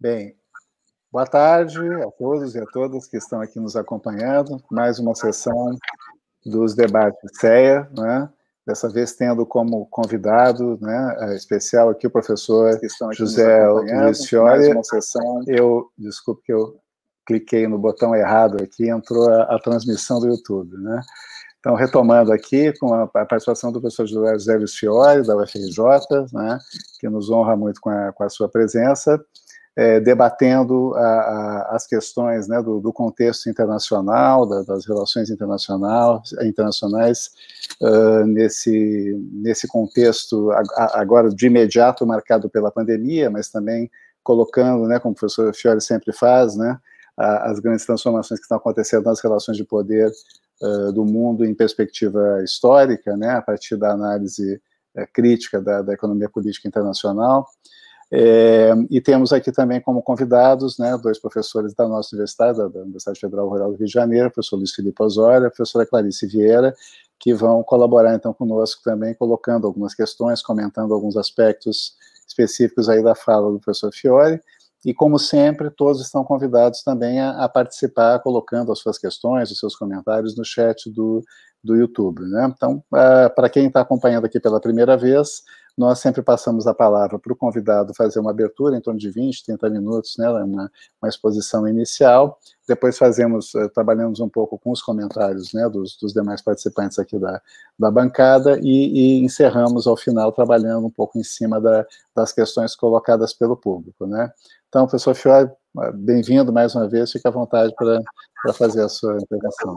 Bem, boa tarde a todos e a todas que estão aqui nos acompanhando. Mais uma sessão dos debates CEA, né? dessa vez tendo como convidado né, especial aqui o professor José Luiz Fiore. Uma sessão. Eu, desculpe que eu cliquei no botão errado aqui, entrou a, a transmissão do YouTube, né? Então, retomando aqui, com a, a participação do professor José Luiz Fiore, da UFRJ, né, que nos honra muito com a, com a sua presença, é, debatendo a, a, as questões né, do, do, contexto internacional, da, das relações internacional, internacionais, uh, nesse, nesse contexto agora de imediato marcado pela pandemia, mas também colocando, né, como o professor Fiore sempre faz, né, as grandes transformações que estão acontecendo nas relações de poder uh, do mundo em perspectiva histórica, né, a partir da análise uh, crítica da, da economia política internacional. É, e temos aqui também como convidados né, dois professores da nossa universidade, da, da Universidade Federal Rural do Rio de Janeiro, o professor Luiz Felipe Osório a professora Clarice Vieira, que vão colaborar então conosco também, colocando algumas questões, comentando alguns aspectos específicos aí da fala do professor Fiore, e como sempre, todos estão convidados também a, a participar, colocando as suas questões, os seus comentários no chat do, do YouTube. Né? Então, uh, para quem está acompanhando aqui pela primeira vez, nós sempre passamos a palavra para o convidado fazer uma abertura em torno de 20, 30 minutos, né, uma, uma exposição inicial, depois fazemos, uh, trabalhamos um pouco com os comentários né, dos, dos demais participantes aqui da, da bancada e, e, encerramos ao final trabalhando um pouco em cima da, das questões colocadas pelo público. Né. Então, professor Fiore, bem-vindo mais uma vez, fique à vontade para fazer a sua intervenção.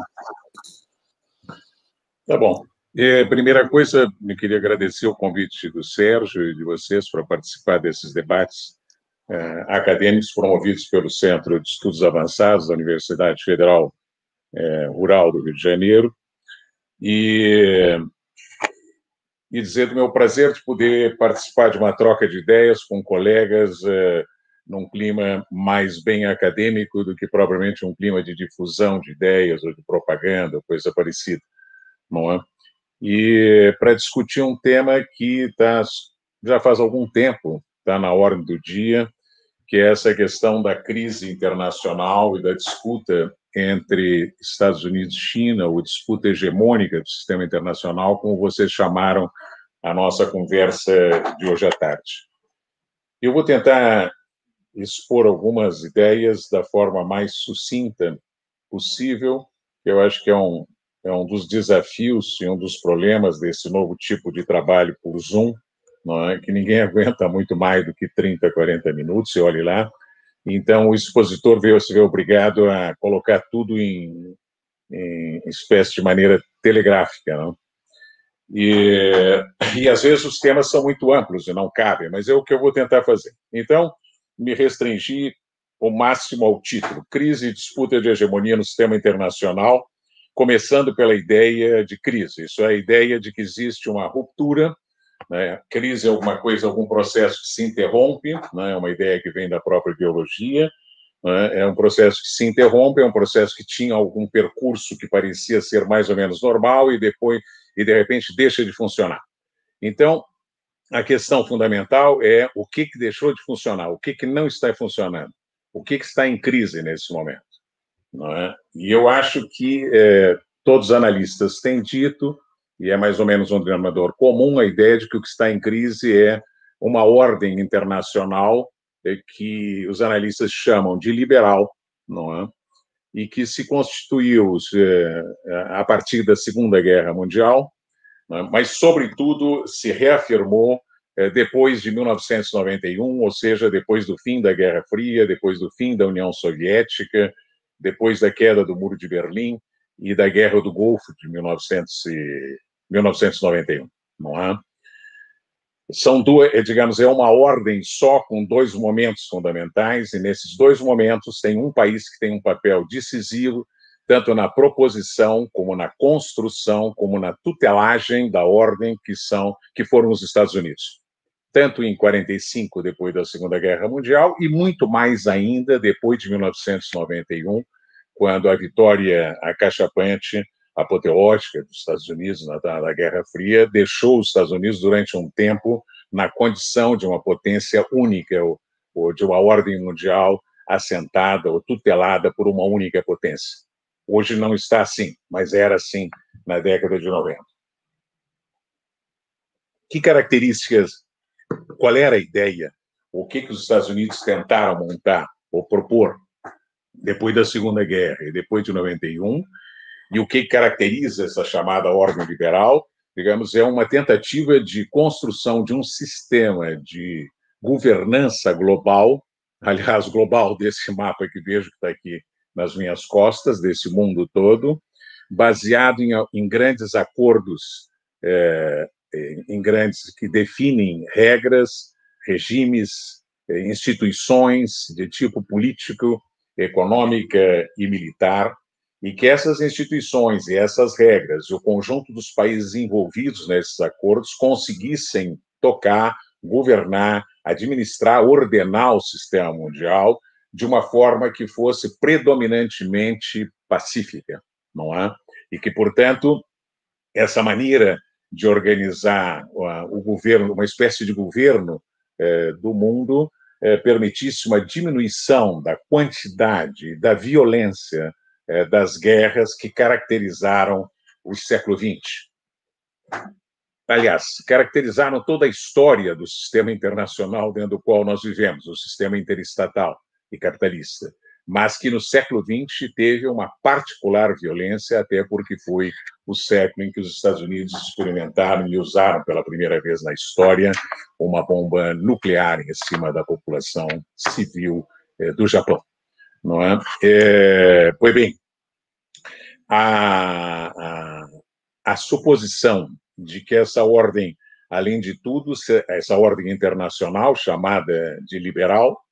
Tá bom. É, primeira coisa, eu queria agradecer o convite do Sérgio e de vocês para participar desses debates é, acadêmicos promovidos pelo Centro de Estudos Avançados da Universidade Federal é, Rural do Rio de Janeiro. E, e dizer do meu prazer de poder participar de uma troca de ideias com colegas é, num clima mais bem acadêmico do que propriamente um clima de difusão de ideias ou de propaganda, coisa parecida, não é? E para discutir um tema que tá, já faz algum tempo está na ordem do dia, que é essa questão da crise internacional e da disputa entre Estados Unidos e China, ou disputa hegemônica do sistema internacional, como vocês chamaram a nossa conversa de hoje à tarde. Eu vou tentar expor algumas ideias da forma mais sucinta possível. Eu acho que é um, é um dos desafios e um dos problemas desse novo tipo de trabalho por Zoom, não é? que ninguém aguenta muito mais do que 30, 40 minutos, e olhe lá. Então, o expositor veio se ver obrigado a colocar tudo em, em espécie de maneira telegráfica, não? E, e às vezes os temas são muito amplos e não cabem, mas é o que eu vou tentar fazer. Então, me restringi o máximo ao título: Crise e disputa de hegemonia no sistema internacional começando pela ideia de crise. Isso é a ideia de que existe uma ruptura. Né? Crise é alguma coisa, algum processo que se interrompe, né? é uma ideia que vem da própria biologia. Né? É um processo que se interrompe, é um processo que tinha algum percurso que parecia ser mais ou menos normal e depois, e de repente, deixa de funcionar. Então, a questão fundamental é o que, que deixou de funcionar, o que, que não está funcionando, o que, que está em crise nesse momento. Não é? E eu acho que é, todos os analistas têm dito, e é mais ou menos um denominador comum, a ideia de que o que está em crise é uma ordem internacional é, que os analistas chamam de liberal, não é? e que se constituiu é, a partir da Segunda Guerra Mundial, é? mas, sobretudo, se reafirmou é, depois de 1991, ou seja, depois do fim da Guerra Fria, depois do fim da União Soviética, depois da queda do Muro de Berlim e da Guerra do Golfo de 1900 e, 1991, não é? São duas, é, digamos, é uma ordem só com dois momentos fundamentais, e nesses dois momentos tem um país que tem um papel decisivo, tanto na proposição, como na construção, como na tutelagem da ordem que são que foram os Estados Unidos. Tanto em 45, depois da Segunda Guerra Mundial, e muito mais ainda depois de 1991, quando a vitória acachapante, apoteótica dos Estados Unidos na, Guerra Fria deixou os Estados Unidos durante um tempo na condição de uma potência única ou de uma ordem mundial assentada ou tutelada por uma única potência. Hoje não está assim, mas era assim na década de 90. Que características, qual era a ideia, o que, que os Estados Unidos tentaram montar ou propor depois da Segunda Guerra e depois de 91, e o que caracteriza essa chamada ordem liberal, digamos, é uma tentativa de construção de um sistema de governança global, aliás, global desse mapa que vejo que está aqui nas minhas costas, desse mundo todo, baseado em, em grandes acordos, é, em grandes que definem regras, regimes, é, instituições de tipo político, econômica e militar, e que essas instituições e essas regras, e o conjunto dos países envolvidos nesses acordos conseguissem tocar, governar, administrar, ordenar o sistema mundial de uma forma que fosse predominantemente pacífica, não é? E que, portanto, essa maneira de organizar o governo, uma espécie de governo eh, do mundo, eh, permitisse uma diminuição da quantidade, da violência, eh, das guerras que caracterizaram o século XX. Aliás, caracterizaram toda a história do sistema internacional dentro do qual nós vivemos, o sistema interestatal e capitalista, mas que no século XX teve uma particular violência, até porque foi o século em que os Estados Unidos experimentaram e usaram pela primeira vez na história uma bomba nuclear em cima da população civil eh, do Japão. Não é? é pois bem, a, a, a suposição de que essa ordem, além de tudo, essa ordem internacional chamada de liberal,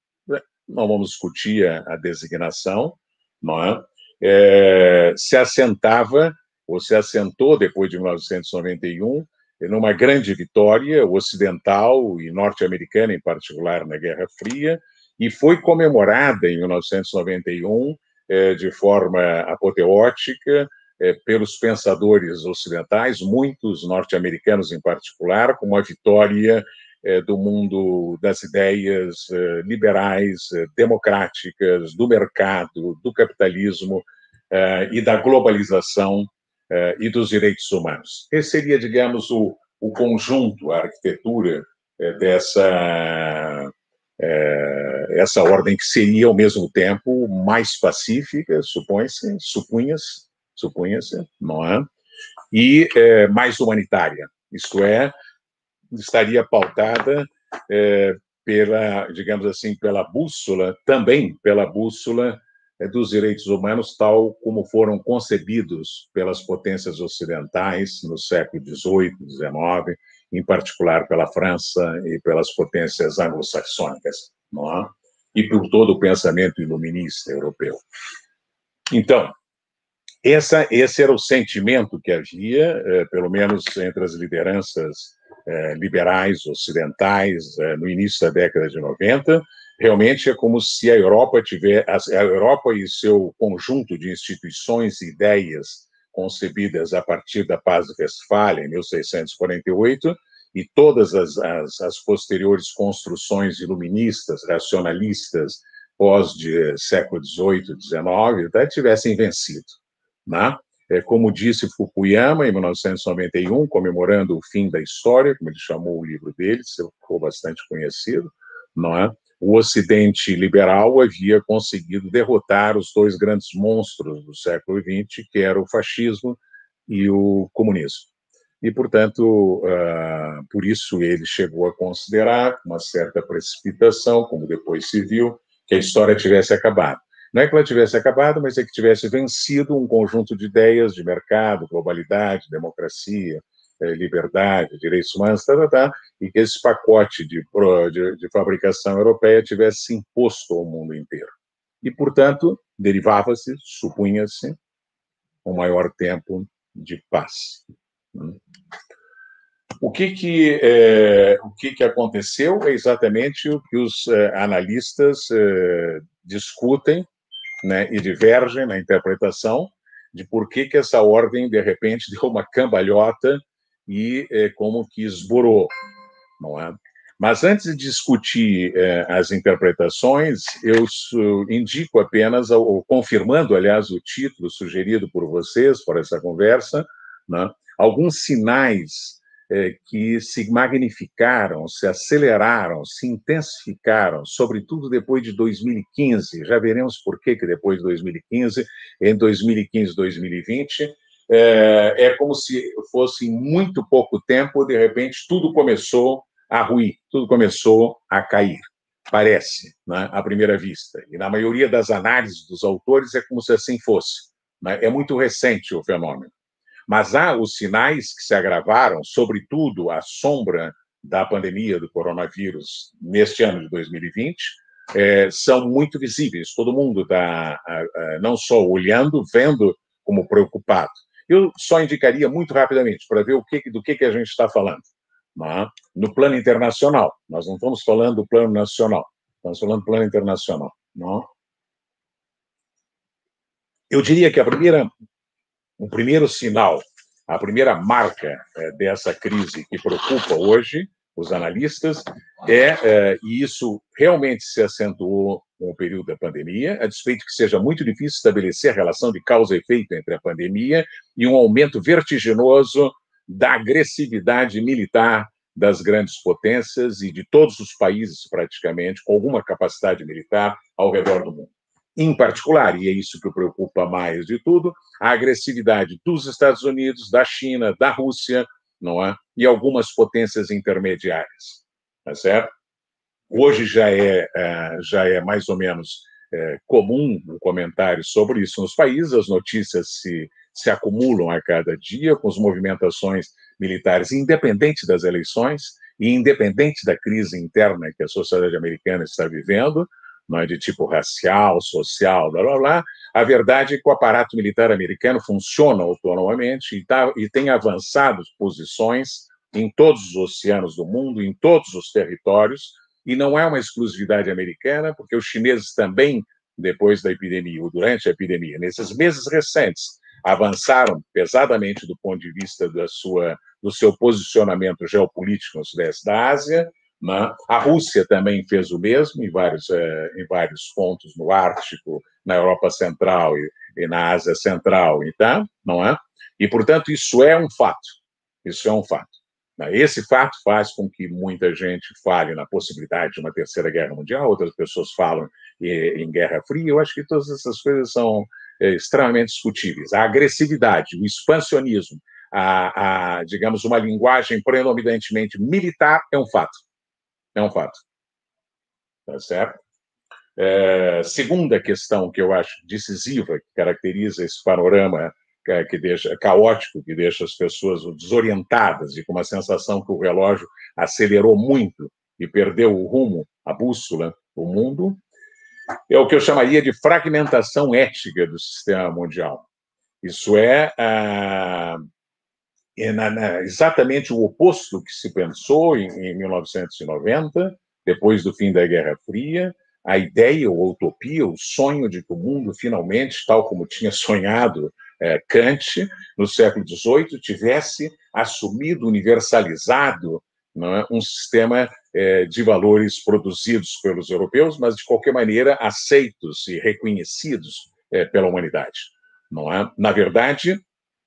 não vamos discutir a, designação, não é? é? se assentava, ou se assentou depois de 1991, numa grande vitória ocidental e norte-americana, em particular na Guerra Fria, e foi comemorada em 1991 é, de forma apoteótica é, pelos pensadores ocidentais, muitos norte-americanos em particular, como a vitória do mundo das ideias é, liberais, é, democráticas, do mercado, do capitalismo e da globalização e dos direitos humanos. Esse seria, digamos, o, o conjunto, a arquitetura dessa essa ordem que seria ao mesmo tempo mais pacífica, supõe-se, supunha-se, supunha-se, não é? E mais humanitária, isto é, estaria pautada é, pela, digamos assim, pela bússola, também pela bússola é, dos direitos humanos, tal como foram concebidos pelas potências ocidentais no século XVIII, XIX, em particular pela França e pelas potências anglo-saxônicas, é? e por todo o pensamento iluminista europeu. Então, essa, esse era o sentimento que havia, eh, pelo menos entre as lideranças eh, liberais ocidentais eh, no início da década de 90. Realmente é como se a Europa tiver a Europa e seu conjunto de instituições e ideias concebidas a partir da Paz de Westfália em 1648 e todas as, as, as posteriores construções iluministas, racionalistas pós de século XVIII, XIX, tivessem vencido, né? É, como disse Fukuyama em 1991, comemorando o fim da história, como ele chamou o livro dele, ficou bastante conhecido, não é? O Ocidente liberal havia conseguido derrotar os dois grandes monstros do século XX, que era o fascismo e o comunismo. E, portanto, uh, por isso ele chegou a considerar, com uma certa precipitação, como depois se viu, que a história tivesse acabado. Não é que ela tivesse acabado, mas é que tivesse vencido um conjunto de ideias de mercado, globalidade, democracia, eh, liberdade, direitos humanos, tá, tá, tá, e que esse pacote de, de, de fabricação europeia tivesse se imposto ao mundo inteiro. E, portanto, derivava-se, supunha-se, um maior tempo de paz. O que que, é, o que que aconteceu é exatamente o que os é, analistas é, discutem né, e divergem na interpretação de por que, que essa ordem, de repente, deu uma cambalhota e é, como que esborou, não é? Mas antes de discutir eh, as interpretações, eu indico apenas, ou confirmando, aliás, o título sugerido por vocês para essa conversa, né, alguns sinais eh, que se magnificaram, se aceleraram, se intensificaram, sobretudo depois de 2015. Já veremos por que, depois de 2015, em 2015, 2020, é, é como se fosse muito pouco tempo, de repente, tudo começou a ruir, tudo começou a cair. Parece, né, à primeira vista. E na maioria das análises dos autores é como se assim fosse. Né? É muito recente o fenômeno. Mas há os sinais que se agravaram, sobretudo a sombra da pandemia do coronavírus neste ano de 2020, é, são muito visíveis. Todo mundo está não só olhando, vendo como preocupado. Eu só indicaria muito rapidamente para ver o que, do que, que a gente está falando. É? No plano internacional, nós não estamos falando do plano nacional, estamos falando do plano internacional. Não? É? Eu diria que a primeira, o primeiro sinal, a primeira marca é, dessa crise que preocupa hoje os analistas é, é, e isso realmente se acentuou com o período da pandemia, a despeito que seja muito difícil estabelecer a relação de causa e efeito entre a pandemia e um aumento vertiginoso da agressividade militar das grandes potências e de todos os países, praticamente, com alguma capacidade militar ao redor do mundo. Em particular, e é isso que preocupa mais de tudo, a agressividade dos Estados Unidos, da China, da Rússia, não é? E algumas potências intermediárias, tá certo? Hoje já é, é, já é mais ou menos é, comum um comentário sobre isso nos países, as notícias se, se acumulam a cada dia com as movimentações militares, independente das eleições e independente da crise interna que a sociedade americana está vivendo, é de tipo racial, social, blá blá blá. A verdade é que o aparato militar americano funciona autonomamente e, tá, e tem avançado posições em todos os oceanos do mundo, em todos os territórios, e não é uma exclusividade americana, porque os chineses também, depois da epidemia, ou durante a epidemia, nesses meses recentes, avançaram pesadamente do ponto de vista da sua, do seu posicionamento geopolítico no sudeste da Ásia. Né? A Rússia também fez o mesmo em vários, eh, em vários pontos no Ártico, na Europa Central e, e na Ásia Central, então, não é? E, portanto, isso é um fato. Isso é um fato. Né? Esse fato faz com que muita gente fale na possibilidade de uma terceira guerra mundial, outras pessoas falam em guerra fria. Eu acho que todas essas coisas são é, extremamente discutíveis. A agressividade, o expansionismo, a, a, digamos, uma linguagem predominantemente militar é um fato. É um fato. Tá certo? É, segunda questão que eu acho decisiva, que caracteriza esse panorama que deixa caótico, que deixa as pessoas desorientadas e com uma sensação que o relógio acelerou muito e perdeu o rumo, a bússola, o mundo, é o que eu chamaria de fragmentação ética do sistema mundial. Isso é, ah, é na, na, exatamente o oposto do que se pensou em, em 1990, depois do fim da Guerra Fria, a ideia ou a utopia, o sonho de que o mundo finalmente, tal como tinha sonhado é, Kant, no século XVIII, tivesse assumido, universalizado é, um sistema é, de valores produzidos pelos europeus, mas de qualquer maneira aceitos e reconhecidos é, pela humanidade. Não é? Na verdade,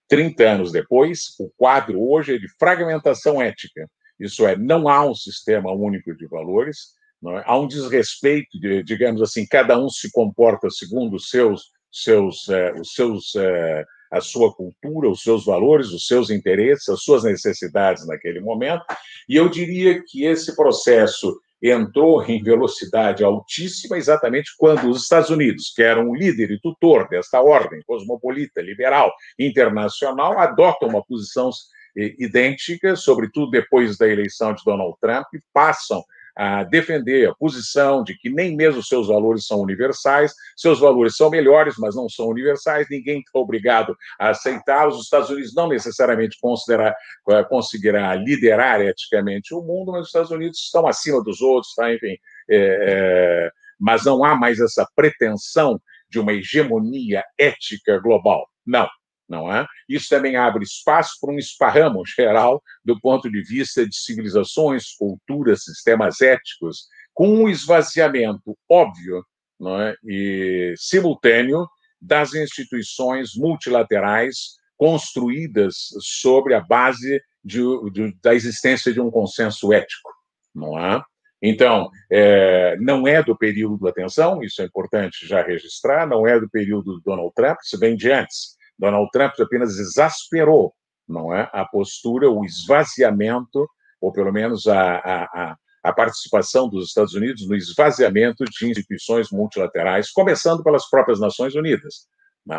30 anos depois, o quadro hoje é de fragmentação ética. Isso é, não há um sistema único de valores, é? há um desrespeito, de, digamos assim, cada um se comporta segundo os seus seus, é, os seus, é, a sua cultura, os seus valores, os seus interesses, as suas necessidades naquele momento. E eu diria que esse processo entrou em velocidade altíssima exatamente quando os Estados Unidos, que eram o líder e tutor desta ordem cosmopolita, liberal, internacional, adotam uma posição idêntica, sobretudo depois da eleição de Donald Trump, e passam a defender a posição de que nem mesmo seus valores são universais, seus valores são melhores, mas não são universais, ninguém está obrigado a aceitá-los. Os Estados Unidos não necessariamente considerar, eh, conseguirá liderar eticamente o mundo, mas os Estados Unidos estão acima dos outros, tá? enfim. É, mas não há mais essa pretensão de uma hegemonia ética global. Não, não é? Isso também abre espaço para um esparramo geral do ponto de vista de civilizações, culturas, sistemas éticos, com um esvaziamento óbvio não é? e simultâneo das instituições multilaterais construídas sobre a base de, de, da existência de um consenso ético, não é? Então, é, não é do período, atenção, isso é importante já registrar, não é do período do Donald Trump, isso vem de antes. Donald Trump apenas exasperou, não é, a postura, o esvaziamento, ou pelo menos a, a, a participação dos Estados Unidos no esvaziamento de instituições multilaterais, começando pelas próprias Nações Unidas,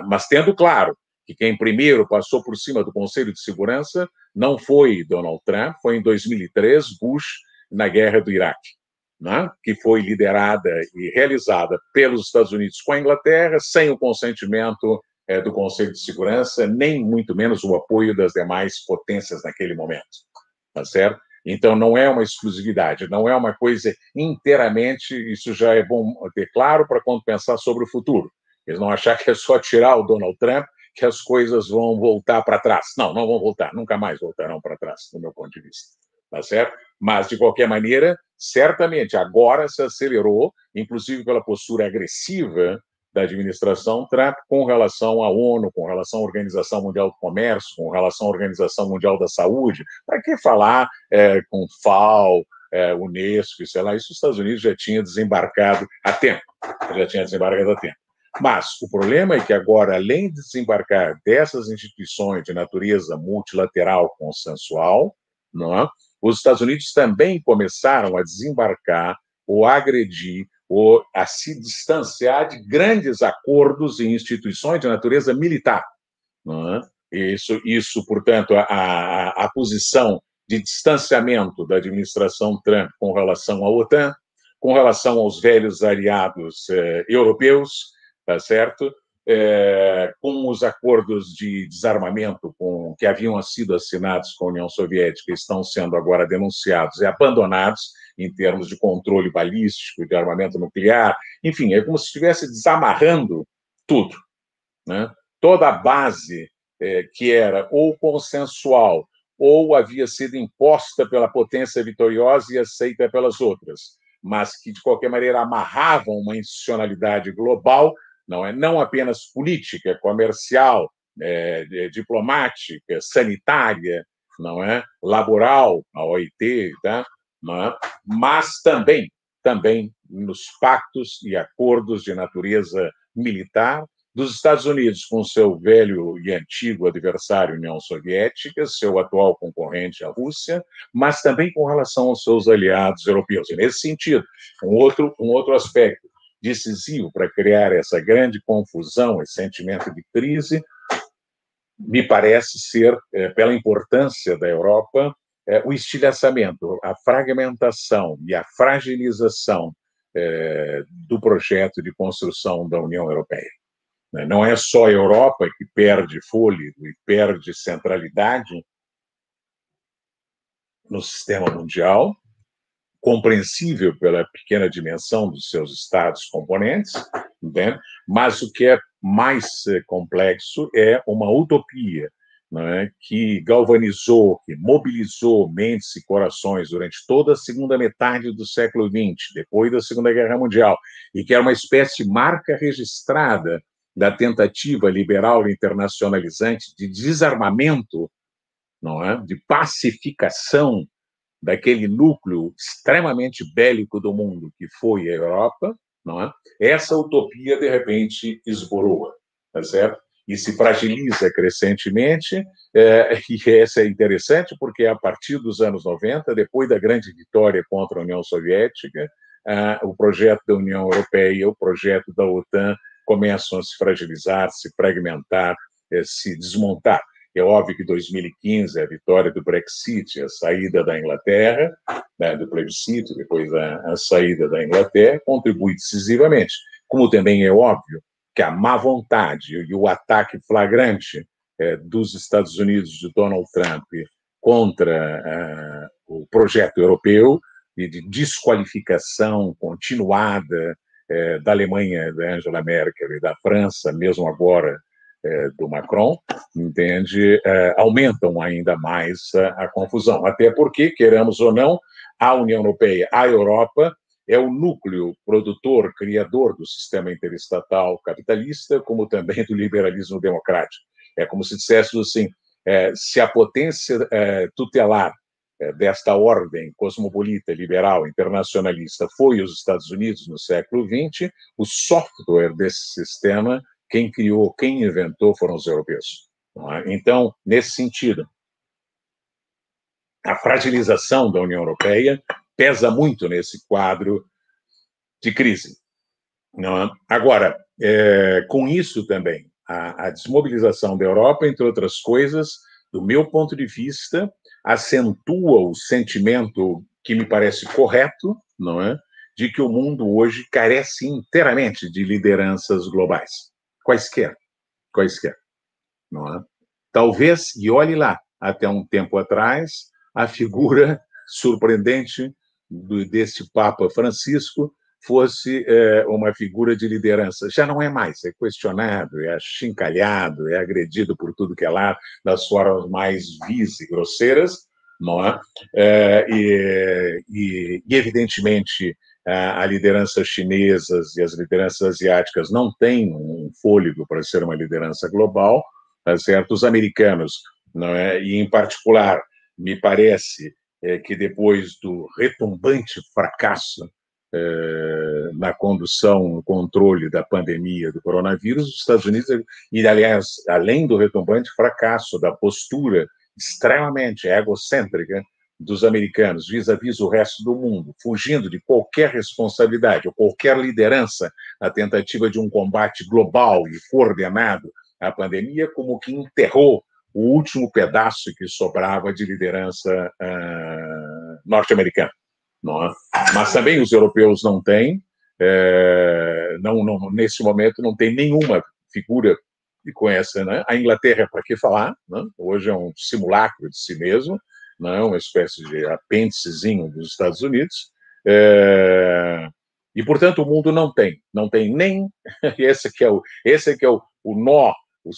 mas tendo claro que quem primeiro passou por cima do Conselho de Segurança não foi Donald Trump, foi em 2003 Bush na guerra do Iraque, né? que foi liderada e realizada pelos Estados Unidos com a Inglaterra, sem o consentimento é, do Conselho de Segurança, nem muito menos o apoio das demais potências naquele momento. Tá certo? Então, não é uma exclusividade, não é uma coisa inteiramente. Isso já é bom ter claro para quando pensar sobre o futuro. Eles não achar que é só tirar o Donald Trump que as coisas vão voltar para trás. Não, não vão voltar, nunca mais voltarão para trás, do meu ponto de vista. Tá certo? Mas, de qualquer maneira, certamente agora se acelerou, inclusive pela postura agressiva da administração Trump com relação à ONU, com relação à Organização Mundial do Comércio, com relação à Organização Mundial da Saúde. Para que falar é, com FAO, é, Unesco, sei lá, isso os Estados Unidos já tinha desembarcado há tempo. Já tinha desembarcado há tempo. Mas o problema é que agora, além de desembarcar dessas instituições de natureza multilateral consensual, não é? os Estados Unidos também começaram a desembarcar ou agredir ou a se distanciar de grandes acordos e instituições de natureza militar. É? Isso, isso, portanto, a, a, a posição de distanciamento da administração Trump com relação à OTAN, com relação aos velhos aliados eh, europeus, tá certo? É, com os acordos de desarmamento com, que haviam sido assinados com a União Soviética estão sendo agora denunciados e abandonados em termos de controle balístico, de armamento nuclear, enfim, é como se estivesse desamarrando tudo. Né? Toda a base é, que era ou consensual ou havia sido imposta pela potência vitoriosa e aceita pelas outras, mas que, de qualquer maneira, amarravam uma institucionalidade global, não é não apenas política, comercial, é, diplomática, sanitária, não é laboral, a OIT, tá? É? mas também, também nos pactos e acordos de natureza militar dos Estados Unidos com seu velho e antigo adversário, União Soviética, seu atual concorrente, a Rússia, mas também com relação aos seus aliados europeus. E nesse sentido, um outro, um outro aspecto decisivo para criar essa grande confusão, esse sentimento de crise, me parece ser, é, pela importância da Europa, é, o estilhaçamento, a fragmentação e a fragilização é, do projeto de construção da União Europeia. Né? Não é só a Europa que perde fôlego e perde centralidade no sistema mundial, compreensível pela pequena dimensão dos seus estados componentes, entende? mas o que é mais eh, complexo é uma utopia né, que galvanizou, que mobilizou mentes e corações durante toda a segunda metade do século XX, depois da Segunda Guerra Mundial, e que era uma espécie de marca registrada da tentativa liberal internacionalizante de desarmamento, não é, de pacificação daquele núcleo extremamente bélico do mundo que foi a Europa, não é? Essa utopia de repente esboroa, tá certo? E se fragiliza crescentemente, é, e essa é interessante porque a partir dos anos 90, depois da grande vitória contra a União Soviética, o projeto da União Europeia, o projeto da OTAN começam a se fragilizar, se fragmentar, é, se desmontar. É óbvio que 2015, a vitória do Brexit, a saída da Inglaterra, né, do plebiscito, depois a, a saída da Inglaterra, contribui decisivamente. Como também é óbvio que a má vontade e o ataque flagrante é, dos Estados Unidos de Donald Trump contra é, o projeto europeu e de desqualificação continuada é, da Alemanha, da Angela Merkel e da França, mesmo agora é, do Macron, entende, é, aumentam ainda mais a, a, confusão. Até porque, queramos ou não, a União Europeia, a Europa, é o núcleo produtor, criador do sistema interestatal capitalista, como também do liberalismo democrático. É como se dissesse assim, é, se a potência é, tutelar é, desta ordem cosmopolita, liberal, internacionalista foi os Estados Unidos no século XX, o software desse sistema quem criou, quem inventou foram os europeus. É? Então, nesse sentido, a fragilização da União Europeia pesa muito nesse quadro de crise. É? Agora, é, com isso também, a, a desmobilização da Europa, entre outras coisas, do meu ponto de vista, acentua o sentimento que me parece correto, não é? De que o mundo hoje carece inteiramente de lideranças globais quaisquer, quaisquer, não é? Talvez, e olhe lá, até um tempo atrás, a figura surpreendente do, desse Papa Francisco fosse é, uma figura de liderança. Já não é mais, é questionado, é achincalhado, é agredido por tudo que é lá, das formas mais vis e grosseiras, não é? é e, e, e, evidentemente, a liderança chinesa e as lideranças asiáticas não têm um fôlego para ser uma liderança global, tá certo? Os americanos, não é? e em particular, me parece é, que depois do retumbante fracasso é, na condução, no controle da pandemia do coronavírus, os Estados Unidos, e aliás, além do retumbante fracasso da postura extremamente egocêntrica dos americanos vis-à-vis o resto do mundo, fugindo de qualquer responsabilidade ou qualquer liderança na tentativa de um combate global e coordenado à pandemia, como que enterrou o último pedaço que sobrava de liderança uh, norte-americana. É? Mas também os europeus não têm, é, não, não, nesse momento não tem nenhuma figura que conhece. Né? A Inglaterra, para que falar? Né? Hoje é um simulacro de si mesmo não é uma espécie de apêndicezinho dos Estados Unidos. É, e, portanto, o mundo não tem, não tem nem esse que é o, esse que é o, o nó,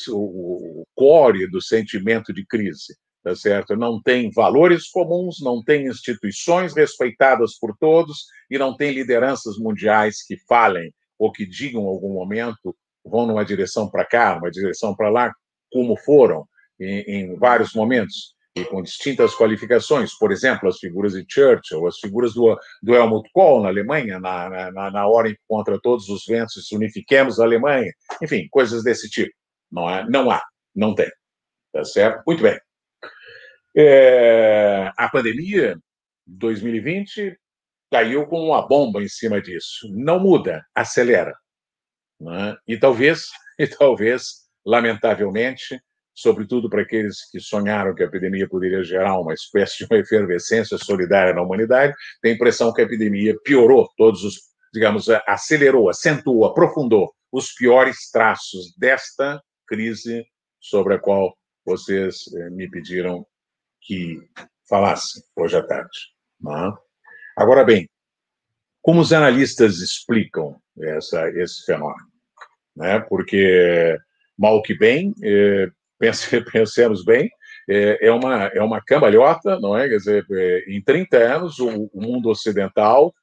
o, o, core do sentimento de crise, tá certo? Não tem valores comuns, não tem instituições respeitadas por todos e não tem lideranças mundiais que falem ou que digam em algum momento vão numa direção para cá, uma direção para lá, como foram em, em vários momentos e com distintas qualificações, por exemplo, as figuras de Churchill, as figuras do, do Helmut Kohl na Alemanha, na, na, na hora em que contra todos os ventos unifiquemos a Alemanha, enfim, coisas desse tipo. Não há, não há, não tem. Tá certo? Muito bem. É, a pandemia 2020 caiu com uma bomba em cima disso. Não muda, acelera. Né? E talvez, e talvez, lamentavelmente, sobretudo para aqueles que sonharam que a epidemia poderia gerar uma espécie de uma efervescência solidária na humanidade, tem a impressão que a epidemia piorou todos os, digamos, acelerou, acentuou, aprofundou os piores traços desta crise sobre a qual vocês eh, me pediram que falasse hoje à tarde. Não? É? Agora bem, como os analistas explicam essa, esse fenômeno? Né? Porque, mal que bem, eh, pensemos bem, é, é uma, é uma cambalhota, não é? Quer dizer, é, em 30 anos, o, o mundo ocidental,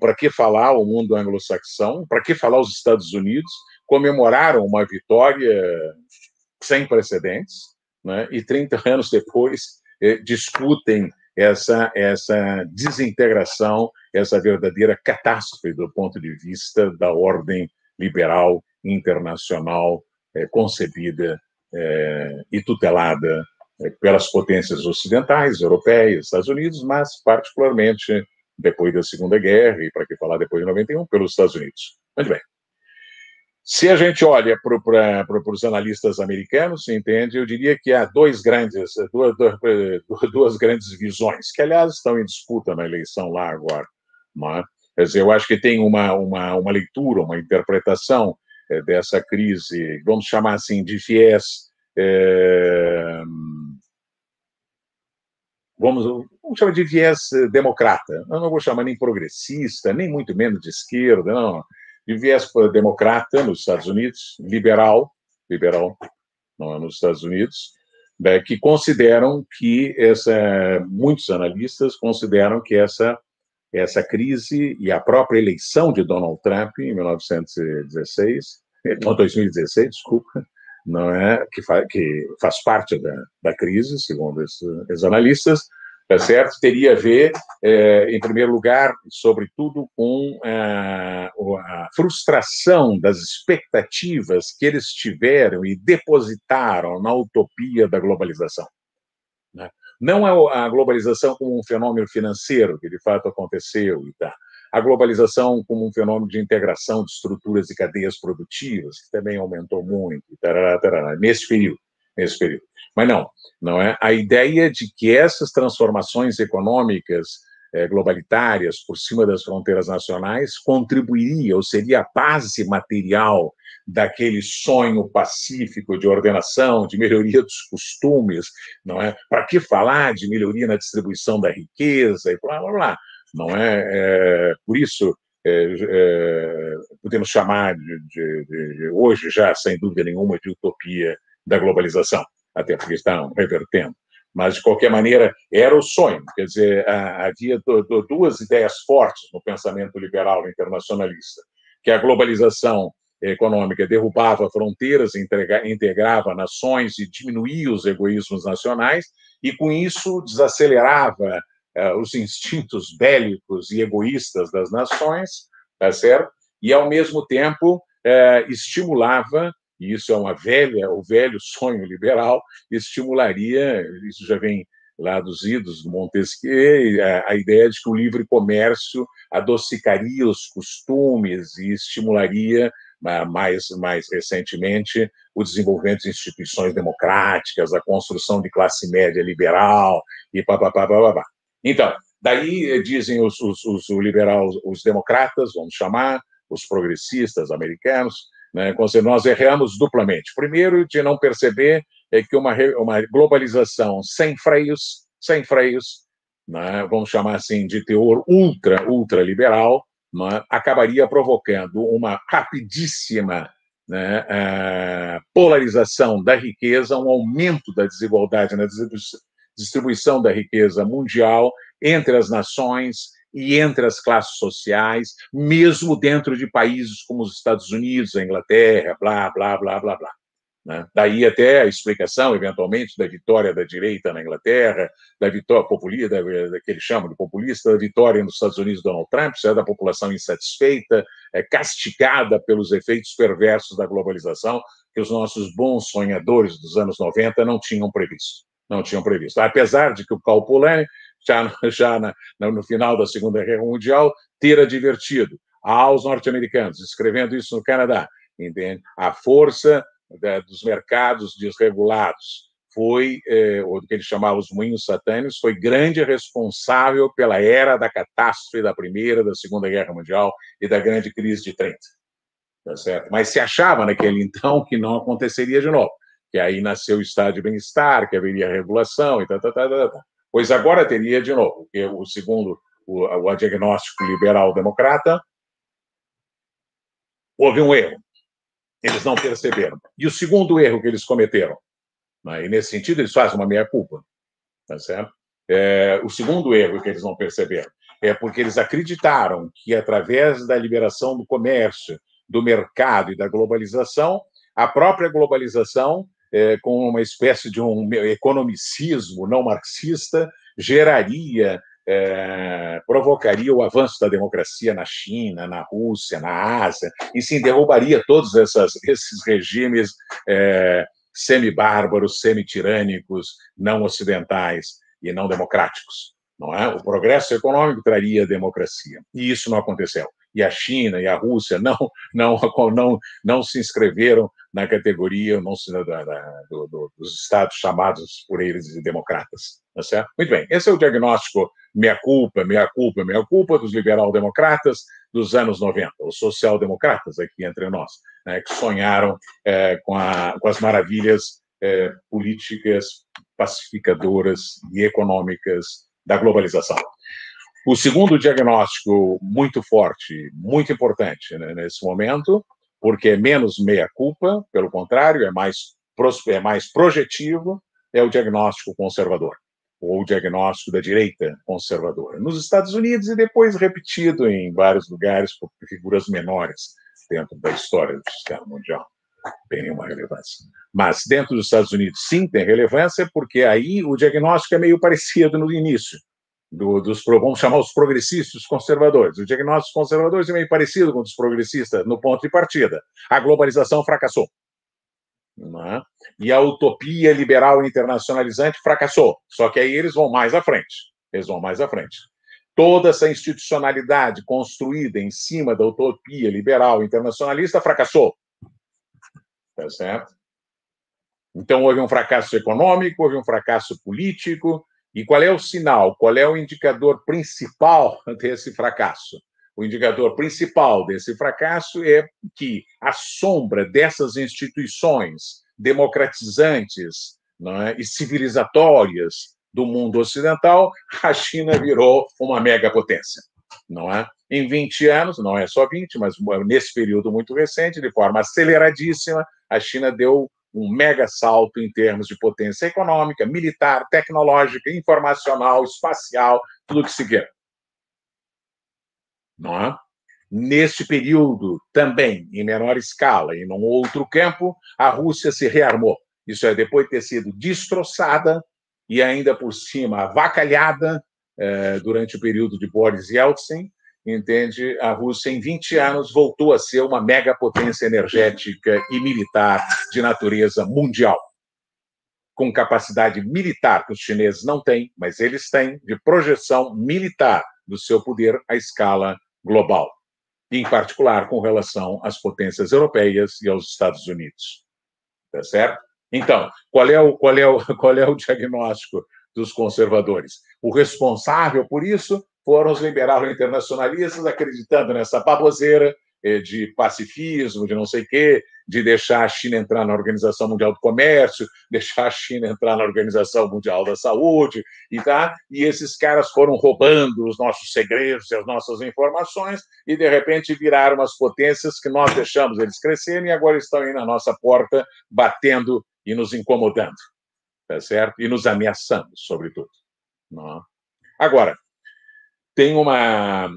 para que falar o mundo anglo-saxão, para que falar os Estados Unidos, comemoraram uma vitória sem precedentes, né? e 30 anos depois é, discutem essa, essa desintegração, essa verdadeira catástrofe do ponto de vista da ordem liberal internacional é, concebida é, e tutelada é, pelas potências ocidentais, europeias, Estados Unidos, mas particularmente depois da Segunda Guerra e para que falar depois de 91 pelos Estados Unidos. Muito bem. Se a gente olha para os analistas americanos, entende? Eu diria que há dois grandes, duas, duas, duas, grandes visões, que aliás estão em disputa na eleição lá agora. Não é? Quer dizer, eu acho que tem uma, uma, uma leitura, uma interpretação é, dessa crise, vamos chamar assim, de viés. É, vamos, vamos chamar de viés democrata. Eu não vou chamar nem progressista, nem muito menos de esquerda, não. De viés democrata nos Estados Unidos, liberal, liberal não, nos Estados Unidos, né, que consideram que essa, muitos analistas consideram que essa essa crise e a própria eleição de Donald Trump em 1916, ou 2016, desculpa, não é que faz, que faz parte da, da crise, segundo esses analistas, tá certo? Teria a ver, é, em primeiro lugar, sobretudo, com a, a frustração das expectativas que eles tiveram e depositaram na utopia da globalização. Né? Não a globalização como um fenômeno financeiro, que de fato aconteceu e tá. A globalização como um fenômeno de integração de estruturas e cadeias produtivas, que também aumentou muito, tarará, tarará, nesse período, nesse período. Mas não, não é a ideia de que essas transformações econômicas é, globalitárias por cima das fronteiras nacionais contribuiria ou seria a base material daquele sonho pacífico de ordenação, de melhoria dos costumes, não é? Para que falar de melhoria na distribuição da riqueza e blá blá blá, não é? é por isso é, é, podemos chamar de, de, de, hoje já sem dúvida nenhuma de utopia da globalização, até porque estão revertendo. Mas, de qualquer maneira, era o sonho. Quer dizer, havia duas ideias fortes no pensamento liberal internacionalista, que a globalização econômica derrubava fronteiras, integrava nações e diminuía os egoísmos nacionais, e com isso desacelerava uh, os instintos bélicos e egoístas das nações, tá certo? E ao mesmo tempo uh, estimulava, e isso é uma velha, o velho sonho liberal, estimularia, isso já vem lá dos idos do Montesquieu, a, ideia de que o livre comércio adocicaria os costumes e estimularia mais, mais recentemente, o desenvolvimento de instituições democráticas, a construção de classe média liberal e papapá. Então, daí eh, dizem os, os, os, liberais, os democratas, vamos chamar, os progressistas americanos, né, nós erramos duplamente. Primeiro, de não perceber é que uma, uma globalização sem freios, sem freios, né, vamos chamar assim, de teor ultra, ultra liberal, né, acabaria provocando uma rapidíssima né, uh, polarização da riqueza, um aumento da desigualdade na distribuição da riqueza mundial entre as nações e entre as classes sociais, mesmo dentro de países como os Estados Unidos, a Inglaterra, blá, blá, blá, blá, blá. Né? Daí até a explicação, eventualmente, da vitória da direita na Inglaterra, da vitória populista, da, que eles chamam de populista, da vitória nos Estados Unidos de Donald Trump, é da população insatisfeita, é, castigada pelos efeitos perversos da globalização, que os nossos bons sonhadores dos anos 90 não tinham previsto. Não tinham previsto. Apesar de que o Paul Polanyi, já, já na, no final da Segunda Guerra Mundial, ter advertido aos norte-americanos, escrevendo isso no Canadá, entende? A força da, dos mercados desregulados, foi, eh, ou do que ele chamava os moinhos satânicos, foi grande responsável pela era da catástrofe da Primeira, da Segunda Guerra Mundial e da grande crise de 30. Tá certo? Mas se achava naquele então que não aconteceria de novo, que aí nasceu o estado de bem-estar, que haveria regulação e tal. Pois agora teria de novo, porque o segundo o, o diagnóstico liberal democrata, houve um erro eles não perceberam. E o segundo erro que eles cometeram, né, e nesse sentido eles fazem uma meia-culpa, tá certo? É, o segundo erro que eles não perceberam é porque eles acreditaram que, através da liberação do comércio, do mercado e da globalização, a própria globalização, é, com uma espécie de um economicismo não marxista, geraria é, provocaria o avanço da democracia na China, na Rússia, na Ásia, e sim derrubaria todos essas, esses regimes é, semi-bárbaros, semi-tirânicos, não ocidentais e não democráticos. Não é? O progresso econômico traria democracia, e isso não aconteceu. E a China e a Rússia não, não, não, não se inscreveram na categoria não se, do, do, dos estados chamados por eles de democratas. Tá certo? Muito bem, esse é o diagnóstico meia culpa, meia culpa, meia culpa dos liberal-democratas dos anos 90, os social-democratas aqui entre nós, né, que sonharam é, com, a, com, as maravilhas é, políticas pacificadoras e econômicas da globalização. O segundo diagnóstico muito forte, muito importante né, nesse momento, porque é menos meia-culpa, pelo contrário, é mais, é mais projetivo, é o diagnóstico conservador, ou o diagnóstico da direita conservadora. Nos Estados Unidos e depois repetido em vários lugares por figuras menores dentro da história do sistema mundial. Tem nenhuma relevância. Mas dentro dos Estados Unidos, sim, tem relevância, porque aí o diagnóstico é meio parecido no início do, dos, vamos chamar os progressistas conservadores. O diagnóstico dos conservadores é meio parecido com o dos progressistas no ponto de partida. A globalização fracassou. É? E a utopia liberal internacionalizante fracassou. Só que aí eles vão mais à frente. Eles vão mais à frente. Toda essa institucionalidade construída em cima da utopia liberal internacionalista fracassou. Tá certo? Então, houve um fracasso econômico, houve um fracasso político, e qual é o sinal, qual é o indicador principal desse fracasso? O indicador principal desse fracasso é que a sombra dessas instituições democratizantes é, e civilizatórias do mundo ocidental, a China virou uma megapotência, não é? Em 20 anos, não é só 20, mas nesse período muito recente, de forma aceleradíssima, a China deu um mega salto em termos de potência econômica, militar, tecnológica, informacional, espacial, tudo que se queira. Não é? Neste período, também, em menor escala, em um outro campo, a Rússia se rearmou. Isso é, depois de ter sido destroçada e ainda por cima avacalhada eh, durante o período de Boris Yeltsin, entende? A Rússia, em 20 anos, voltou a ser uma megapotência energética e militar de natureza mundial, com capacidade militar que os chineses não têm, mas eles têm, de projeção militar do seu poder à escala global, em particular com relação às potências europeias e aos Estados Unidos. Tá certo? Então, qual é o, qual é o, qual é o diagnóstico dos conservadores? O responsável por isso foram os liberais internacionalistas acreditando nessa baboseira eh, de pacifismo, de não sei o quê, de deixar a China entrar na Organização Mundial do Comércio, deixar a China entrar na Organização Mundial da Saúde, e tá? E esses caras foram roubando os nossos segredos e as nossas informações e de repente viraram as potências que nós deixamos eles crescerem e agora estão aí na nossa porta batendo e nos incomodando, tá certo? E nos ameaçando, sobretudo. Não? Agora, tem uma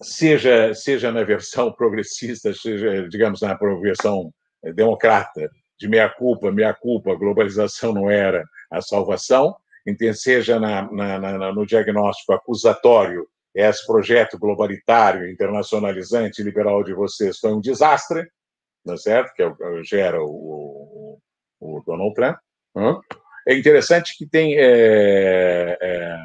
seja seja na versão progressista, seja digamos na versão democrata de meia culpa, meia culpa, globalização não era a salvação, então, seja na, na, na, no diagnóstico acusatório, esse projeto globalitário, internacionalizante, liberal de vocês foi um desastre, não é certo? Que é, gera o, o, o Donald Trump. É interessante que tem é, é,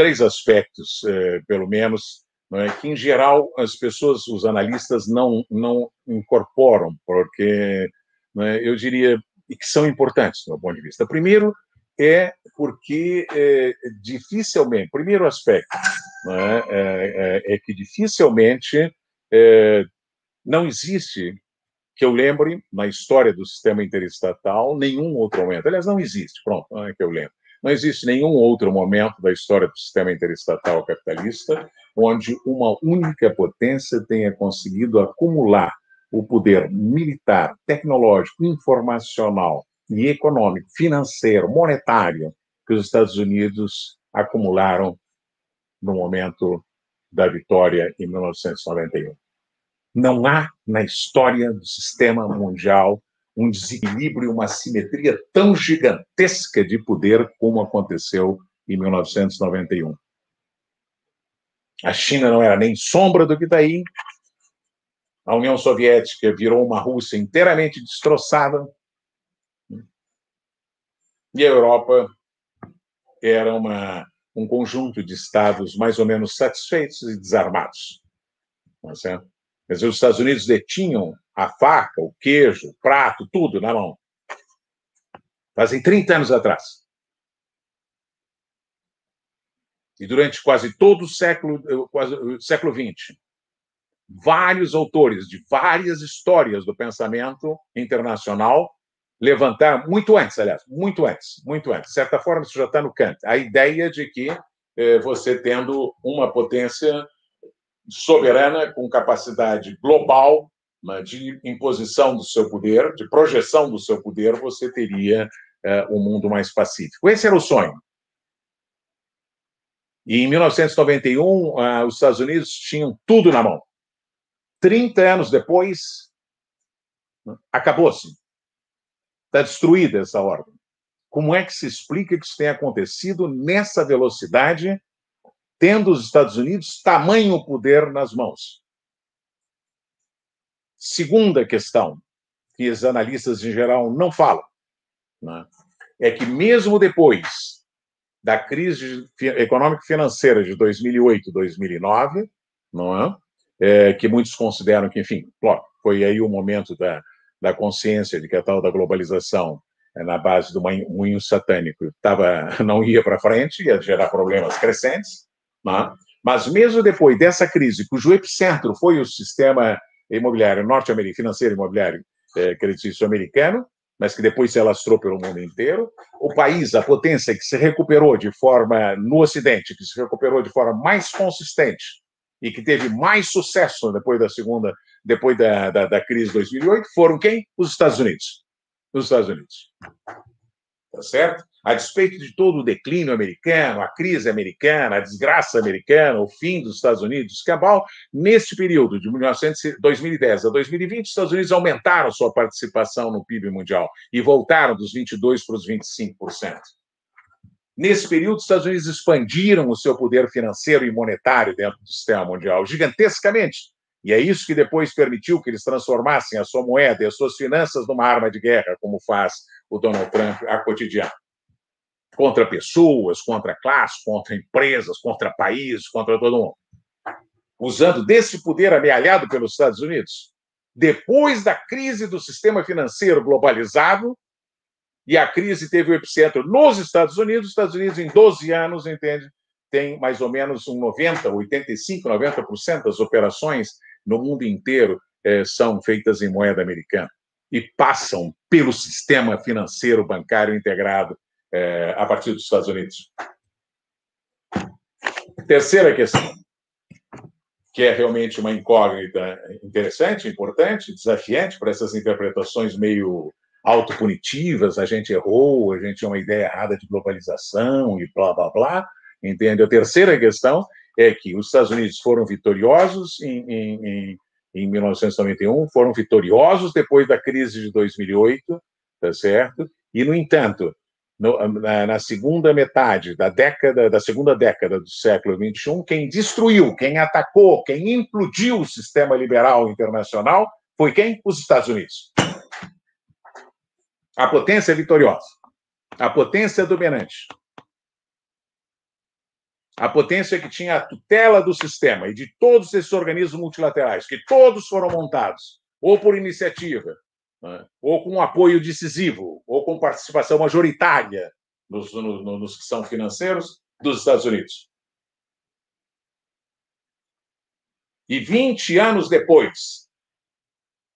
três aspectos, eh, pelo menos, é? que, em geral, as pessoas, os analistas, não, não incorporam, porque é? eu diria que são importantes, do meu ponto de vista. Primeiro, é porque é, dificilmente, primeiro aspecto, é? É, é, que dificilmente não existe, que eu lembre, na história do sistema interestatal, nenhum outro momento. Aliás, não existe, pronto, não é que eu lembro não existe nenhum outro momento da história do sistema interestatal capitalista onde uma única potência tenha conseguido acumular o poder militar, tecnológico, informacional e econômico, financeiro, monetário que os Estados Unidos acumularam no momento da vitória em 1991. Não há na história do sistema mundial um desequilíbrio, uma simetria tão gigantesca de poder como aconteceu em 1991. A China não era nem sombra do que está aí. A União Soviética virou uma Rússia inteiramente destroçada. E a Europa era uma, um conjunto de estados mais ou menos satisfeitos e desarmados. Quer dizer, os Estados Unidos detinham a faca, o queijo, o prato, tudo na mão. Fazem 30 anos atrás. E durante quase todo o século, quase, o século XX, vários autores de várias histórias do pensamento internacional levantaram, muito antes, aliás, muito antes, muito antes. De certa forma, isso já está no canto. A ideia de que eh, você tendo uma potência soberana, com capacidade global de imposição do seu poder, de projeção do seu poder, você teria uh, um mundo mais pacífico. Esse era o sonho. E em 1991, uh, os Estados Unidos tinham tudo na mão. 30 anos depois, acabou-se. Está destruída essa ordem. Como é que se explica que isso tenha acontecido nessa velocidade, tendo os Estados Unidos tamanho poder nas mãos? Segunda questão, que os analistas em geral não falam, né, é que mesmo depois da crise econômica financeira de 2008, 2009, não é? é? que muitos consideram que, enfim, foi aí o momento da, da consciência de que a tal da globalização é na base do moinho satânico tava, não ia para frente, ia gerar problemas crescentes, né? mas mesmo depois dessa crise, cujo epicentro foi o sistema imobiliário norte-americano, financeiro imobiliário é, creditício americano, mas que depois se alastrou pelo mundo inteiro, o país, a potência que se recuperou de forma, no Ocidente, que se recuperou de forma mais consistente e que teve mais sucesso depois da segunda, depois da, da, da crise de 2008, foram quem? Os Estados Unidos nos Estados Unidos. Tá certo? A despeito de todo o declínio americano, a crise americana, a desgraça americana, o fim dos Estados Unidos, cabal, neste período de 2010 a 2020, os Estados Unidos aumentaram sua participação no PIB mundial e voltaram dos 22% para os 25%. Nesse período, os Estados Unidos expandiram o seu poder financeiro e monetário dentro do sistema mundial gigantescamente, e é isso que depois permitiu que eles transformassem a sua moeda e as suas finanças numa arma de guerra, como faz o Donald Trump a cotidiano. Contra pessoas, contra classes, contra empresas, contra países, contra todo mundo. Usando desse poder amealhado pelos Estados Unidos. Depois da crise do sistema financeiro globalizado, e a crise teve o epicentro nos Estados Unidos, os Estados Unidos, em 12 anos, entende, tem mais ou menos um 90, 85, 90% das operações no mundo inteiro é, são feitas em moeda americana e passam pelo sistema financeiro bancário integrado é, a partir dos Estados Unidos. Terceira questão, que é realmente uma incógnita interessante, importante, desafiante para essas interpretações meio autopunitivas, a gente errou, a gente tinha uma ideia errada de globalização e blá, blá, blá, entende? A terceira questão é que os Estados Unidos foram vitoriosos em, em, em 1991, foram vitoriosos depois da crise de 2008, tá certo? E, no entanto, no, na, na, segunda metade da década, da segunda década do século XXI, quem destruiu, quem atacou, quem implodiu o sistema liberal internacional foi quem? Os Estados Unidos. A potência vitoriosa, a potência dominante, a potência que tinha a tutela do sistema e de todos esses organismos multilaterais, que todos foram montados, ou por iniciativa, né, ou com apoio decisivo, ou com participação majoritária nos, nos, que são financeiros dos Estados Unidos. E 20 anos depois,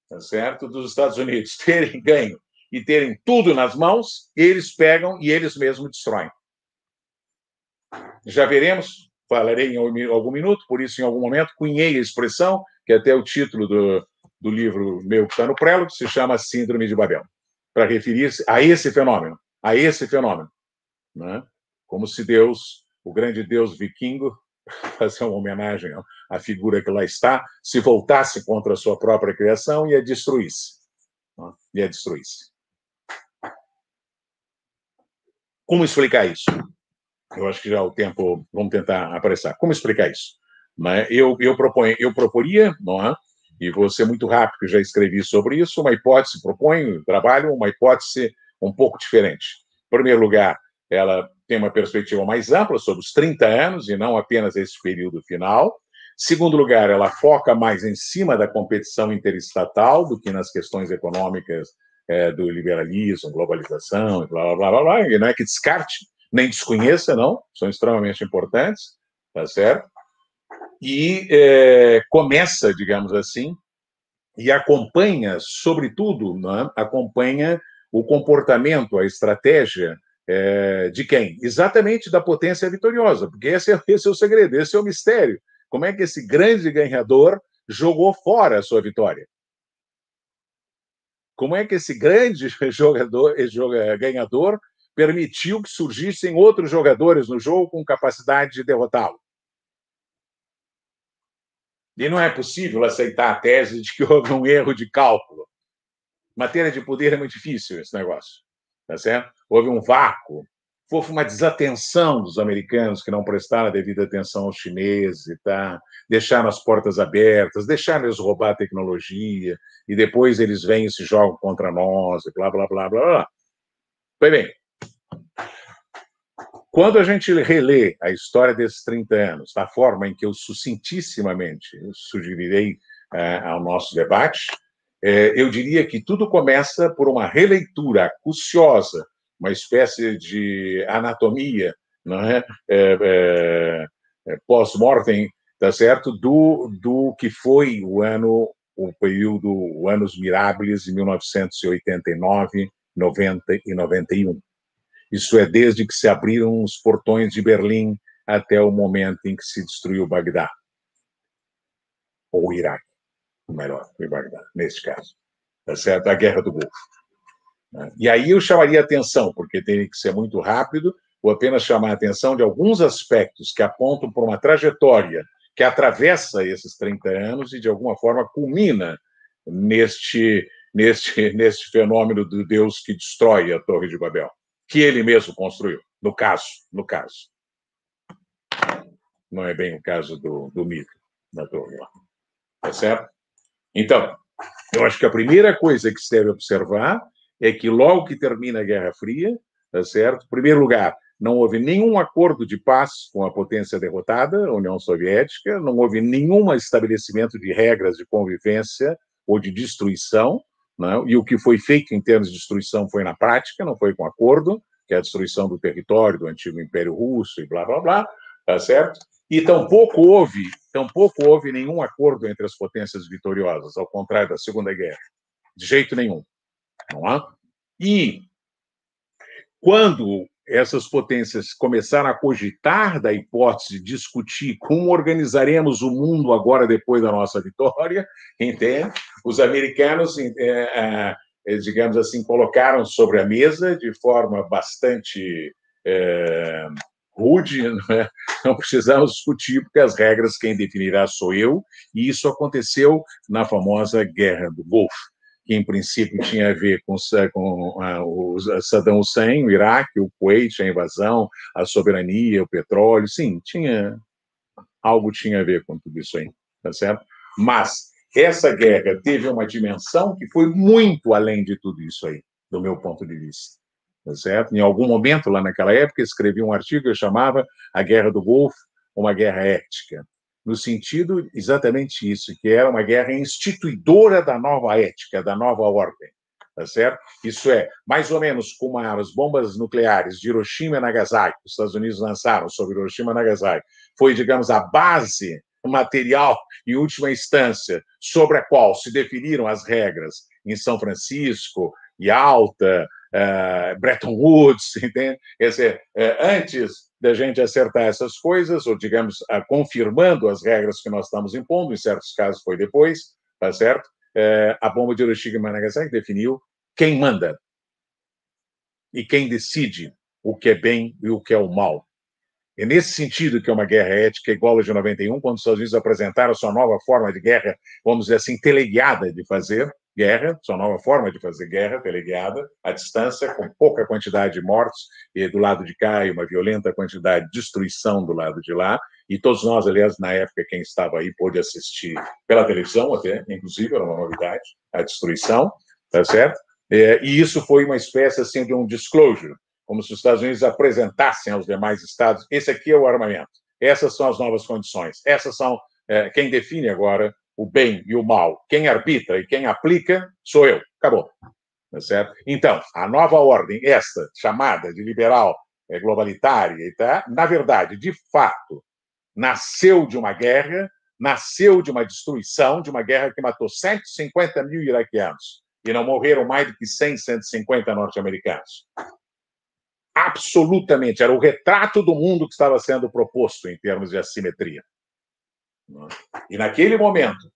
tá certo, dos Estados Unidos terem ganho e terem tudo nas mãos, eles pegam e eles mesmos destroem. Já veremos, falarei em algum minuto, por isso, em algum momento, cunhei a expressão, que é até o título do, do livro meu que está no prélogo, que se chama Síndrome de Babel, para referir-se a esse fenômeno, a esse fenômeno. Né? Como se Deus, o grande Deus vikingo, fazer uma homenagem à figura que lá está, se voltasse contra a sua própria criação e a destruísse. Né? E a destruísse. Como explicar isso? Eu acho que já o tempo, vamos tentar apressar. Como explicar isso? Né? Eu, eu, proponho, eu proporia, não é? E vou ser muito rápido, já escrevi sobre isso, uma hipótese, proponho, trabalho uma hipótese um pouco diferente. Em primeiro lugar, ela tem uma perspectiva mais ampla sobre os 30 anos e não apenas esse período final. Segundo lugar, ela foca mais em cima da competição interestatal do que nas questões econômicas é, do liberalismo, globalização e blá, blá, blá, blá, e não é que descarte nem desconheça, não, são extremamente importantes, tá certo? E é, começa, digamos assim, e acompanha, sobretudo, né, acompanha o comportamento, a estratégia é, de quem? Exatamente da potência vitoriosa, porque esse é, esse é o segredo, esse é o mistério. Como é que esse grande ganhador jogou fora a sua vitória? Como é que esse grande jogador, ganhador permitiu que surgissem outros jogadores no jogo com capacidade de derrotá-lo? E não é possível aceitar a tese de que houve um erro de cálculo. Matéria de poder é muito difícil esse negócio, tá certo? Houve um vácuo houve uma desatenção dos americanos que não prestaram a devida atenção aos chineses, tá? deixaram as portas abertas, deixaram eles roubar a tecnologia, e depois eles vêm e se jogam contra nós, e blá, blá, blá, blá, blá. Pois bem, quando a gente relê a história desses 30 anos, da forma em que eu sucintissimamente sugerirei é, ao nosso debate, é, eu diria que tudo começa por uma releitura acuciosa uma espécie de anatomia é? é, pós-mortem, tá certo? Do, do que foi o ano, o período, o anos mirables de 1989, 90 e 91. Isso é desde que se abriram os portões de Berlim até o momento em que se destruiu Bagdá. Ou o Iraque, melhor, foi Bagdá, nesse caso. Tá certo? A Guerra do Golfo. E aí eu chamaria atenção, porque tem que ser muito rápido, ou apenas chamar atenção de alguns aspectos que apontam para uma trajetória que atravessa esses 30 anos e, de alguma forma, culmina neste, neste, neste fenômeno do Deus que destrói a Torre de Babel, que ele mesmo construiu, no caso, no caso. Não é bem o caso do, do mito da torre lá. Tá certo? Então, eu acho que a primeira coisa que se deve observar é que logo que termina a Guerra Fria, tá certo? Em primeiro lugar, não houve nenhum acordo de paz com a potência derrotada, a União Soviética, não houve nenhum estabelecimento de regras de convivência ou de destruição, né? e o que foi feito em termos de destruição foi na prática, não foi com acordo, que é a destruição do território do antigo Império Russo e blá blá blá, tá certo? E tampouco houve, tampouco houve nenhum acordo entre as potências vitoriosas, ao contrário da Segunda Guerra, de jeito nenhum. Não é? E quando essas potências começaram a cogitar da hipótese de discutir como organizaremos o mundo agora depois da nossa vitória, entende? Os americanos, é, é, é, digamos assim, colocaram sobre a mesa de forma bastante é, rude, não, é? não precisamos discutir, porque as regras quem definirá sou eu, e isso aconteceu na famosa Guerra do Golfo que em princípio tinha a ver com, com uh, o Saddam Hussein, o Iraque, o Kuwait, a invasão, a soberania, o petróleo, sim, tinha algo tinha a ver com tudo isso aí, tá certo? Mas essa guerra teve uma dimensão que foi muito além de tudo isso aí, do meu ponto de vista, tá certo? Em algum momento lá naquela época escrevi um artigo que eu chamava a Guerra do Golfo uma guerra ética, no sentido exatamente isso, que era uma guerra instituidora da nova ética, da nova ordem, tá certo? Isso é, mais ou menos como as bombas nucleares de Hiroshima e Nagasaki, que os Estados Unidos lançaram sobre Hiroshima e Nagasaki, foi, digamos, a base material, em última instância, sobre a qual se definiram as regras em São Francisco, Yalta, uh, Bretton Woods, entende? Quer dizer, uh, antes da gente acertar essas coisas, ou, digamos, confirmando as regras que nós estamos impondo, em certos casos foi depois, tá certo? É, a bomba de Hiroshima e Nagasaki definiu quem manda e quem decide o que é bem e o que é o mal. É nesse sentido que é uma guerra ética igual a de 91, quando os Estados Unidos apresentaram sua nova forma de guerra, vamos dizer assim, teleguiada de fazer, guerra, sua nova forma de fazer guerra, teleguiada, à distância, com pouca quantidade de mortos, e do lado de cá, e uma violenta quantidade de destruição do lado de lá. E todos nós, aliás, na época, quem estava aí pôde assistir pela televisão, até, inclusive, era uma novidade, a destruição, tá certo? E isso foi uma espécie, assim, de um disclosure, como se os Estados Unidos apresentassem aos demais estados: esse aqui é o armamento, essas são as novas condições, essas são. É, quem define agora o bem e o mal. Quem arbitra e quem aplica sou eu. Acabou. Tá certo? Então, a nova ordem, esta chamada de liberal é, globalitária, tá? na verdade, de fato, nasceu de uma guerra, nasceu de uma destruição, de uma guerra que matou 150 mil iraquianos e não morreram mais do que 100, 150 norte-americanos. Absolutamente, era o retrato do mundo que estava sendo proposto em termos de assimetria. E naquele momento,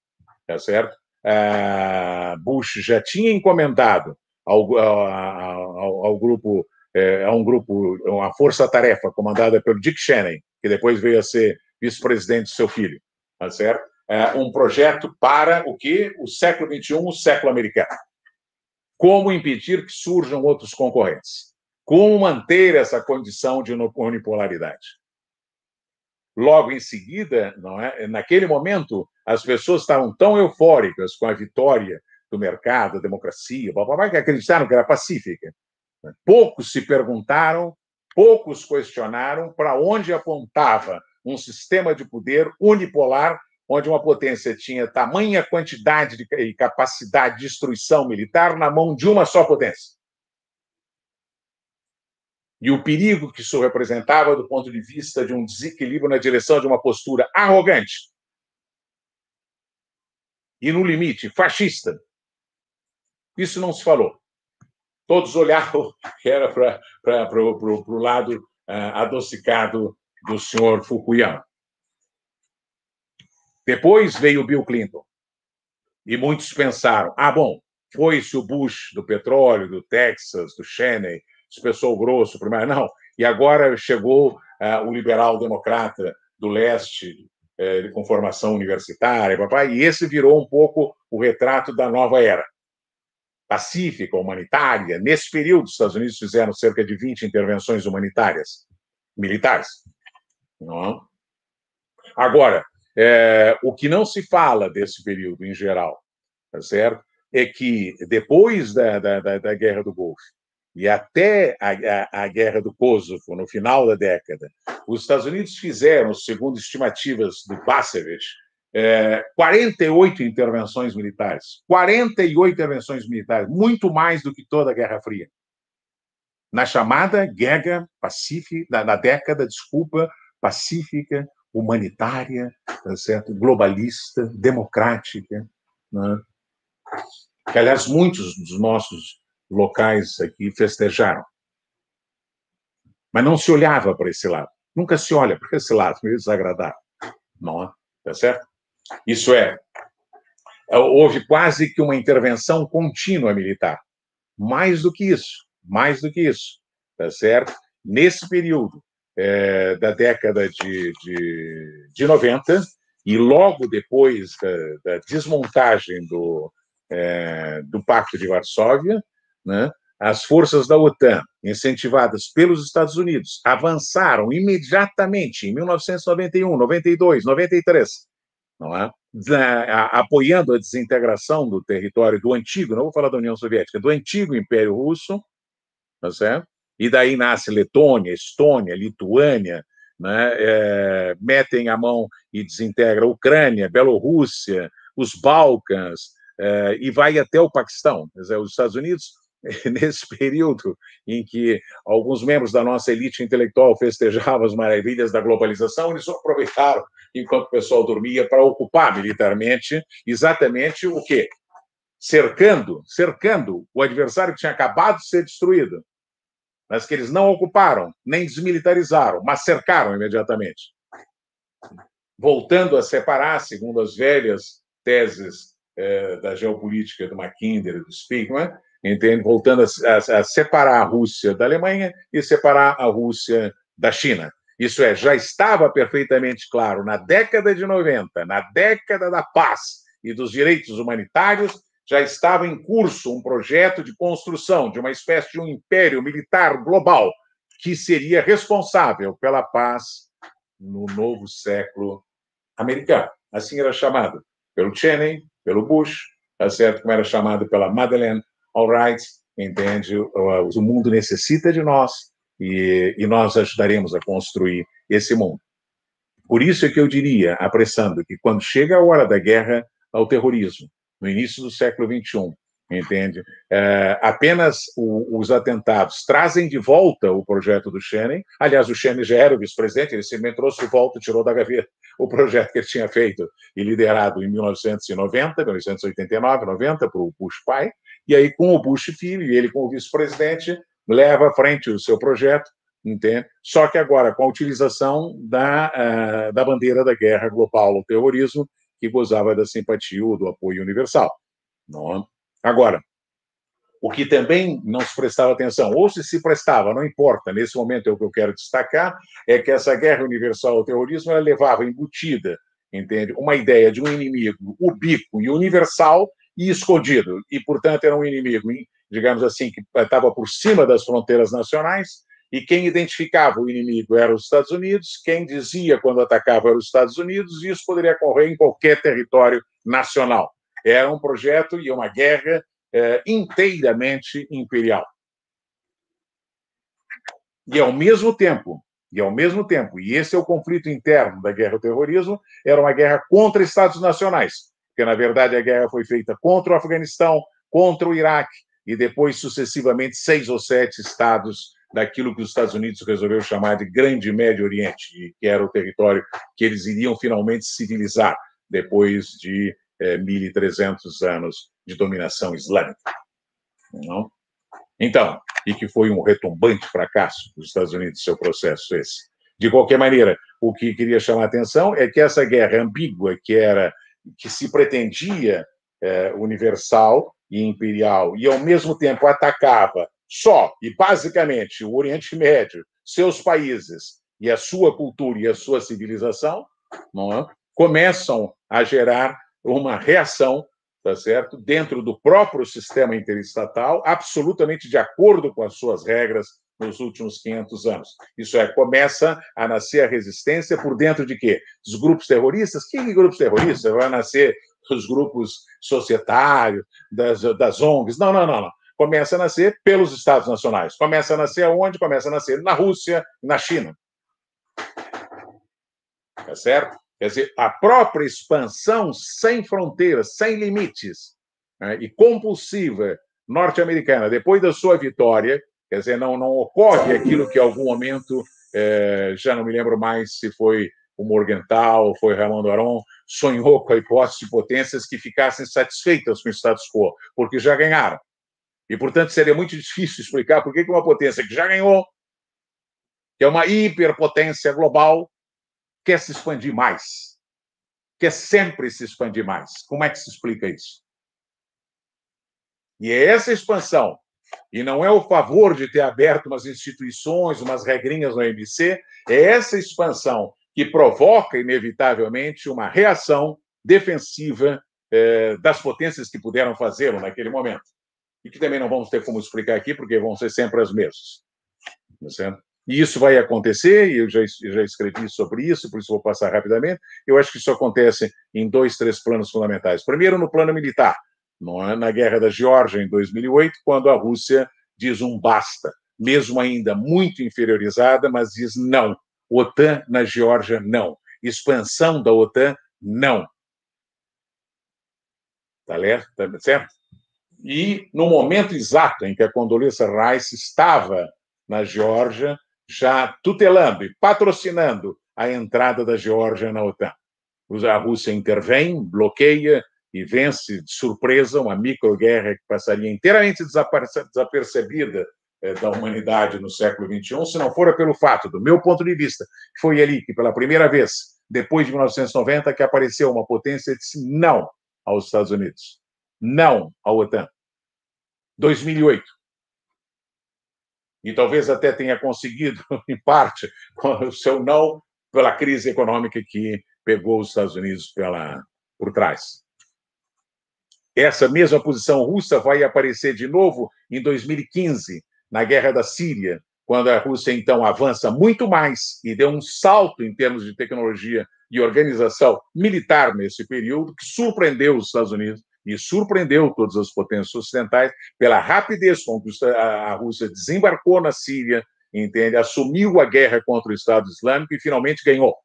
tá certo? Ah, Bush já tinha encomendado ao, ao, ao grupo, é, a um grupo, uma força-tarefa comandada pelo Dick Cheney, que depois veio a ser vice-presidente do seu filho, tá certo? É, um projeto para o que? O século XXI, o século americano. Como impedir que surjam outros concorrentes? Como manter essa condição de unipolaridade? Logo em seguida, não é? naquele momento, as pessoas estavam tão eufóricas com a vitória do mercado, a democracia, blá, blá, blá, que acreditaram que era pacífica. Poucos se perguntaram, poucos questionaram para onde apontava um sistema de poder unipolar, onde uma potência tinha tamanha quantidade de, e capacidade de destruição militar na mão de uma só potência e o perigo que isso representava do ponto de vista de um desequilíbrio na direção de uma postura arrogante e, no limite, fascista. Isso não se falou. Todos olhavam que era para o lado uh, adocicado do senhor Fukuyama. Depois veio Bill Clinton. E muitos pensaram: ah, bom, foi-se o Bush do petróleo, do Texas, do Cheney, pessoal grosso, primeiro, não. E agora chegou uh, o liberal-democrata do leste, uh, com formação universitária, papai, e esse virou um pouco o retrato da nova era. Pacífica, humanitária. Nesse período, os Estados Unidos fizeram cerca de 20 intervenções humanitárias, militares. Não? Agora, é, o que não se fala desse período em geral, tá certo? É que depois da, da, da Guerra do Golfo, e até a, a, a, guerra do Kosovo, no final da década, os Estados Unidos fizeram, segundo estimativas do Basevich, é, 48 intervenções militares. 48 intervenções militares, muito mais do que toda a Guerra Fria. Na chamada guerra pacífica, na, década, desculpa, pacífica, humanitária, tá certo? globalista, democrática. Né? Que, aliás, muitos dos nossos locais aqui festejaram. Mas não se olhava para esse lado. Nunca se olha para esse lado, meio desagradável. Não é? Tá certo? Isso é, houve quase que uma intervenção contínua militar. Mais do que isso, mais do que isso, tá certo? Nesse período é, da década de, de, de 90, e logo depois da, da desmontagem do, é, do Pacto de Varsóvia, né, as forças da OTAN, incentivadas pelos Estados Unidos, avançaram imediatamente em 1991, 92, 93, não é? apoiando a desintegração do território do antigo, não vou falar da União Soviética, do antigo Império Russo, tá e daí nasce Letônia, Estônia, Lituânia, né? é, metem a mão e desintegra a Ucrânia, Bielorrússia, os Balcãs, é, e vai até o Paquistão. Dizer, os Estados Unidos nesse período em que alguns membros da nossa elite intelectual festejavam as maravilhas da globalização, eles aproveitaram, enquanto o pessoal dormia, para ocupar militarmente exatamente o quê? Cercando, cercando o adversário que tinha acabado de ser destruído, mas que eles não ocuparam, nem desmilitarizaram, mas cercaram imediatamente. Voltando a separar, segundo as velhas teses eh, da geopolítica do Mackinder e do Spiegelman, entende? voltando a, a, a, separar a Rússia da Alemanha e separar a Rússia da China. Isso é, já estava perfeitamente claro na década de 90, na década da paz e dos direitos humanitários, já estava em curso um projeto de construção de uma espécie de um império militar global que seria responsável pela paz no novo século americano. Assim era chamado pelo Cheney, pelo Bush, tá certo? como era chamado pela Madeleine alright, entende? O mundo necessita de nós e, e nós ajudaremos a construir esse mundo. Por isso é que eu diria, apressando, que quando chega a hora da guerra ao terrorismo, no início do século XXI, entende? É, apenas o, os atentados trazem de volta o projeto do Schengen. Aliás, o Schengen já era o vice-presidente, ele simplesmente trouxe de volta, tirou da gaveta o projeto que ele tinha feito e liderado em 1990, 1989, 90, para o Bush pai, e aí, com o Bush filho, ele como vice-presidente, leva à frente o seu projeto, entende? Só que agora com a utilização da, uh, da bandeira da guerra global ao terrorismo, que gozava da simpatia ou do apoio universal. Não? Agora, o que também não se prestava atenção, ou se se prestava, não importa, nesse momento é o que eu quero destacar, é que essa guerra universal ao terrorismo ela levava embutida, entende, uma ideia de um inimigo ubíquo e universal e escondido, e, portanto, era um inimigo, digamos assim, que estava por cima das fronteiras nacionais, e quem identificava o inimigo eram os Estados Unidos, quem dizia quando atacava eram os Estados Unidos, e isso poderia ocorrer em qualquer território nacional. Era um projeto e uma guerra é, inteiramente imperial. E ao mesmo tempo, e ao mesmo tempo, e esse é o conflito interno da guerra ao terrorismo, era uma guerra contra estados nacionais, porque na verdade a guerra foi feita contra o Afeganistão, contra o Iraque e depois sucessivamente seis ou sete estados daquilo que os Estados Unidos resolveu chamar de Grande Médio Oriente, que era o território que eles iriam finalmente civilizar depois de é, 1.300 anos de dominação islâmica. Não? Então, e que foi um retumbante fracasso dos Estados Unidos, seu processo esse. De qualquer maneira, o que queria chamar a atenção é que essa guerra ambígua, que era que se pretendia é, universal e imperial, e ao mesmo tempo atacava só e basicamente o Oriente Médio, seus países e a sua cultura e a sua civilização, é? começam a gerar uma reação, tá certo, dentro do próprio sistema interestatal, absolutamente de acordo com as suas regras nos últimos 500 anos. Isso é, começa a nascer a resistência por dentro de quê? Dos grupos terroristas? Que grupos terroristas? Vai nascer os grupos societários, das, das ONGs? Não, não, não, não. Começa a nascer pelos Estados nacionais. Começa a nascer aonde? Começa a nascer na Rússia e na China. Tá certo? Quer dizer, a própria expansão sem fronteiras, sem limites, né, e compulsiva norte-americana, depois da sua vitória, quer dizer, não, não ocorre aquilo que em algum momento, é, já não me lembro mais se foi o Morgenthau, foi Ramon Aron, sonhou com a hipótese de potências que ficassem satisfeitas com o status quo, porque já ganharam. E, portanto, seria muito difícil explicar por que uma potência que já ganhou, que é uma hiperpotência global, quer se expandir mais, quer sempre se expandir mais. Como é que se explica isso? E é essa expansão, e não é o favor de ter aberto umas instituições, umas regrinhas no MC, é essa expansão que provoca, inevitavelmente, uma reação defensiva eh, das potências que puderam fazê-lo naquele momento. E que também não vamos ter como explicar aqui, porque vão ser sempre as mesmas. Tá? E isso vai acontecer, e eu já, já escrevi sobre isso, por isso vou passar rapidamente. Eu acho que isso acontece em dois, três planos fundamentais. Primeiro, no plano militar, é? na Guerra da Geórgia, em 2008, quando a Rússia diz um basta, mesmo ainda muito inferiorizada, mas diz não. OTAN na Geórgia, não. Expansão da OTAN, não. Tá certo? E no momento exato em que a Condoleezza Rice estava na Geórgia, já tutelando e patrocinando a entrada da Geórgia na OTAN. A Rússia intervém, bloqueia e vence de surpresa uma microguerra que passaria inteiramente desapercebida eh, da humanidade no século XXI, se não fora pelo fato, do meu ponto de vista, que foi ali que, pela primeira vez, depois de 1990, que apareceu uma potência e disse não aos Estados Unidos, não à OTAN. 2008, e talvez até tenha conseguido, em parte, o seu não pela crise econômica que pegou os Estados Unidos pela, por trás. Essa mesma posição russa vai aparecer de novo em 2015, na guerra da Síria, quando a Rússia então avança muito mais e deu um salto em termos de tecnologia e organização militar nesse período, que surpreendeu os Estados Unidos e surpreendeu todas as potências ocidentais pela rapidez com que a Rússia desembarcou na Síria, entende? Assumiu a guerra contra o Estado Islâmico e finalmente ganhou.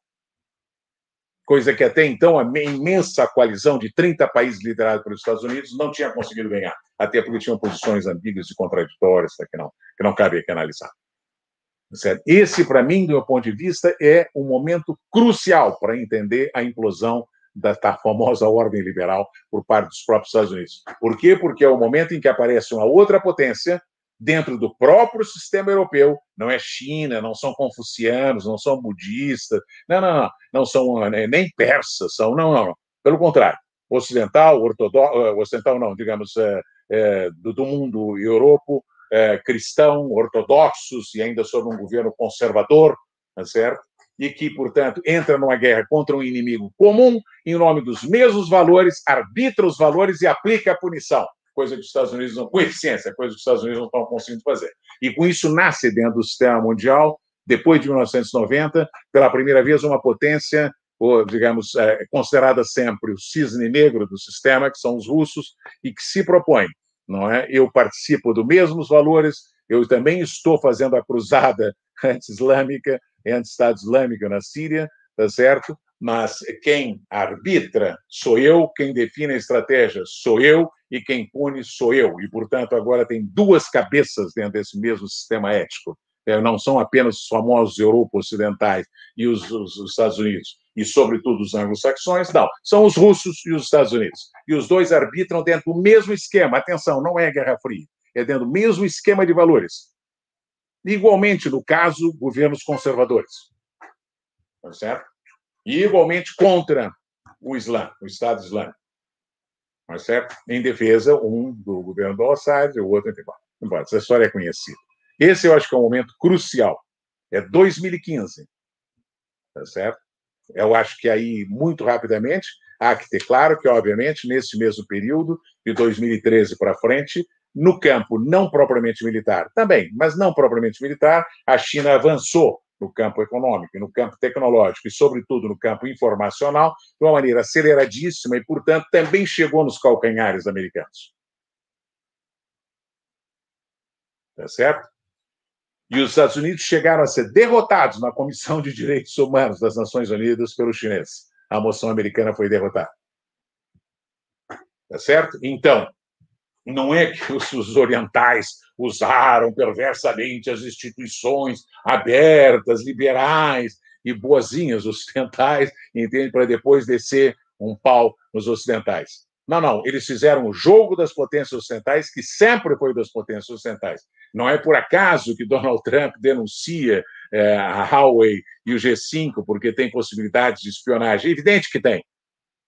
Coisa que até então a imensa coalizão de 30 países liderada pelos Estados Unidos não tinha conseguido ganhar, até porque tinham posições ambíguas e contraditórias que não, que não cabe aqui analisar. Certo? Esse, para mim, do meu ponto de vista, é um momento crucial para entender a implosão da, da, famosa ordem liberal por parte dos próprios Estados Unidos. Por quê? Porque é o momento em que aparece uma outra potência dentro do próprio sistema europeu. Não é China, não são confucianos, não são budistas, não, não, não, não são né, nem persas, são, não, não, não. Pelo contrário, ocidental, ortodoxo, eh, ocidental não, digamos, é, é, do, do, mundo europeu, é, cristão, ortodoxos e ainda sob um governo conservador, tá certo? E que, portanto, entra numa guerra contra um inimigo comum em nome dos mesmos valores, arbitra os valores e aplica a punição coisa que os Estados Unidos não, com eficiência, coisa que os Estados Unidos não estão conseguindo fazer. E com isso nasce dentro do sistema mundial, depois de 1990, pela primeira vez uma potência, ou digamos, é, considerada sempre o cisne negro do sistema, que são os russos, e que se propõe, não é? Eu participo dos mesmos valores, eu também estou fazendo a cruzada anti-islâmica, anti-Estado Islâmico na Síria, tá certo? Mas quem arbitra sou eu, quem define a estratégia sou eu e quem pune sou eu. E, portanto, agora tem duas cabeças dentro desse mesmo sistema ético. É, não são apenas os famosos Europa ocidentais e os, os, os Estados Unidos, e, sobretudo, os anglo-saxões, não. São os russos e os Estados Unidos. E os dois arbitram dentro do mesmo esquema. Atenção, não é Guerra Fria, é dentro do mesmo esquema de valores. Igualmente, no caso, governos conservadores. Tá certo? E igualmente contra o Islã, o Estado Islâmico. Mas certo? Em defesa, um do governo do Assad, o outro, embora. Essa história é conhecida. Esse eu acho que é um momento crucial. É 2015. Tá certo? Eu acho que aí, muito rapidamente, há que ter claro que, obviamente, nesse mesmo período, de 2013 para frente, no campo não propriamente militar, também, mas não propriamente militar, a China avançou no campo econômico, no campo tecnológico e, sobretudo, no campo informacional, de uma maneira aceleradíssima e, portanto, também chegou nos calcanhares americanos. Tá certo? E os Estados Unidos chegaram a ser derrotados na Comissão de Direitos Humanos das Nações Unidas pelos chineses. A moção americana foi derrotada. Tá certo? Então, não é que os, orientais usaram perversamente as instituições abertas, liberais e boazinhas ocidentais, entende? Para depois descer um pau nos ocidentais. Não, não, eles fizeram o jogo das potências ocidentais, que sempre foi das potências ocidentais. Não é por acaso que Donald Trump denuncia é, a Huawei e o G5 porque tem possibilidades de espionagem. É evidente que tem.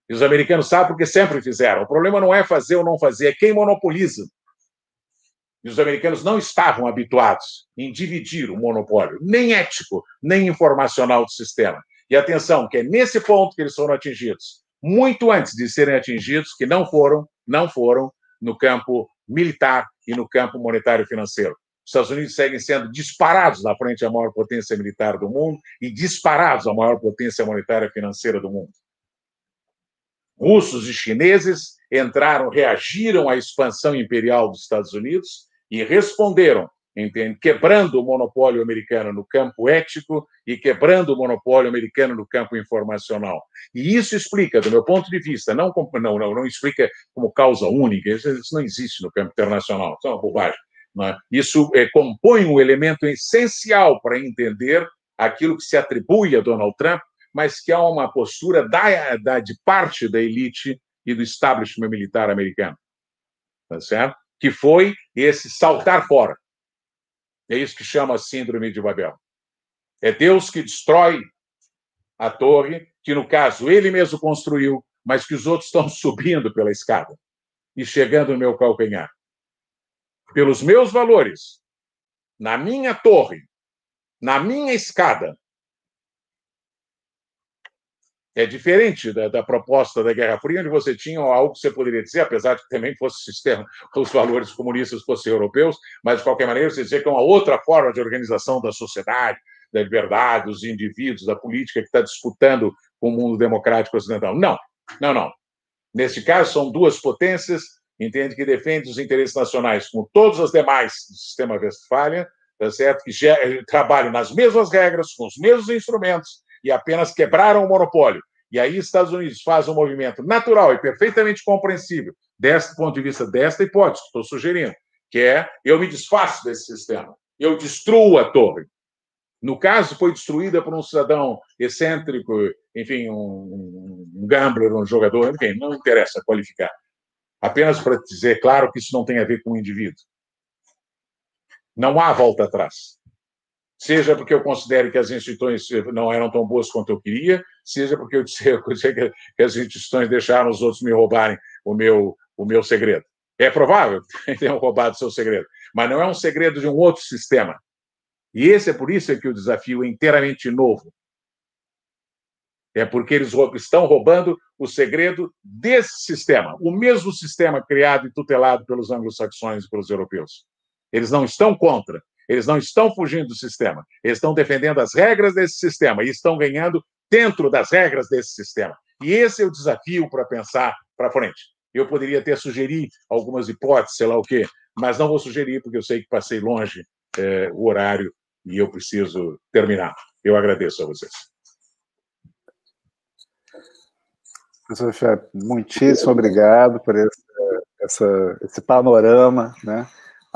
E os americanos sabem porque sempre fizeram. O problema não é fazer ou não fazer, é quem monopoliza. E os americanos não estavam habituados em dividir o monopólio, nem ético, nem informacional do sistema. E atenção, que é nesse ponto que eles foram atingidos, muito antes de serem atingidos, que não foram, não foram no campo militar e no campo monetário financeiro. Os Estados Unidos seguem sendo disparados na frente à maior potência militar do mundo e disparados à maior potência monetária financeira do mundo russos e chineses entraram, reagiram à expansão imperial dos Estados Unidos e responderam, entende? quebrando o monopólio americano no campo ético e quebrando o monopólio americano no campo informacional. E isso explica, do meu ponto de vista, não, não, não, não explica como causa única, isso, não existe no campo internacional, isso é uma bobagem. É? Isso é, compõe um elemento essencial para entender aquilo que se atribui a Donald Trump mas que há uma postura da, da, de parte da elite e do establishment militar americano, tá certo? Que foi esse saltar fora. É isso que chama a síndrome de Babel. É Deus que destrói a torre, que no caso ele mesmo construiu, mas que os outros estão subindo pela escada e chegando no meu calcanhar. Pelos meus valores, na minha torre, na minha escada, é diferente da, da, proposta da Guerra Fria, onde você tinha algo que você poderia dizer, apesar de que também fosse sistema, os valores comunistas fossem europeus, mas de qualquer maneira você dizia que é uma outra forma de organização da sociedade, da liberdade, dos indivíduos, da política que está disputando com o mundo democrático ocidental. Não, não, não. Neste caso, são duas potências, entende, que defendem os interesses nacionais, como todas as demais do sistema Westphalia, tá certo? que já, trabalham nas mesmas regras, com os mesmos instrumentos, e apenas quebraram o monopólio. E aí, Estados Unidos faz um movimento natural e perfeitamente compreensível, deste ponto de vista desta hipótese que estou sugerindo, que é eu me desfaço desse sistema, eu destruo a torre. No caso, foi destruída por um cidadão excêntrico, enfim, um, um gambler, um jogador, enfim, não interessa qualificar. Apenas para dizer, claro, que isso não tem a ver com o indivíduo. Não há volta atrás. Seja porque eu considero que as instituições não eram tão boas quanto eu queria, seja porque eu disse que as instituições deixaram os outros me roubarem o meu, o meu segredo. É provável que tenham roubado o seu segredo, mas não é um segredo de um outro sistema. E esse é por isso que o desafio é inteiramente novo. É porque eles estão roubando o segredo desse sistema, o mesmo sistema criado e tutelado pelos anglo-saxões e pelos europeus. Eles não estão contra, eles não estão fugindo do sistema, eles estão defendendo as regras desse sistema e estão ganhando dentro das regras desse sistema. E esse é o desafio para pensar para frente. Eu poderia até sugerir algumas hipóteses, sei lá o quê, mas não vou sugerir porque eu sei que passei longe é, o horário e eu preciso terminar. Eu agradeço a vocês. Professor Chefe, muitíssimo obrigado por esse, essa, esse panorama né,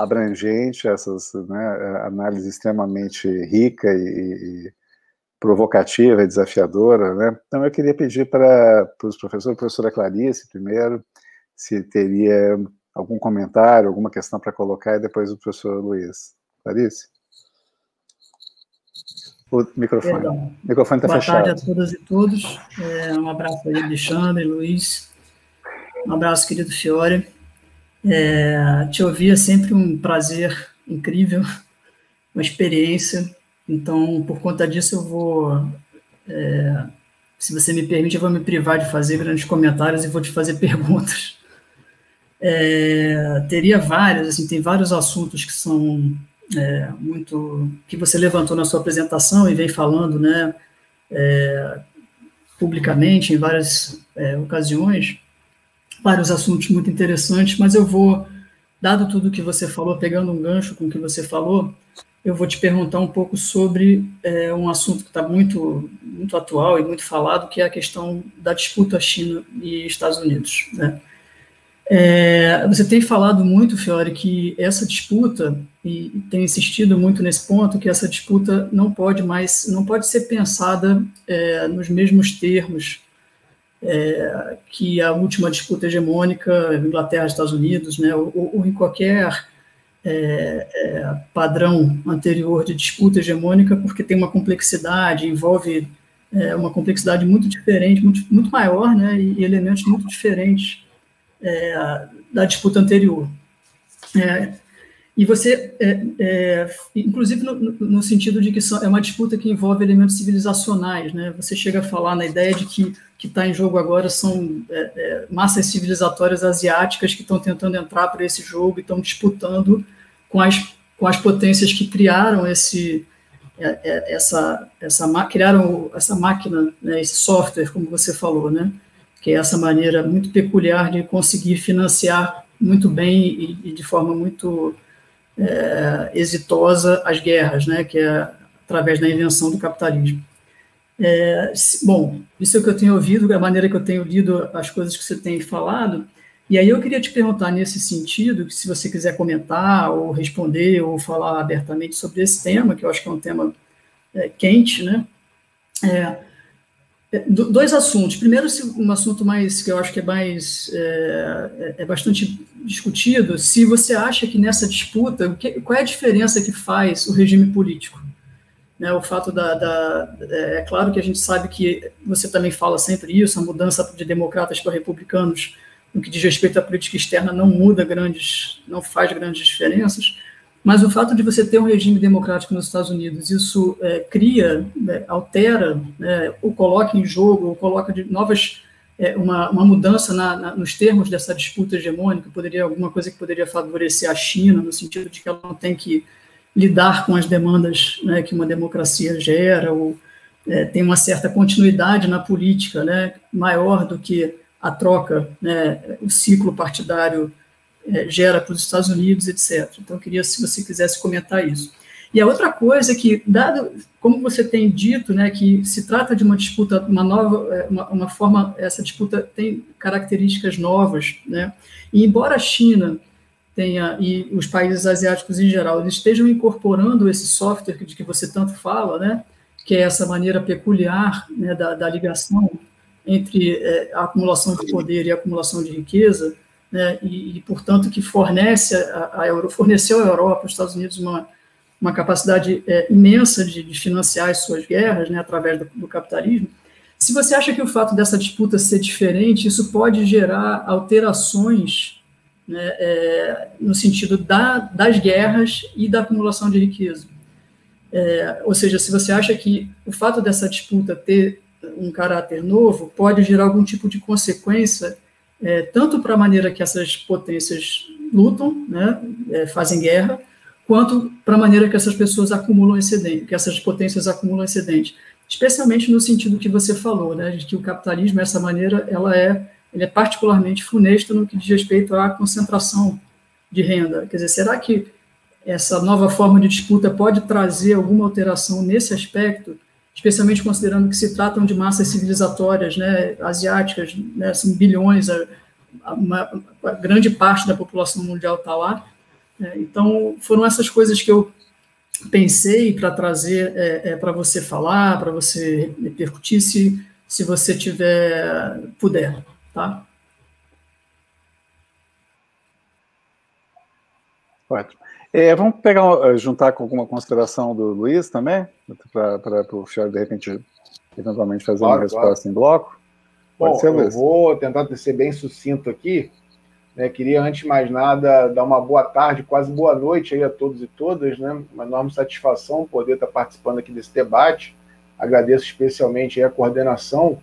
abrangente, essas né, análise extremamente rica e, e provocativa e desafiadora. Né? Então, eu queria pedir para, os professores, professora Clarice, primeiro, se teria algum comentário, alguma questão para colocar, e depois o professor Luiz. Clarice? O microfone. Perdão. O microfone está fechado. Boa tarde a todas e todos. É, um abraço aí, Alexandre, Luiz. Um abraço, querido Fiore. É, te ouvir é sempre um prazer incrível, uma experiência. Então, por conta disso, eu vou, é, se você me permite, eu vou me privar de fazer grandes comentários e vou te fazer perguntas. É, teria vários, assim, tem vários assuntos que são é, muito que você levantou na sua apresentação e vem falando, né, é, publicamente em várias é, ocasiões, vários assuntos muito interessantes, mas eu vou, dado tudo que você falou, pegando um gancho com o que você falou, eu vou te perguntar um pouco sobre é, um assunto que está muito, muito atual e muito falado, que é a questão da disputa China e Estados Unidos. Né? É, você tem falado muito, Fiore, que essa disputa, e tem insistido muito nesse ponto, que essa disputa não pode mais, não pode ser pensada é, nos mesmos termos é, que a última disputa hegemônica, Inglaterra Estados Unidos, né, ou, ou em qualquer é, é, padrão anterior de disputa hegemônica, porque tem uma complexidade, envolve é, uma complexidade muito diferente, muito, muito maior, né, e elementos muito diferentes é, da disputa anterior. É, e você, inclusive no, no, sentido de que é uma disputa que envolve elementos civilizacionais, né? Você chega a falar na ideia de que que está em jogo agora são é, é, massas civilizatórias asiáticas que estão tentando entrar para esse jogo e estão disputando com as com as potências que criaram esse essa essa criaram essa máquina, né, esse software, como você falou, né? que é essa maneira muito peculiar de conseguir financiar muito bem e, e de forma muito é, exitosa as guerras, né, que é através da invenção do capitalismo. É, bom, isso é o que eu tenho ouvido, a maneira que eu tenho lido as coisas que você tem falado, e aí eu queria te perguntar nesse sentido, se você quiser comentar ou responder ou falar abertamente sobre esse tema, que eu acho que é um tema é, quente, né? É, Dois assuntos. Primeiro, um assunto mais que eu acho que é mais é, é, é bastante discutido. Se você acha que nessa disputa, qual é a diferença que faz o regime político? Né, o fato da, da, é, é claro que a gente sabe que você também fala sempre isso, a mudança de democratas para republicanos no que diz respeito à política externa não muda grandes, não faz grandes diferenças. Mas o fato de você ter um regime democrático nos Estados Unidos, isso é, cria, é, altera, é, ou coloca em jogo, ou coloca de novas, é, uma, uma, mudança na, na, nos termos dessa disputa hegemônica, poderia alguma coisa que poderia favorecer a China, no sentido de que ela não tem que lidar com as demandas né, que uma democracia gera, ou é, tem uma certa continuidade na política, né, maior do que a troca, né, o ciclo partidário é, gera para os Estados Unidos, etc. Então, eu queria, se você quisesse comentar isso. E a outra coisa é que, dado, como você tem dito, né, que se trata de uma disputa, uma nova, é, uma, uma forma, essa disputa tem características novas, né, e embora a China tenha, e os países asiáticos em geral, eles estejam incorporando esse software de que você tanto fala, né, que é essa maneira peculiar né, da, da ligação entre é, a acumulação de poder e a acumulação de riqueza, né, e, e, portanto, que fornece a, a Euro, forneceu à Europa, aos Estados Unidos, uma, uma capacidade é, imensa de, de, financiar as suas guerras, né, através do, do, capitalismo. Se você acha que o fato dessa disputa ser diferente, isso pode gerar alterações né, é, no sentido da, das guerras e da acumulação de riqueza. É, ou seja, se você acha que o fato dessa disputa ter um caráter novo pode gerar algum tipo de consequência é, tanto para a maneira que essas potências lutam, né, é, fazem guerra, quanto para a maneira que essas pessoas acumulam excedente, que essas potências acumulam excedente. Especialmente no sentido que você falou, né, de que o capitalismo, essa maneira, ela é, ele é particularmente funesto no que diz respeito à concentração de renda. Quer dizer, será que essa nova forma de disputa pode trazer alguma alteração nesse aspecto? especialmente considerando que se tratam de massas civilizatórias né, asiáticas, né, são bilhões, a, uma, a grande parte da população mundial está lá. É, então, foram essas coisas que eu pensei para trazer é, é, para você falar, para você repercutir, se, se você tiver, puder, tá? Ótimo. É, vamos pegar, eh, juntar com alguma consideração do Luiz também, para o Fiore, de repente, eventualmente fazer claro, uma resposta claro. em bloco. Pode Bom, ser, Luiz? eu vou tentar ser bem sucinto aqui. Né? Queria, antes de mais nada, dar uma boa tarde, quase boa noite aí a todos e todas. Né? Uma enorme satisfação poder estar participando aqui desse debate. Agradeço especialmente a coordenação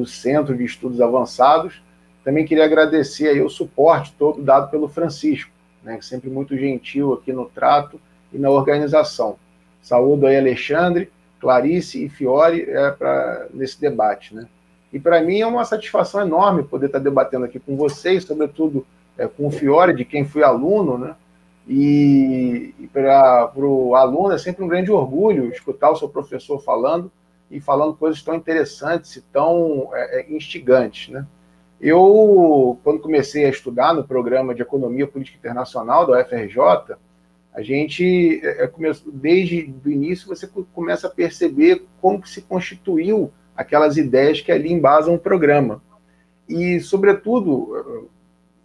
do Centro de Estudos Avançados. Também queria agradecer aí o suporte todo dado pelo Francisco né, sempre muito gentil aqui no trato e na organização. Saúdo aí Alexandre, Clarice e Fiore é, pra, nesse debate. Né? E para mim é uma satisfação enorme poder estar debatendo aqui com vocês, sobretudo é, com o Fiore, de quem fui aluno, né? E, e para o aluno é sempre um grande orgulho escutar o seu professor falando e falando coisas tão interessantes e tão é, é instigantes, né? Eu, quando comecei a estudar no programa de Economia Política Internacional da UFRJ, a gente, é, é desde o início, você começa a perceber como que se constituiu aquelas ideias que ali embasam o programa. E, sobretudo,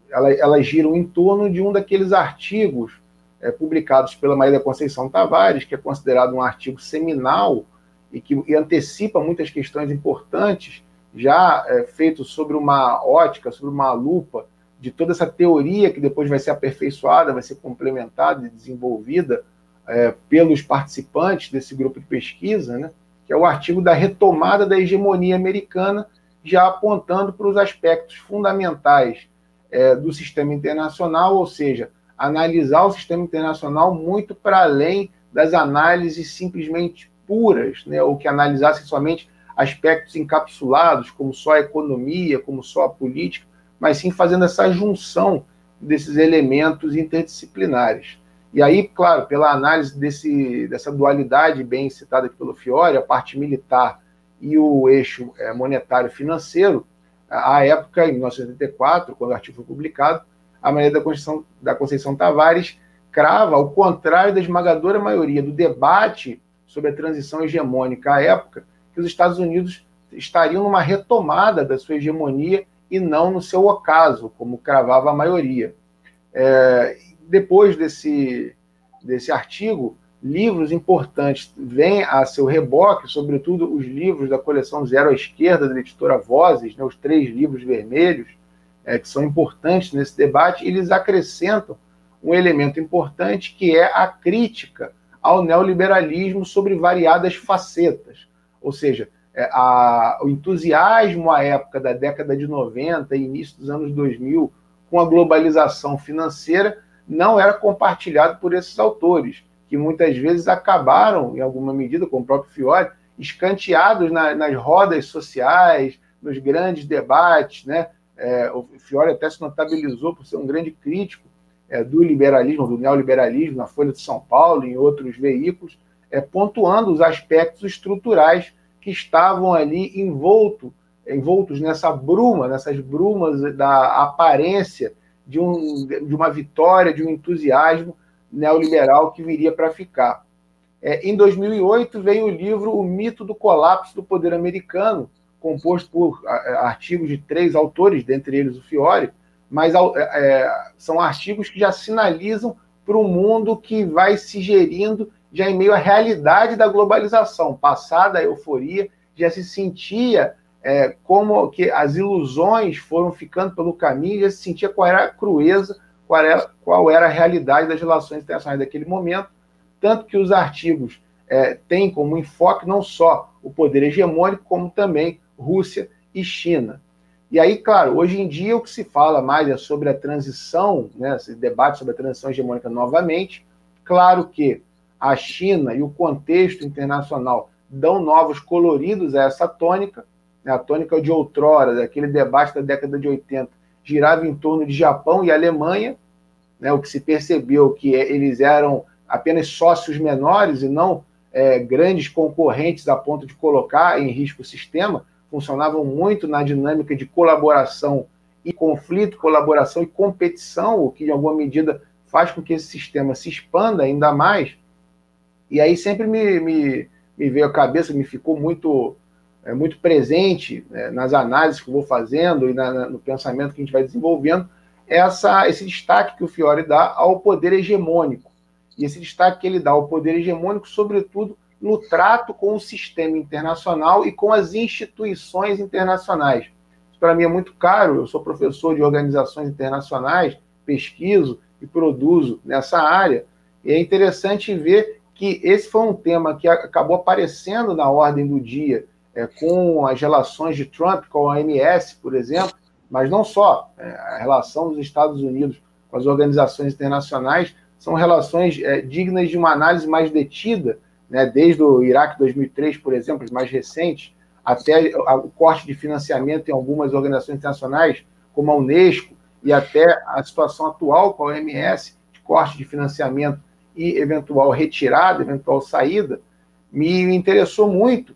elas, giram em torno de um daqueles artigos é, publicados pela Maria da Conceição Tavares, que é considerado um artigo seminal e que e antecipa muitas questões importantes já é, feito sobre uma ótica, sobre uma lupa de toda essa teoria que depois vai ser aperfeiçoada, vai ser complementada e desenvolvida é, pelos participantes desse grupo de pesquisa, né, que é o artigo da retomada da hegemonia americana, já apontando para os aspectos fundamentais é, do sistema internacional, ou seja, analisar o sistema internacional muito para além das análises simplesmente puras, né, ou que analisassem somente aspectos encapsulados, como só a economia, como só a política, mas sim fazendo essa junção desses elementos interdisciplinares. E aí, claro, pela análise desse, dessa dualidade bem citada pelo Fiore, a parte militar e o eixo é, monetário financeiro, à época, em 1984, quando o artigo foi publicado, a Maria da Conceição, da Conceição Tavares crava, ao contrário da esmagadora maioria do debate sobre a transição hegemônica à época, que os Estados Unidos estariam numa retomada da sua hegemonia e não no seu ocaso, como cravava a maioria. É, depois desse, desse artigo, livros importantes vêm a seu reboque, sobretudo os livros da coleção Zero à Esquerda, da editora Vozes, né, os três livros vermelhos, é, que são importantes nesse debate, eles acrescentam um elemento importante que é a crítica ao neoliberalismo sobre variadas facetas. Ou seja, é, a, o entusiasmo à época da década de 90 e início dos anos 2000 com a globalização financeira não era compartilhado por esses autores, que muitas vezes acabaram, em alguma medida, como o próprio Fiore, escanteados na, nas rodas sociais, nos grandes debates. Né? É, o Fiore até se notabilizou por ser um grande crítico é, do liberalismo, do neoliberalismo, na Folha de São Paulo em outros veículos, é, pontuando os aspectos estruturais que estavam ali envolto, envoltos nessa bruma, nessas brumas da aparência de, um, de uma vitória, de um entusiasmo neoliberal que viria para ficar. É, em 2008 veio o livro O Mito do Colapso do Poder Americano, composto por artigos de três autores, dentre eles o Fiore, mas é, são artigos que já sinalizam para um mundo que vai se gerindo já em meio à realidade da globalização. Passada a euforia, já se sentia é, como que as ilusões foram ficando pelo caminho, já se sentia qual era a crueza, qual era, qual era a realidade das relações internacionais daquele momento, tanto que os artigos é, têm como enfoque não só o poder hegemônico, como também Rússia e China. E aí, claro, hoje em dia o que se fala mais é sobre a transição, né, esse debate sobre a transição hegemônica novamente. Claro que a China e o contexto internacional dão novos coloridos a essa tônica, né, a tônica de outrora, daquele debate da década de 80, girava em torno de Japão e Alemanha, né, o que se percebeu que eles eram apenas sócios menores e não é, grandes concorrentes a ponto de colocar em risco o sistema, funcionavam muito na dinâmica de colaboração e conflito, colaboração e competição, o que, em alguma medida, faz com que esse sistema se expanda ainda mais. E aí sempre me, me, me veio à cabeça, me ficou muito, é, muito presente né, nas análises que eu vou fazendo e na, no pensamento que a gente vai desenvolvendo, essa, esse destaque que o Fiore dá ao poder hegemônico. E esse destaque que ele dá ao poder hegemônico, sobretudo, no trato com o sistema internacional e com as instituições internacionais. Isso para mim é muito caro. Eu sou professor de organizações internacionais, pesquiso e produzo nessa área. E é interessante ver que esse foi um tema que acabou aparecendo na ordem do dia é, com as relações de Trump com a OMS, por exemplo, mas não só. É, a relação dos Estados Unidos com as organizações internacionais são relações é, dignas de uma análise mais detida, né, desde o Iraque 2003, por exemplo, os mais recentes, até o corte de financiamento em algumas organizações internacionais, como a Unesco, e até a situação atual com a OMS, de corte de financiamento e eventual retirada, eventual saída, me interessou muito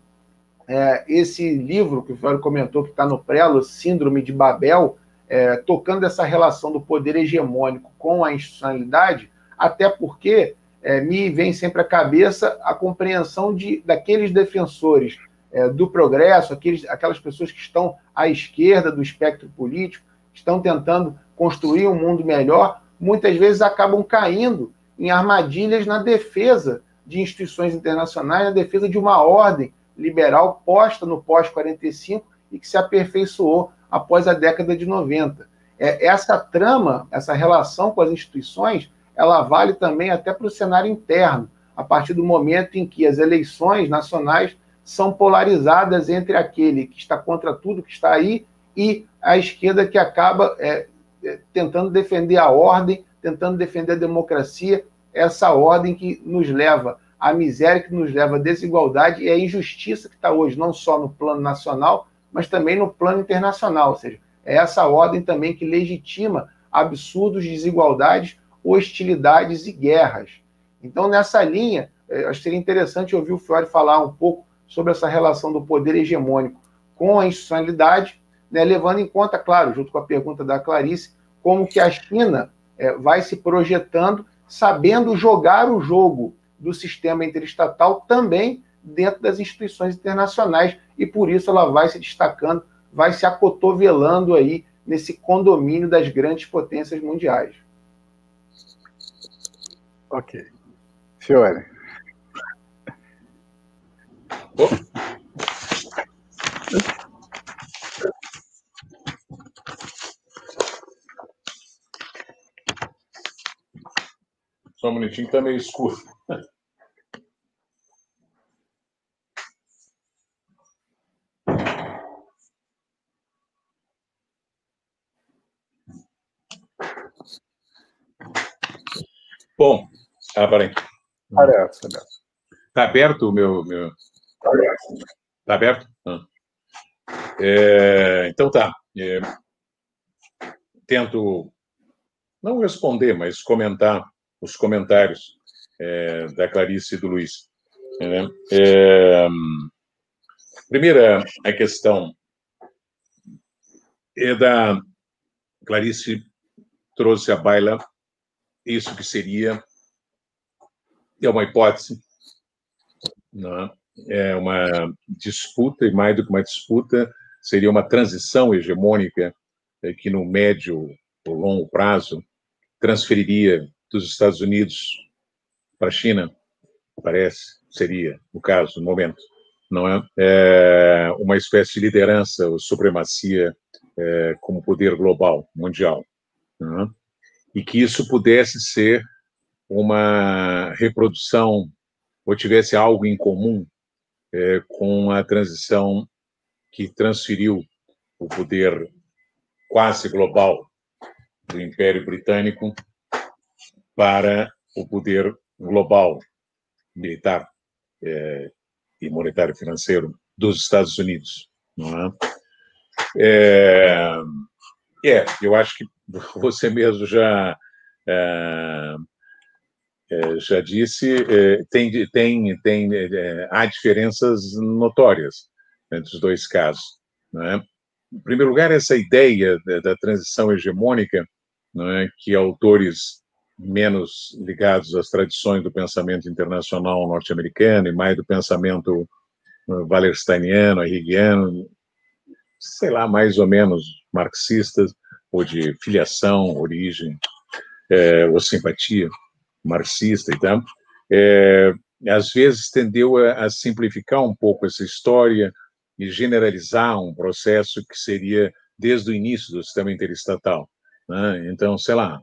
é, esse livro que o Flávio comentou, que está no Prelo, Síndrome de Babel, é, tocando essa relação do poder hegemônico com a institucionalidade, até porque é, me vem sempre à cabeça a compreensão de, daqueles defensores é, do progresso, aqueles, aquelas pessoas que estão à esquerda do espectro político, estão tentando construir um mundo melhor, muitas vezes acabam caindo em armadilhas na defesa de instituições internacionais, na defesa de uma ordem liberal posta no pós-45 e que se aperfeiçoou após a década de 90. É, essa trama, essa relação com as instituições, ela vale também até para o cenário interno, a partir do momento em que as eleições nacionais são polarizadas entre aquele que está contra tudo que está aí e a esquerda que acaba é, é, tentando defender a ordem, tentando defender a democracia, essa ordem que nos leva à miséria, que nos leva à desigualdade e à injustiça que está hoje, não só no plano nacional, mas também no plano internacional. Ou seja, é essa ordem também que legitima absurdos, desigualdades hostilidades e guerras. Então, nessa linha, é, acho que seria interessante ouvir o Fiore falar um pouco sobre essa relação do poder hegemônico com a institucionalidade, né, levando em conta, claro, junto com a pergunta da Clarice, como que a China é, vai se projetando, sabendo jogar o jogo do sistema interestatal também dentro das instituições internacionais, e por isso ela vai se destacando, vai se acotovelando aí nesse condomínio das grandes potências mundiais. Ok. Fiore. Só um minutinho que tá meio escuro. Bom, ah, peraí. Parece, parece. Está aberto o meu. meu... Está aberto? Ah. É, então tá. É, tento não responder, mas comentar os comentários é, da Clarice e do Luiz. Né? É, primeira a questão é da Clarice trouxe a baila isso que seria é uma hipótese, não é? uma disputa, e mais do que uma disputa, seria uma transição hegemônica é, que no médio o longo prazo, transferiria dos Estados Unidos para a China, parece, seria o caso, no momento, não é? é uma espécie de liderança ou supremacia é, como poder global, mundial. É? E que isso pudesse ser uma reprodução ou tivesse algo em comum é, com a transição que transferiu o poder quase global do Império Britânico para o poder global militar é, e monetário financeiro dos Estados Unidos. Não é? É, é, eu acho que você mesmo já é, já disse, é, tem, tem, tem, é, há diferenças notórias entre os dois casos. Né? Em primeiro lugar, essa ideia da, transição hegemônica, né, que autores menos ligados às tradições do pensamento internacional norte-americano e mais do pensamento wallersteiniano, hegeliano, sei lá, mais ou menos marxistas, ou de filiação, origem, é, ou simpatia marxista e tal, é, às vezes tendeu a, a, simplificar um pouco essa história e generalizar um processo que seria desde o início do sistema interestatal. Né? Então, sei lá,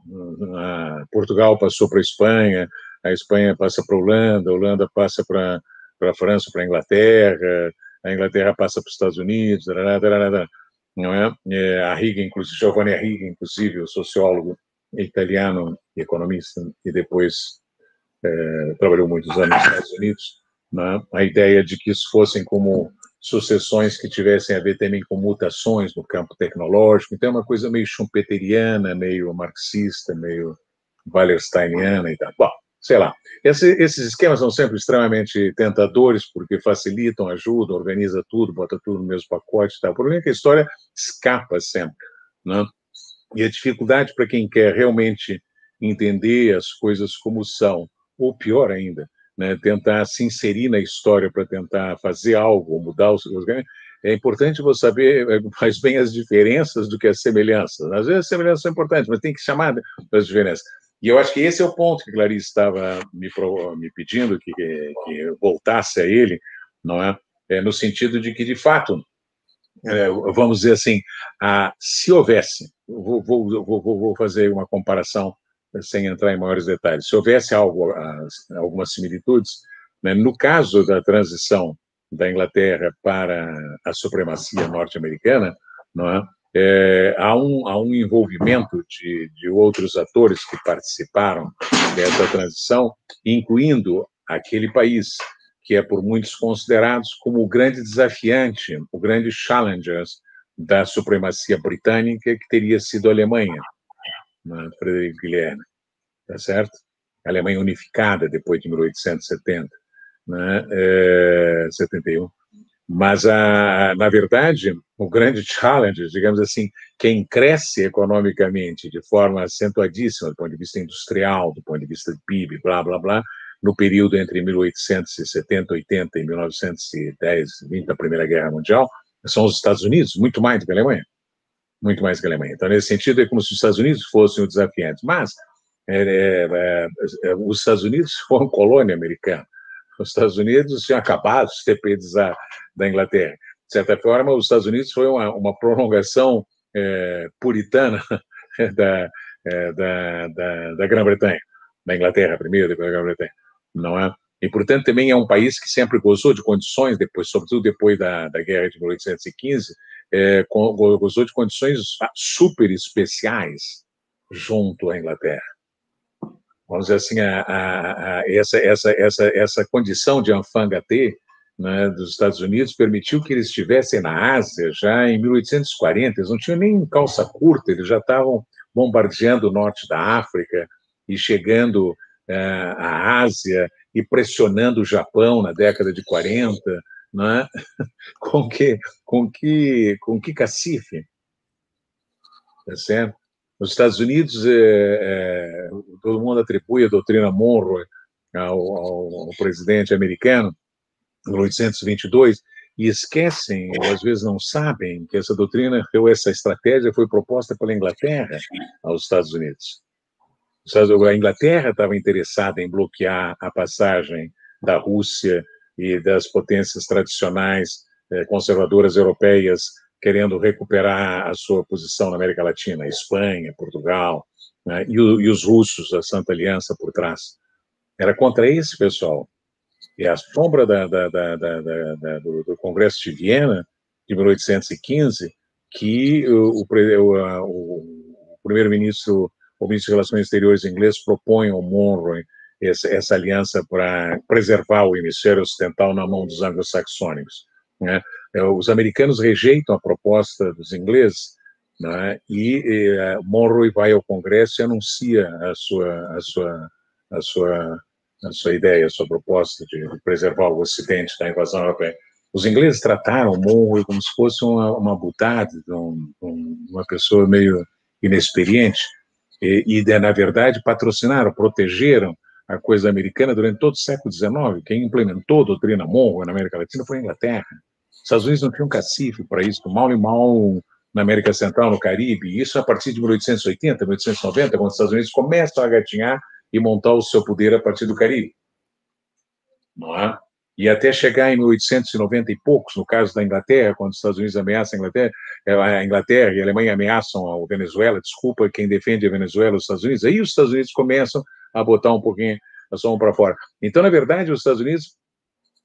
Portugal passou para a Espanha, a Espanha passa para a Holanda, a Holanda passa para a França, para a Inglaterra, a Inglaterra passa para os Estados Unidos, não é? é a Riga, inclusive, Giovanni Riga, inclusive, o sociólogo italiano, economista, e depois é, trabalhou muitos anos nos Estados Unidos, é? a ideia de que isso fossem como sucessões que tivessem a ver também com mutações no campo tecnológico, então é uma coisa meio schumpeteriana, meio marxista, meio wallersteiniana e tal. Bom, sei lá. Esse, esses esquemas são sempre extremamente tentadores, porque facilitam, ajudam, organiza tudo, bota tudo no mesmo pacote e tal. O problema é que a história escapa sempre. Né? E a dificuldade para quem quer realmente entender as coisas como são, ou pior ainda, né, tentar se inserir na história para tentar fazer algo, mudar os, é importante você saber é, mais bem as diferenças do que as semelhanças. Às vezes as semelhanças são importantes, mas tem que chamar das diferenças. E eu acho que esse é o ponto que Clarice estava me, me pedindo que, que, voltasse a ele, não é? é? No sentido de que, de fato, é, vamos dizer assim, a, se houvesse, vou, vou, vou, vou, fazer uma comparação sem entrar em maiores detalhes, se houvesse algo, algumas similitudes, né, no caso da transição da Inglaterra para a supremacia norte-americana, não é? é, há, um, há um envolvimento de, de outros atores que participaram dessa transição, incluindo aquele país que é por muitos considerados como o grande desafiante, o grande challenger da supremacia britânica, que teria sido a Alemanha, né, Frederico Guilherme, tá certo? A Alemanha unificada depois de 1870, né, é, 71. Mas, a, na verdade, o grande challenge, digamos assim, quem cresce economicamente de forma acentuadíssima, do ponto de vista industrial, do ponto de vista de PIB, blá, blá, blá, no período entre 1870, 80 e 1910, 20, a Primeira Guerra Mundial, são os Estados Unidos, muito mais do que a Alemanha. Muito mais que a Alemanha. Então, nesse sentido, é como se os Estados Unidos fossem o desafiante. Mas, é, é, é, os Estados Unidos foram colônia americana. Os Estados Unidos tinham acabado de perdido da Inglaterra. De certa forma, os Estados Unidos foi uma, uma prolongação é, puritana da, é, da, da, da Grã-Bretanha, da Inglaterra primeiro, depois da Grã-Bretanha, não é? E, portanto, também é um país que sempre gozou de condições, depois, sobretudo depois da, da Guerra de 1815, é, gozou de condições super especiais junto à Inglaterra. Vamos dizer assim, a, a, a, essa, essa, essa, essa condição de Anfanga-T né, dos Estados Unidos permitiu que eles estivessem na Ásia já em 1840. Eles não tinham nem calça curta, eles já estavam bombardeando o norte da África e chegando uh, à Ásia e pressionando o Japão na década de 40, né? com que com que com que cacife, tá certo? Nos Estados Unidos, é, é, todo mundo atribui a doutrina Monroe ao, ao, ao presidente americano, 1822, e esquecem, ou às vezes não sabem, que essa doutrina ou essa estratégia foi proposta pela Inglaterra aos Estados Unidos. A Inglaterra estava interessada em bloquear a passagem da Rússia e das potências tradicionais eh, conservadoras europeias querendo recuperar a sua posição na América Latina, Espanha, Portugal, né, e, o, e, os russos, a Santa Aliança por trás. Era contra esse pessoal. E a sombra da, da, da, do, do, Congresso de Viena, de 1815, que o, o, o primeiro-ministro, o ministro de Relações Exteriores inglês, propõe ao Monroe essa, essa aliança para preservar o hemisfério ocidental na mão dos anglo-saxônicos. Né? É, os americanos rejeitam a proposta dos ingleses né? e, uh, Monroe vai ao Congresso e anuncia a sua, a sua, a sua, a sua ideia, a sua proposta de, preservar o Ocidente da invasão europeia. Os ingleses trataram Monroe como se fosse uma, uma um, um, uma pessoa meio inexperiente, e, e, na verdade, patrocinaram, protegeram a coisa americana durante todo o século XIX. Quem implementou a doutrina Monroe na América Latina foi a Inglaterra. Os Estados Unidos não tinham cacife para isso, mal e mal na América Central, no Caribe. Isso a partir de 1880, 1890, quando os Estados Unidos começam a gatinhar e montar o seu poder a partir do Caribe. Não é? E até chegar em 1890 e poucos, no caso da Inglaterra, quando os Estados Unidos ameaçam a Inglaterra, a Inglaterra e a Alemanha ameaçam a Venezuela, desculpa quem defende a Venezuela, os Estados Unidos, aí os Estados Unidos começam a botar um pouquinho a sombra para fora. Então, na verdade, os Estados Unidos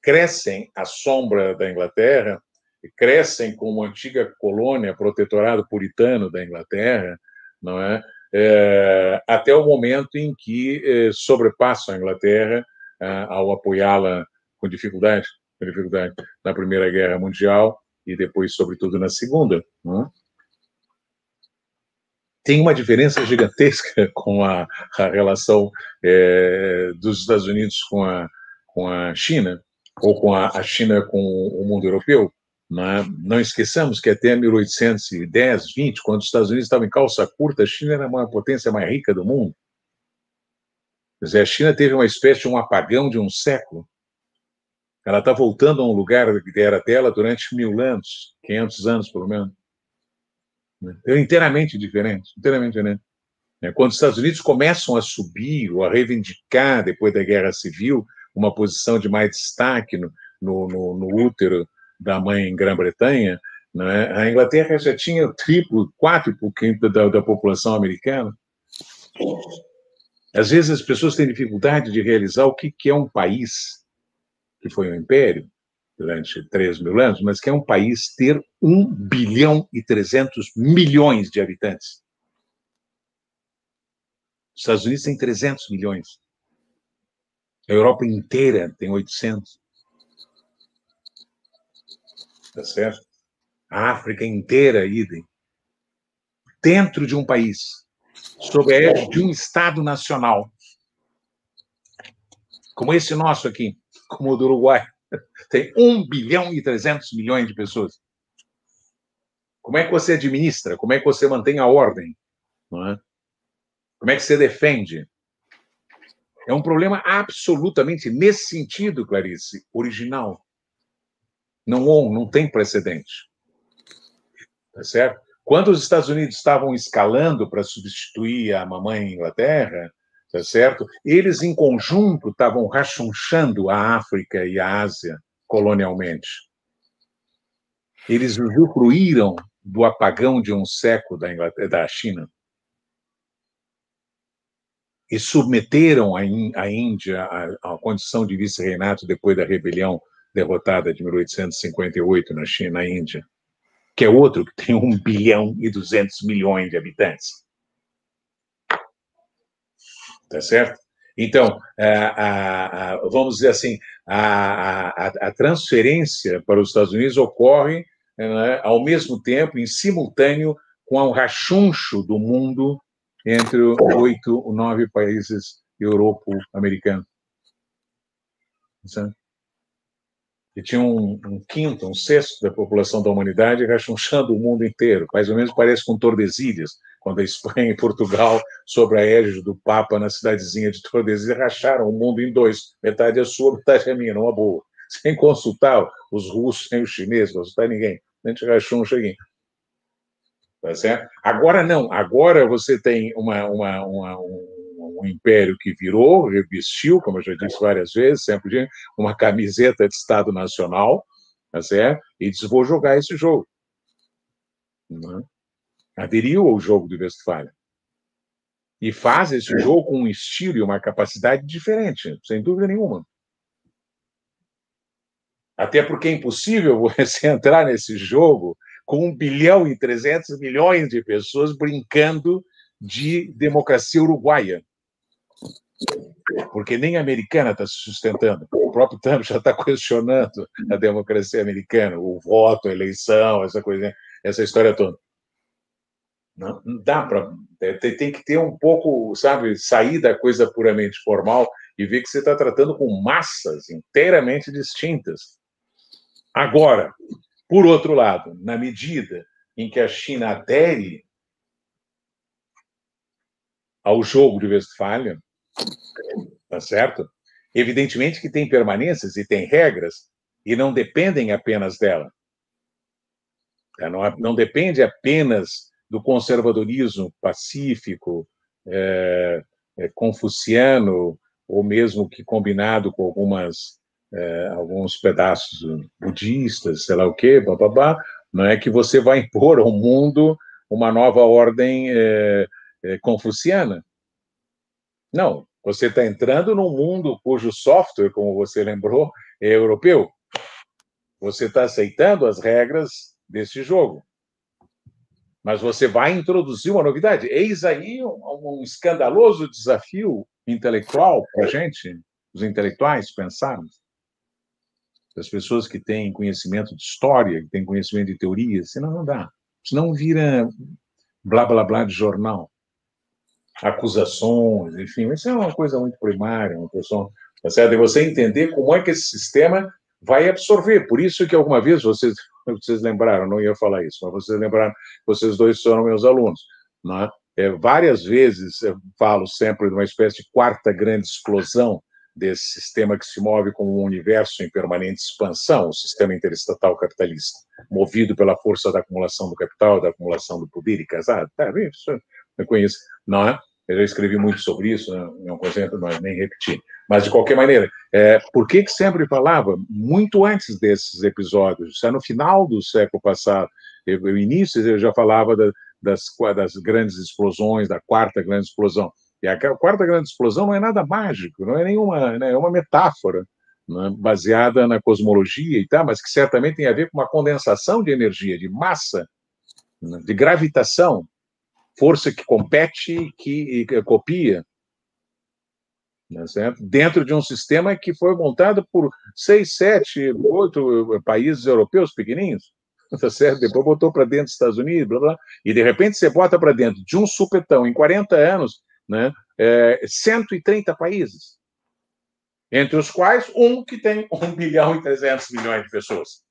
crescem à sombra da Inglaterra, crescem como antiga colônia, protetorado puritano da Inglaterra, não é? é até o momento em que é, sobrepassam a Inglaterra é, ao apoiá-la com dificuldade, com dificuldade na Primeira Guerra Mundial e depois, sobretudo, na Segunda. Não é? tem uma diferença gigantesca com a, a relação é, dos Estados Unidos com a, com a China, ou com a, a China com o mundo europeu. Não, não esqueçamos que até 1810, 20, quando os Estados Unidos estavam em calça curta, a China era uma potência mais rica do mundo. Quer dizer, a China teve uma espécie de um apagão de um século. Ela está voltando a um lugar que era dela durante mil anos, 500 anos pelo menos. É inteiramente diferente, inteiramente diferente. É, quando os Estados Unidos começam a subir ou a reivindicar, depois da Guerra Civil, uma posição de mais destaque no, no, no, útero da mãe em Grã-Bretanha, né, a Inglaterra já tinha o triplo, quatro da, da população americana. Às vezes as pessoas têm dificuldade de realizar o que, que é um país, que foi um império, durante 3 mil anos, mas que é um país ter 1 bilhão e 300 milhões de habitantes. Os Estados Unidos têm 300 milhões. A Europa inteira tem 800. Tá certo? A África inteira, idem. Dentro de um país, sob a égide de um Estado nacional, como esse nosso aqui, como o do Uruguai, tem 1 bilhão e 300 milhões de pessoas. Como é que você administra? Como é que você mantém a ordem? É? Como é que você defende? É um problema absolutamente, nesse sentido, Clarice, original. Não, não tem precedente. Tá certo? Quando os Estados Unidos estavam escalando para substituir a mamãe Inglaterra, tá certo? Eles, em conjunto, estavam rachunchando a África e a Ásia colonialmente. Eles usufruíram do apagão de um século da, da China e submeteram a, Índia à, condição de vice-reinato depois da rebelião derrotada de 1858 na China, na Índia, que é outro que tem 1 bilhão e 200 milhões de habitantes tá certo? Então, a, a, vamos dizer assim, a, a, transferência para os Estados Unidos ocorre né, ao mesmo tempo, em simultâneo, com o rachuncho do mundo entre oito ou nove países europo-americanos. E tinha um, um, quinto, um sexto da população da humanidade rachunchando o mundo inteiro. Mais ou menos parece com Tordesilhas, quando a Espanha e Portugal, sob a égide do Papa na cidadezinha de Tordesilhas, racharam o mundo em dois. Metade é sua, metade é minha, numa boa. sem consultar os russos, nem os chineses, consultar ninguém. A gente achou um cheguinho. Tá certo? Agora não, agora você tem uma, uma, uma um, um, império que virou, revestiu, como eu já disse várias vezes, sempre uma camiseta de Estado Nacional, tá certo? e disse: vou jogar esse jogo. Né? Aderiu ao jogo do Westfalia. E faz esse jogo com um estilo e uma capacidade diferente, sem dúvida nenhuma. Até porque é impossível você entrar nesse jogo com 1 bilhão e 300 milhões de pessoas brincando de democracia uruguaia. Porque nem a americana está se sustentando. O próprio Trump já está questionando a democracia americana, o voto, a eleição, essa coisa, essa história toda. Não, dá para. É, tem que ter um pouco, sabe, sair da coisa puramente formal e ver que você está tratando com massas inteiramente distintas. Agora, por outro lado, na medida em que a China adere ao jogo de Westfália, tá certo? Evidentemente que tem permanências e tem regras e não dependem apenas dela. Não, não depende apenas do conservadorismo pacífico, é, é, confuciano, ou mesmo que combinado com algumas é, alguns pedaços budistas, sei lá o quê, bababá, não é que você vai impor ao mundo uma nova ordem é, é, confuciana. Não, você está entrando num mundo cujo software, como você lembrou, é europeu. Você está aceitando as regras desse jogo. Mas você vai introduzir uma novidade. Eis aí um, um escandaloso desafio intelectual para a gente, os intelectuais, pensarmos das pessoas que têm conhecimento de história, que têm conhecimento de teoria, senão não dá. Senão vira blá blá blá de jornal. Acusações, enfim, isso é uma coisa muito primária, uma pessoa, tá certo? E você entender como é que esse sistema vai absorver. Por isso que alguma vez vocês, vocês lembraram, não ia falar isso, mas vocês lembraram, vocês dois foram meus alunos, não é? É, várias vezes eu falo sempre de uma espécie de quarta grande explosão desse sistema que se move como um universo em permanente expansão, o sistema interestatal capitalista, movido pela força da acumulação do capital, da acumulação do poder e casado. Tá, isso eu conheço, não é? Eu já escrevi muito sobre isso, né? não consigo mas nem repetir. Mas, de qualquer maneira, é, por que, que sempre falava, muito antes desses episódios, já no final do século passado, no início eu já falava da, das, das grandes explosões, da quarta grande explosão. E a quarta grande explosão não é nada mágico, não é nenhuma, né, é uma metáfora né, baseada na cosmologia e tal, mas que certamente tem a ver com uma condensação de energia, de massa, né, de gravitação, força que compete que, e copia, né, dentro de um sistema que foi montado por seis, sete, oito países europeus pequenininhos, tá certo? Depois botou para dentro dos Estados Unidos, blá, blá, e de repente você bota para dentro de um supetão em 40 anos né, é, 130 países, entre os quais um que tem 1 bilhão e 300 milhões de pessoas.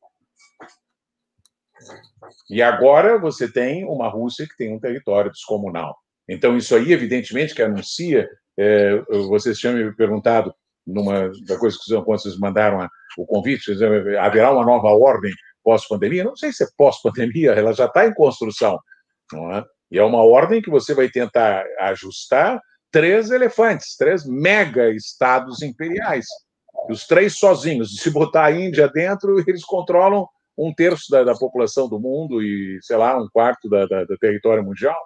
E agora você tem uma Rússia que tem um território descomunal. Então, isso aí, evidentemente, que anuncia. É, vocês tinham me perguntado, numa da coisa que vocês mandaram o convite, haverá uma nova ordem pós-pandemia? Não sei se é pós-pandemia, ela já está em construção. Não é? E é uma ordem que você vai tentar ajustar três elefantes, três mega estados imperiais. Os três sozinhos. Se botar a Índia dentro, eles controlam um terço da, da população do mundo e, sei lá, um quarto da, da, do território mundial.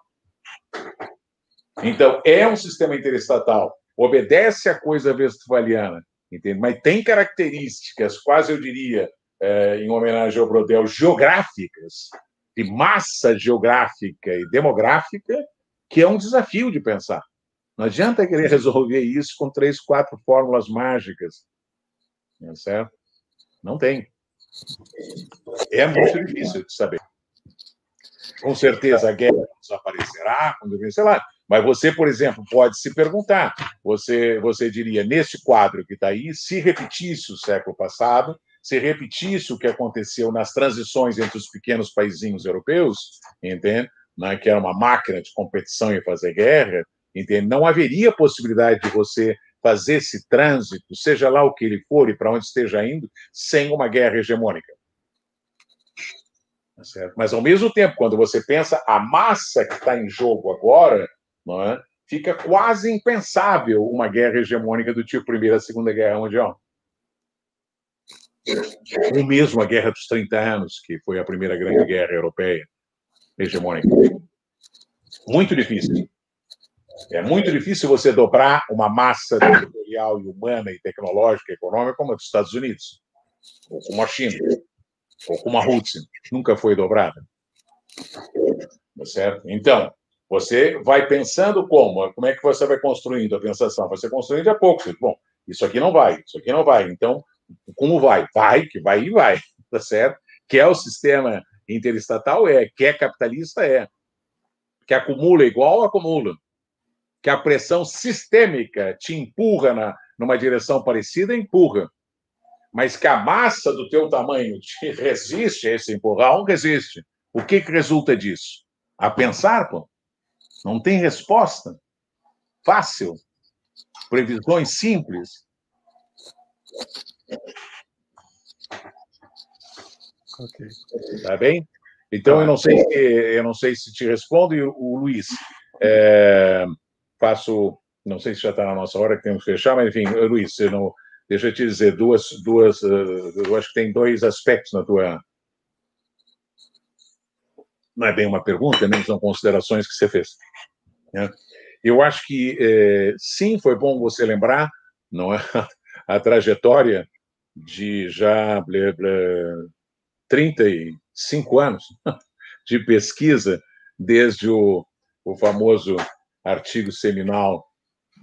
Então, é um sistema interestatal, obedece à coisa westfaliana, entende? mas tem características, quase eu diria, é, em homenagem ao Brodel, geográficas, de massa geográfica e demográfica, que é um desafio de pensar. Não adianta querer resolver isso com três, quatro fórmulas mágicas. É certo? Não tem. É muito difícil de saber. Com certeza a guerra desaparecerá, sei lá. Mas você, por exemplo, pode se perguntar: você, você diria, nesse quadro que está aí, se repetisse o século passado, se repetisse o que aconteceu nas transições entre os pequenos paizinhos europeus, entende? Né, que era uma máquina de competição e fazer guerra, entende? Não haveria possibilidade de você fazer esse trânsito, seja lá o que ele for e para onde esteja indo, sem uma guerra hegemônica. Tá Mas, ao mesmo tempo, quando você pensa a massa que está em jogo agora, é? fica quase impensável uma guerra hegemônica do tipo Primeira e Segunda Guerra Mundial. Ou mesmo a Guerra dos 30 Anos, que foi a primeira grande guerra europeia hegemônica. Muito difícil. É muito difícil você dobrar uma massa territorial e humana e tecnológica e econômica como a dos Estados Unidos, ou como a China, ou como a Rússia. Nunca foi dobrada. Tá certo? Então, você vai pensando como? Como é que você vai construindo a pensação? Você construindo a pouco. Bom, isso aqui não vai, isso aqui não vai. Então, como vai? Vai, que vai e vai, tá certo? Que é o sistema interestatal? É. Que é capitalista? É. Que acumula igual? Acumula. Que a pressão sistêmica te empurra na, numa direção parecida? Empurra. Mas que a massa do teu tamanho te resiste a esse empurrão? Resiste. O que, que resulta disso? A pensar, pô. Não tem resposta. Fácil. Previsões simples. Ok. Tá bem? Então, eu não sei se, eu não sei se te respondo, e o, o Luiz, é, faço, não sei se já está na nossa hora que temos que fechar, mas enfim, Luiz, não, deixa eu te dizer duas, duas, eu acho que tem dois aspectos na tua, não é bem uma pergunta, nem são considerações que você fez. Né? Eu acho que, é, sim, foi bom você lembrar, não é, a trajetória de já blá, blá, 35 anos de pesquisa, desde o, o famoso artigo seminal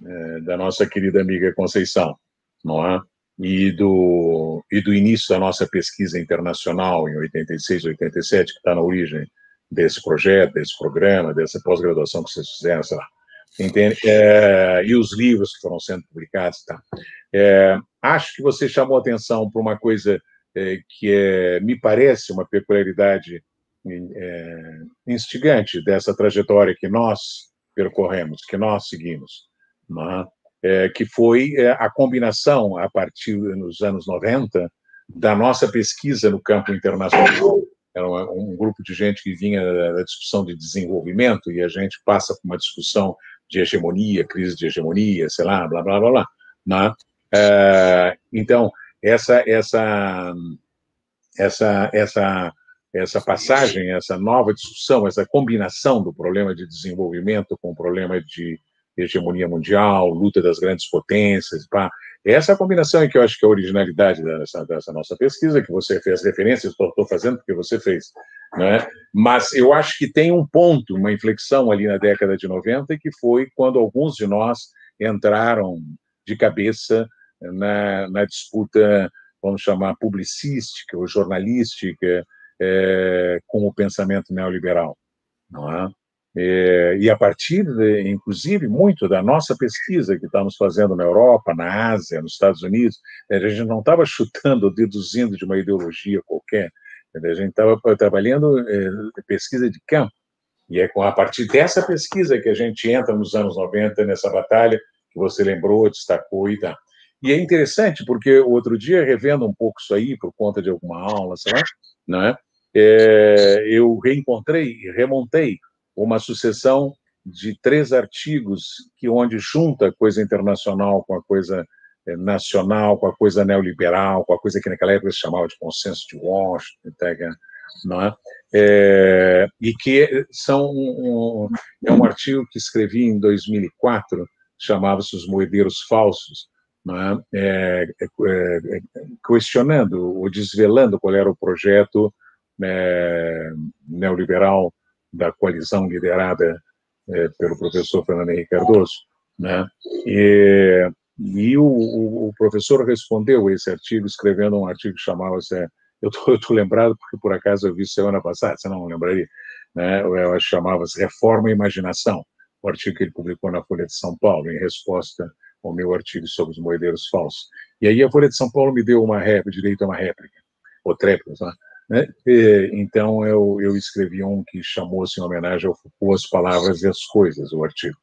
é, da nossa querida amiga Conceição, não é? E do, e do início da nossa pesquisa internacional, em 86, 87, que está na origem desse projeto, desse programa, dessa pós-graduação que vocês fizeram, sei lá. Entende? É, e os livros que foram sendo publicados. Tá? É, acho que você chamou atenção para uma coisa é, que é, me parece uma peculiaridade é, instigante dessa trajetória que nós percorremos, que nós seguimos, é? é, que foi é, a combinação, a partir dos anos 90, da nossa pesquisa no campo internacional. Era um, um grupo de gente que vinha da discussão de desenvolvimento e a gente passa por uma discussão de hegemonia, crise de hegemonia, sei lá, blá, blá, blá, blá. Né? É, então, essa, essa, essa, essa, essa passagem, essa nova discussão, essa combinação do problema de desenvolvimento com o problema de hegemonia mundial, luta das grandes potências, pá. essa combinação é que eu acho que é a originalidade dessa, dessa nossa pesquisa, que você fez referência, estou fazendo porque você fez, né? mas eu acho que tem um ponto, uma inflexão ali na década de 90, que foi quando alguns de nós entraram de cabeça na, na disputa, vamos chamar, publicística ou jornalística é, com o pensamento neoliberal. Não é? É, e a partir, de, inclusive, muito da nossa pesquisa que estamos fazendo na Europa, na Ásia, nos Estados Unidos, a gente não estava chutando ou deduzindo de uma ideologia qualquer, a gente estava trabalhando é, pesquisa de campo. E é com a partir dessa pesquisa que a gente entra nos anos 90 nessa batalha que você lembrou, destacou e tal. E é interessante porque outro dia, revendo um pouco isso aí, por conta de alguma aula, sei lá, né, é, eu reencontrei, remontei uma sucessão de três artigos que onde junta coisa internacional com a coisa é, nacional, com a coisa neoliberal, com a coisa que naquela época se chamava de consenso de Washington, não é? É, e que são um, é um artigo que escrevi em 2004, chamava-se Os Moedeiros Falsos, é? É, é, é, questionando ou desvelando qual era o projeto né, neoliberal da coalizão liderada é, pelo professor Fernando Henrique Cardoso. Né? E, e o, o, professor respondeu esse artigo escrevendo um artigo que chamava-se eu estou lembrado porque por acaso eu vi semana passada, você não lembraria, né? Eu chamava-se Reforma e Imaginação, o artigo que ele publicou na Folha de São Paulo em resposta ao meu artigo sobre os moedeiros falsos. E aí a Folha de São Paulo me deu uma réplica, direito a uma réplica, ou tréplicas, né? E, então eu, eu escrevi um que chamou-se em homenagem ao Foucault, As Palavras e as Coisas, o artigo.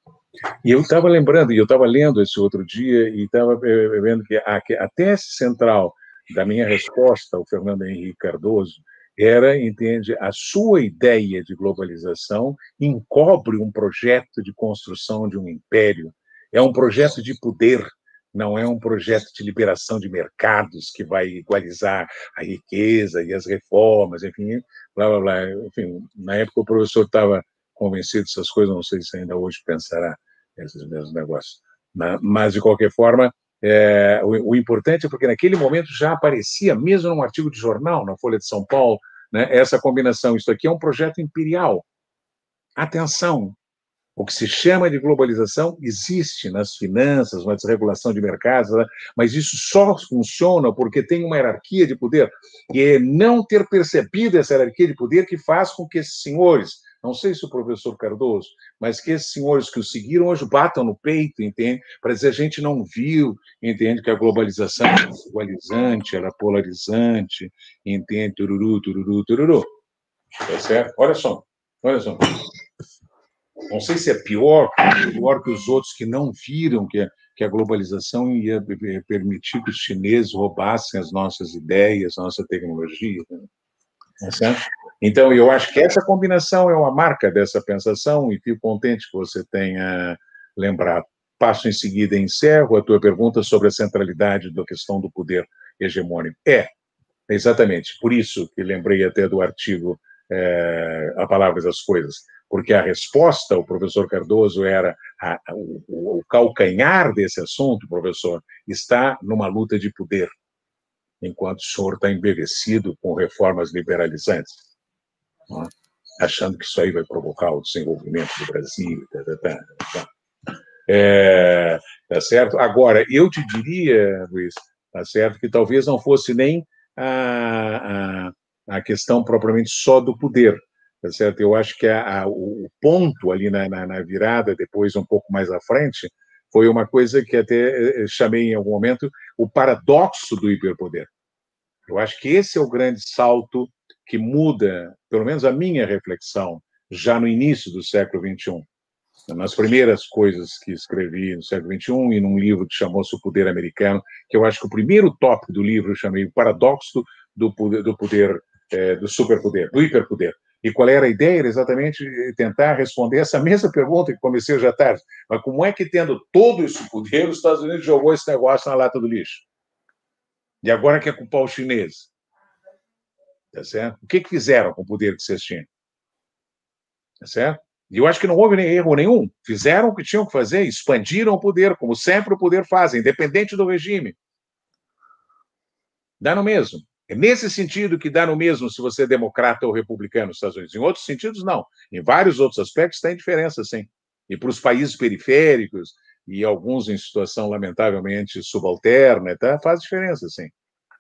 E eu estava lembrando, e eu estava lendo esse outro dia, e estava vendo que a, a tese central da minha resposta ao Fernando Henrique Cardoso era, entende, a sua ideia de globalização encobre um projeto de construção de um império, é um projeto de poder, não é um projeto de liberação de mercados que vai igualizar a riqueza e as reformas, enfim, blá blá blá. Enfim, na época o professor estava convencido dessas coisas, não sei se ainda hoje pensará esses mesmos negócios. Mas, de qualquer forma, é, o, o, importante é porque naquele momento já aparecia, mesmo num artigo de jornal, na Folha de São Paulo, né, essa combinação. Isso aqui é um projeto imperial. Atenção, o que se chama de globalização existe nas finanças, na desregulação de mercados, né? mas isso só funciona porque tem uma hierarquia de poder. E é não ter percebido essa hierarquia de poder que faz com que esses senhores, não sei se o professor Cardoso, mas que esses senhores que o seguiram hoje batam no peito, entende? Para dizer a gente não viu, entende? Que a globalização é desigualizante, ela é polarizante, entende? Tururu, tururu, tururu. Tá certo? Olha só, olha só. Não sei se é pior, pior que os outros que não viram que que a globalização ia permitir que os chineses roubassem as nossas ideias, a nossa tecnologia. Né? É? Então, eu acho que essa combinação é uma marca dessa pensação e fico contente que você tenha lembrado. Passo em seguida e encerro a tua pergunta sobre a centralidade da questão do poder hegemônico. É, exatamente, por isso que lembrei até do artigo é, A Palavras das Coisas, porque a resposta, o professor Cardoso, era a, o, o calcanhar desse assunto, professor, está numa luta de poder, enquanto o senhor está embevecido com reformas liberalizantes né? achando que isso aí vai provocar o desenvolvimento do Brasil. Tá, tá, tá, tá. É, tá certo? Agora, eu te diria, Luiz, tá certo, que talvez não fosse nem a, a, a questão propriamente só do poder, tá certo? Eu acho que a, a, o ponto ali na, na, na, virada, depois um pouco mais à frente, foi uma coisa que até eh, chamei em algum momento o paradoxo do hiperpoder. Eu acho que esse é o grande salto que muda, pelo menos a minha reflexão, já no início do século XXI. Nas primeiras coisas que escrevi no século XXI e num livro que chamou-se O Poder Americano, que eu acho que o primeiro tópico do livro eu chamei O Paradoxo do Poder, do, poder, é, do Superpoder, do Hiperpoder. E qual era a ideia? Era exatamente tentar responder essa mesma pergunta que comecei à tarde. Mas como é que, tendo todo esse poder, os Estados Unidos jogou esse negócio na lata do lixo? E agora quer culpar os chineses? Tá certo? O que, que fizeram com o poder que vocês tinham? Tá certo? E eu acho que não houve nem erro nenhum. Fizeram o que tinham que fazer, expandiram o poder, como sempre o poder faz, independente do regime. Dá no mesmo. É nesse sentido que dá no mesmo se você é democrata ou republicano nos Estados Unidos. Em outros sentidos, não. Em vários outros aspectos tem diferença, sim. E para os países periféricos, e alguns em situação lamentavelmente subalterna, tá? faz diferença, sim.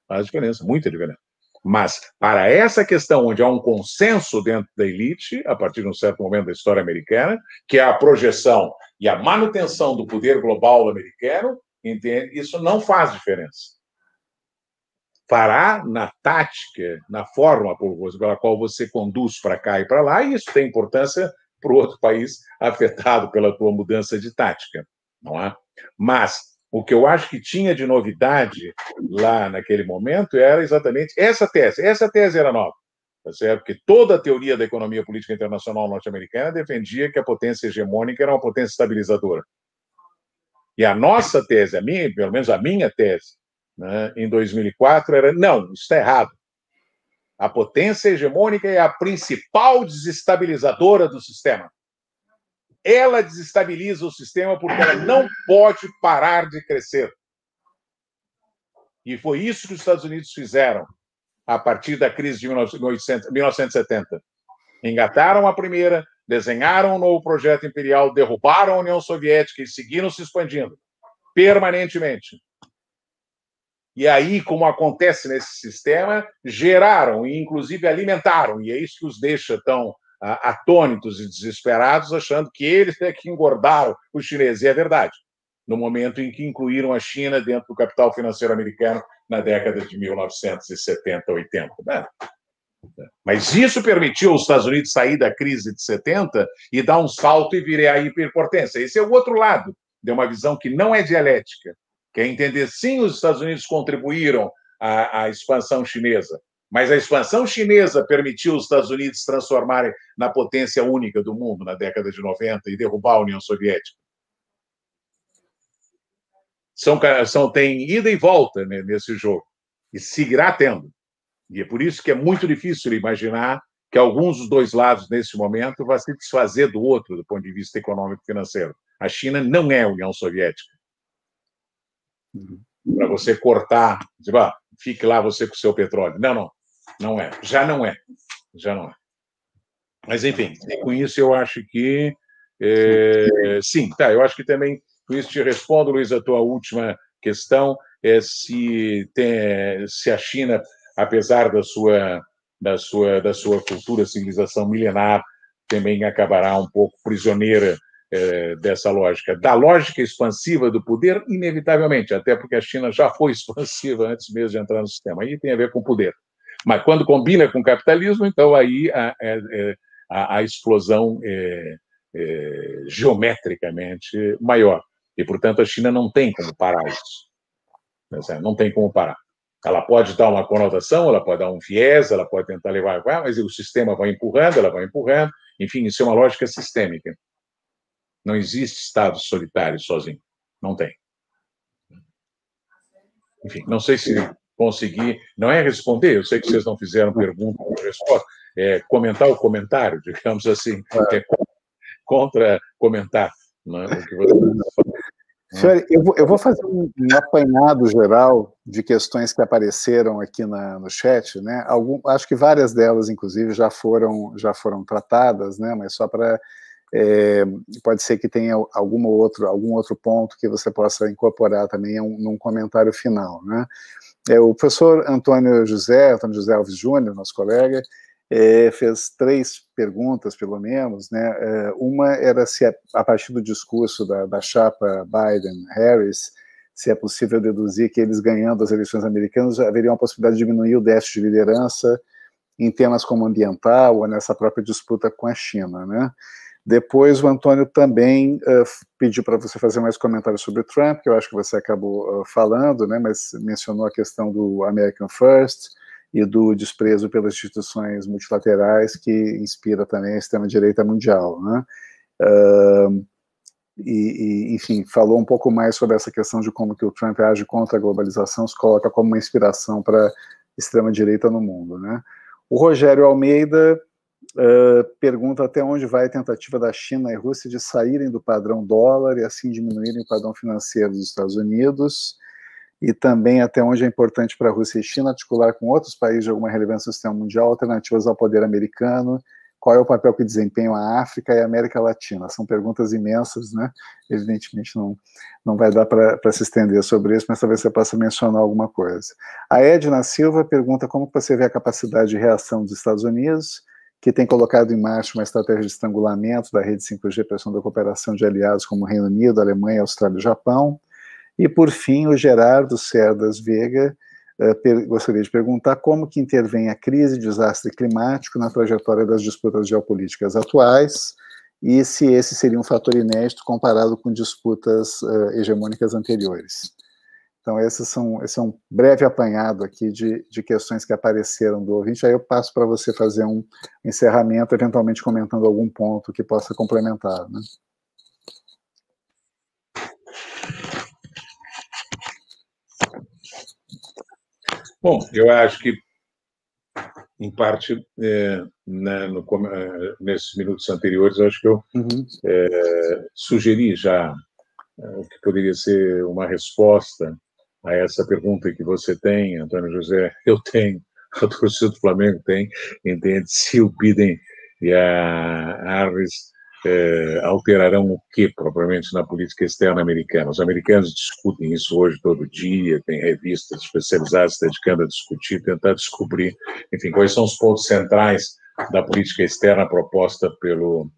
Faz diferença, muita diferença. Mas, para essa questão onde há um consenso dentro da elite, a partir de um certo momento da história americana, que é a projeção e a manutenção do poder global americano, entende? isso não faz diferença. Fará na tática, na forma pela qual você conduz para cá e para lá, e isso tem importância para o outro país afetado pela tua mudança de tática, não é? Mas o que eu acho que tinha de novidade lá naquele momento era exatamente essa tese. Essa tese era nova, tá certo? Porque toda a teoria da economia política internacional norte-americana defendia que a potência hegemônica era uma potência estabilizadora. E a nossa tese, a minha, pelo menos a minha tese, né, em 2004 era não, isso está errado. A potência hegemônica é a principal desestabilizadora do sistema ela desestabiliza o sistema porque ela não pode parar de crescer. E foi isso que os Estados Unidos fizeram a partir da crise de 1970. Engataram a primeira, desenharam um novo projeto imperial, derrubaram a União Soviética e seguiram se expandindo permanentemente. E aí, como acontece nesse sistema, geraram e, inclusive, alimentaram, e é isso que os deixa tão atônitos e desesperados, achando que eles é que engordaram os chineses. E é verdade, no momento em que incluíram a China dentro do capital financeiro americano na década de 1970, 80. Né? Mas isso permitiu os Estados Unidos sair da crise de 70 e dar um salto e virar a hiperpotência. Esse é o outro lado de uma visão que não é dialética, que é entender sim os Estados Unidos contribuíram à, à expansão chinesa, mas a expansão chinesa permitiu os Estados Unidos transformarem na potência única do mundo na década de 90 e derrubar a União Soviética. São, são, tem ida e volta né, nesse jogo, e seguirá tendo. E é por isso que é muito difícil imaginar que alguns dos dois lados, nesse momento, vão se desfazer do outro, do ponto de vista econômico e financeiro. A China não é a União Soviética. Uhum. Para você cortar, dizer, ah, fique lá você com o seu petróleo. Não, não. Não é. Já não é. Já não é. Mas, enfim, com isso eu acho que. É, sim, tá. Eu acho que também, com isso te respondo, Luiz, a tua última questão é se, tem, se a China, apesar da sua, da sua, da sua cultura, civilização milenar, também acabará um pouco prisioneira é, dessa lógica. Da lógica expansiva do poder, inevitavelmente, até porque a China já foi expansiva antes mesmo de entrar no sistema. Aí tem a ver com poder. Mas quando combina com o capitalismo, então aí a, é, é, a, a explosão é, é, geometricamente maior. E, portanto, a China não tem como parar isso. Não tem como parar. Ela pode dar uma conotação, ela pode dar um viés, ela pode tentar levar, mas o sistema vai empurrando, ela vai empurrando. Enfim, isso é uma lógica sistêmica. Não existe Estado solitário sozinho. Não tem. Enfim, não sei se conseguir, não é responder, eu sei que vocês não fizeram pergunta ou resposta, é comentar o comentário, digamos assim, é contra comentar. Né, o que você Senhor, eu vou, eu vou fazer um, um, apanhado geral de questões que apareceram aqui na, no chat, né? Algum, acho que várias delas, inclusive, já foram, já foram tratadas, né? Mas só para é, pode ser que tenha algum outro, algum outro ponto que você possa incorporar também um, num comentário final, né? É, o professor Antônio José, Antônio José Alves Júnior, nosso colega, é, fez três perguntas, pelo menos. Né? É, uma era se, a, a partir do discurso da, da chapa Biden-Harris, se é possível deduzir que eles ganhando as eleições americanas haveria uma possibilidade de diminuir o déficit de liderança em temas como ambiental ou nessa própria disputa com a China, né? Depois, o Antônio também uh, pediu para você fazer mais comentários sobre o Trump, que eu acho que você acabou uh, falando, né, mas mencionou a questão do American First e do desprezo pelas instituições multilaterais, que inspira também a extrema-direita mundial. Né? Uh, e, e, enfim, falou um pouco mais sobre essa questão de como que o Trump age contra a globalização, se coloca como uma inspiração para extrema-direita no mundo. Né? O Rogério Almeida Uh, pergunta até onde vai a tentativa da China e Rússia de saírem do padrão dólar e assim diminuírem o padrão financeiro dos Estados Unidos, e também até onde é importante para a Rússia e China articular com outros países de alguma relevância no sistema mundial alternativas ao poder americano, qual é o papel que desempenham a África e a América Latina? São perguntas imensas, né? Evidentemente não, não vai dar para se estender sobre isso, mas talvez você possa mencionar alguma coisa. A Edna Silva pergunta como você vê a capacidade de reação dos Estados Unidos que tem colocado em marcha uma estratégia de estrangulamento da rede 5G pressão da cooperação de aliados como Reino Unido, Alemanha, Austrália e Japão. E, por fim, o Gerardo Cerdas Vega uh, gostaria de perguntar como que intervém a crise e desastre climático na trajetória das disputas geopolíticas atuais e se esse seria um fator inédito comparado com disputas uh, hegemônicas anteriores. Então, esses são, esse é um breve apanhado aqui de, de questões que apareceram do ouvinte. Aí eu passo para você fazer um encerramento, eventualmente comentando algum ponto que possa complementar. Né? Bom, eu acho que, em parte, é, né, no, é, nesses minutos anteriores, eu acho que eu uhum. é, sugeri já é, o que poderia ser uma resposta a essa pergunta que você tem, Antônio José, eu tenho, a torcida do Flamengo tem, entende se o Biden e a Harris é, alterarão o que propriamente na política externa americana. Os americanos discutem isso hoje todo dia, tem revistas especializadas dedicando a discutir, tentar descobrir, enfim, quais são os pontos centrais da política externa proposta pelo,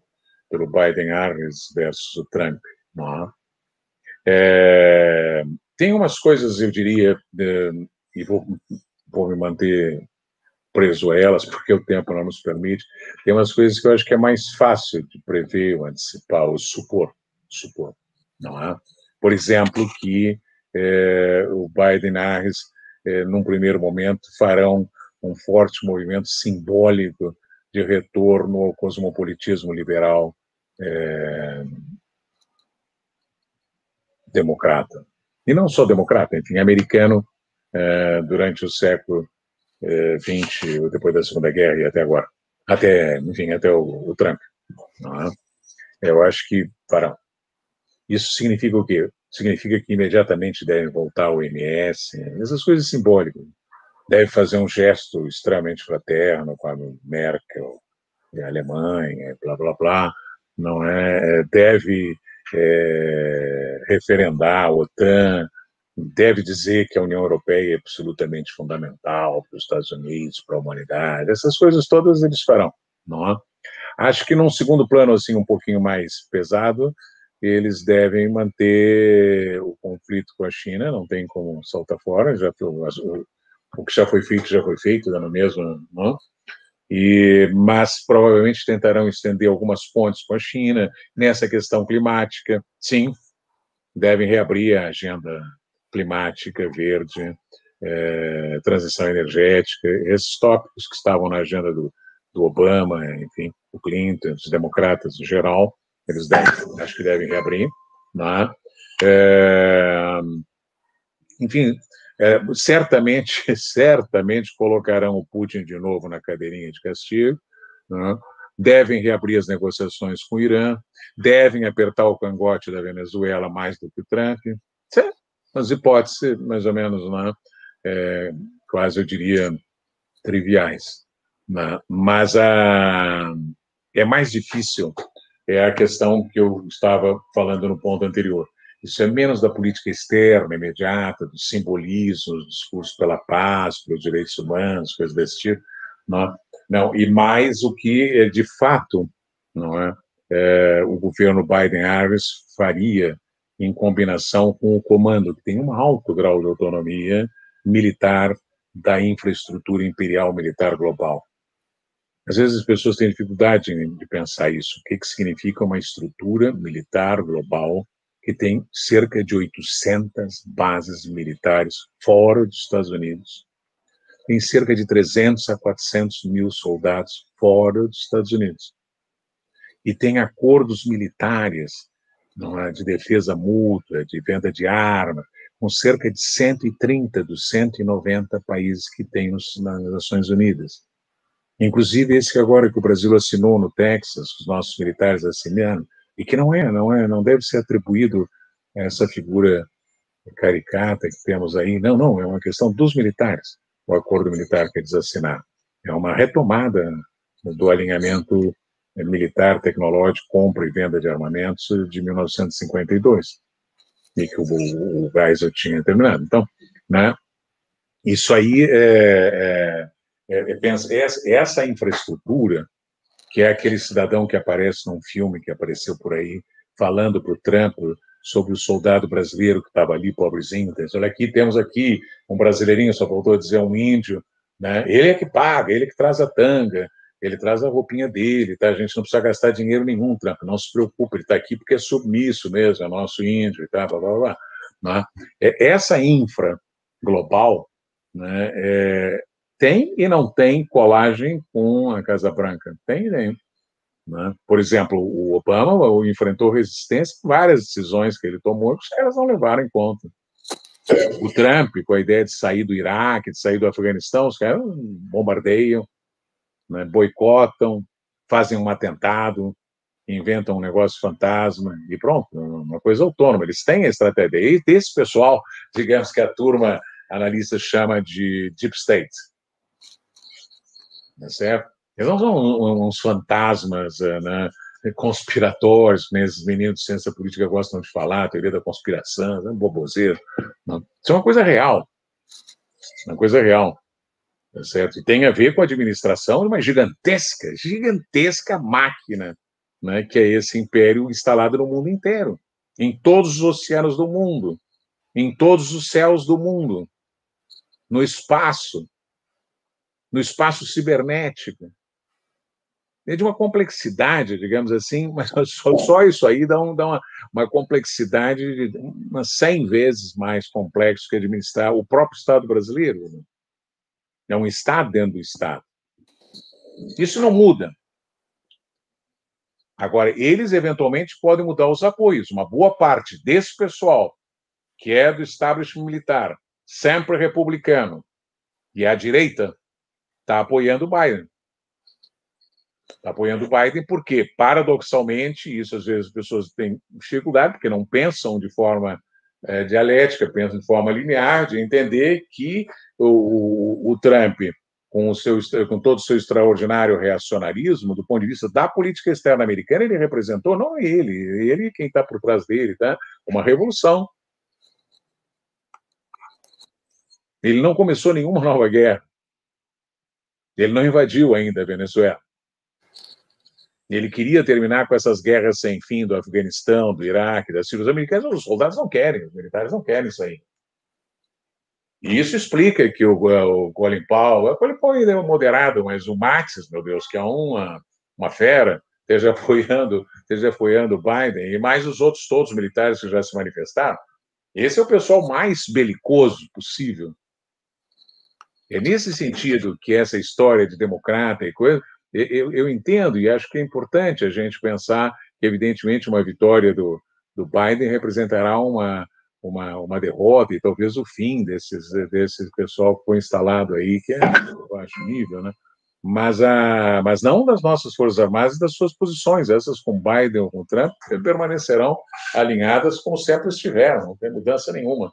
pelo Biden-Harris versus o Trump. Não é? É, tem umas coisas, eu diria, e vou, vou me manter preso a elas, porque o tempo não nos permite. Tem umas coisas que eu acho que é mais fácil de prever, ou antecipar, ou supor, supor, não é? Por exemplo, que é, o Biden e Harris, é, num primeiro momento, farão um forte movimento simbólico de retorno ao cosmopolitismo liberal é, democrata. E não só democrata, enfim, americano é, durante o século XX, é, depois da Segunda Guerra e até agora. Até, enfim, até o, o Trump. É? Eu acho que farão. Isso significa o quê? Significa que imediatamente devem voltar ao MS, essas coisas simbólicas. Deve fazer um gesto extremamente fraterno com a Merkel e a Alemanha, blá, blá, blá. Não é? Deve é, referendar a OTAN, deve dizer que a União Europeia é absolutamente fundamental para os Estados Unidos, para a humanidade, essas coisas todas eles farão, não é? Acho que num segundo plano assim um pouquinho mais pesado, eles devem manter o conflito com a China, não tem como saltar fora, já o, o que já foi feito já foi feito, dando mesmo, não? E, mas provavelmente tentarão estender algumas pontes com a China nessa questão climática. Sim, devem reabrir a agenda climática, verde, é, transição energética, esses tópicos que estavam na agenda do, do Obama, enfim, o Clinton, os democratas em geral, eles devem, acho que devem reabrir, né? É, enfim, é, certamente, certamente colocarão o Putin de novo na cadeirinha de castigo, né? devem reabrir as negociações com o Irã, devem apertar o cangote da Venezuela mais do que Trump, as hipóteses, mais ou menos, né? É, quase eu diria triviais. Né? Mas a, é mais difícil, é a questão que eu estava falando no ponto anterior. Isso é menos da política externa, imediata, dos simbolismos, discurso pela paz, pelos direitos humanos, coisas desse tipo. Não, é? não e mais o que, é, de fato, não é, é o governo Biden-Harris faria em combinação com o comando, que tem um alto grau de autonomia militar da infraestrutura imperial militar global. Às vezes as pessoas têm dificuldade de pensar isso. O que, que significa uma estrutura militar global que tem cerca de 800 bases militares fora dos Estados Unidos? Tem cerca de 300 a 400 mil soldados fora dos Estados Unidos. E tem acordos militares é, de defesa mútua, de venda de armas, com cerca de 130 dos 190 países que tem nos, nas Nações Unidas. Inclusive esse agora que o Brasil assinou no Texas, os nossos militares assinando, e que não é, não é, não deve ser atribuído a essa figura caricata que temos aí. Não, não, é uma questão dos militares, o acordo militar que eles assinaram. É uma retomada do alinhamento é, militar, tecnológico, compra e venda de armamentos de 1952, e que o, o, Geisel tinha terminado. Então, né, isso aí é, é, é, essa, essa infraestrutura, que é aquele cidadão que aparece num filme que apareceu por aí, falando para o Trump sobre o soldado brasileiro que estava ali, pobrezinho. Olha aqui, temos aqui um brasileirinho, só faltou dizer um índio, né? ele é que paga, ele é que traz a tanga, ele traz a roupinha dele, tá? A gente não precisa gastar dinheiro nenhum, Trump, não se preocupe, ele está aqui porque é submisso mesmo, é nosso índio e tá, blá, blá, blá. Né? É, essa infra global né, é, tem e não tem colagem com a Casa Branca. Tem tem. Né? Por exemplo, o Obama enfrentou resistência em várias decisões que ele tomou que os caras não levaram em conta. O Trump, com a ideia de sair do Iraque, de sair do Afeganistão, os caras bombardeiam, né, boicotam, fazem um atentado, inventam um negócio fantasma e pronto, uma coisa autônoma. Eles têm a estratégia. E esse pessoal, digamos que a turma analista chama de deep state. Tá certo? Eles não são uns fantasmas eh, né, conspiratórios, que esses meninos de ciência política gostam de falar, teoria da conspiração, né, boboseiro. Não. Isso é uma coisa real. Uma coisa real. Tá certo? E tem a ver com a administração de uma gigantesca, gigantesca máquina, né, que é esse império instalado no mundo inteiro, em todos os oceanos do mundo, em todos os céus do mundo, no espaço. No espaço cibernético. É de uma complexidade, digamos assim, mas só, só isso aí dá, um, dá uma, uma, complexidade de umas 100 vezes mais complexo que administrar o próprio Estado brasileiro. Né? É um Estado dentro do Estado. Isso não muda. Agora, eles eventualmente podem mudar os apoios. Uma boa parte desse pessoal, que é do establishment militar, sempre republicano, e a direita, está apoiando o Biden. Está apoiando o Biden porque, paradoxalmente, isso às vezes as pessoas têm dificuldade, porque não pensam de forma é, dialética, pensam de forma linear, de entender que o, o, o Trump, com, o seu, com todo o seu extraordinário reacionarismo, do ponto de vista da política externa americana, ele representou, não ele, ele quem está por trás dele, tá? uma revolução. Ele não começou nenhuma nova guerra. Ele não invadiu ainda a Venezuela. Ele queria terminar com essas guerras sem fim do Afeganistão, do Iraque, da Síria. Os americanos, os soldados não querem, os militares não querem isso aí. E isso explica que o, o Colin Powell, o Colin Powell é moderado, mas o Maxis, meu Deus, que é uma, uma fera, esteja apoiando, esteja apoiando Biden, e mais os outros todos militares que já se manifestaram. Esse é o pessoal mais belicoso possível. É nesse sentido que essa história de democrata e coisa, eu, eu entendo e acho que é importante a gente pensar que, evidentemente, uma vitória do, do Biden representará uma, uma, uma derrota e talvez o fim desses, desse pessoal que foi instalado aí, que é baixo nível, né? Mas, a, mas não das nossas Forças Armadas e das suas posições. Essas com Biden ou com Trump permanecerão alinhadas como sempre estiveram, não tem mudança nenhuma.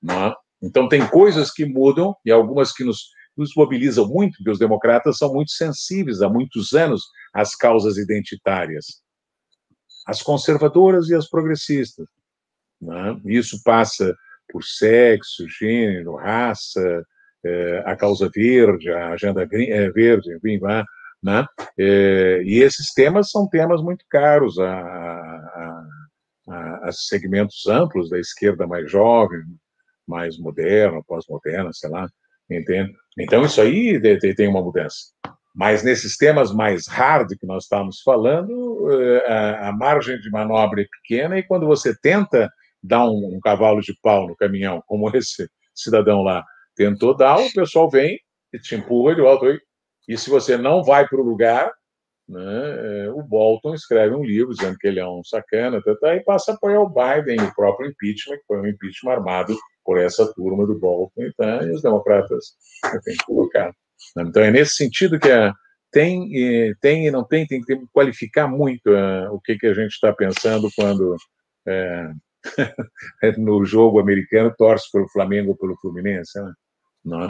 Não é? Então, tem coisas que mudam e algumas que nos, nos mobilizam muito, porque os democratas são muito sensíveis há muitos anos às causas identitárias. As conservadoras e as progressistas. Né? Isso passa por sexo, gênero, raça, é, a causa verde, a agenda é, verde, enfim, né? É, e esses temas são temas muito caros a, a, a, a segmentos amplos da esquerda mais jovem, mais moderna, pós-moderna, sei lá, entende? Então, isso aí tem uma mudança. Mas nesses temas mais hard que nós estamos falando, eh, a margem de manobra é pequena e quando você tenta dar um, cavalo de pau no caminhão, como esse cidadão lá tentou dar, o pessoal vem e te empurra de volta. E se você não vai para o lugar, né, eh, o Bolton escreve um livro dizendo que ele é um sacana, tá, tá, e passa a apoiar o Biden, o próprio impeachment, que foi um impeachment armado por essa turma do Bolton, então, e os democratas têm que colocar. Então, é nesse sentido que é, tem, tem e não tem, tem que qualificar muito é, o que, que a gente está pensando quando, é, no jogo americano, torce pelo Flamengo ou pelo Fluminense. Né? Não é?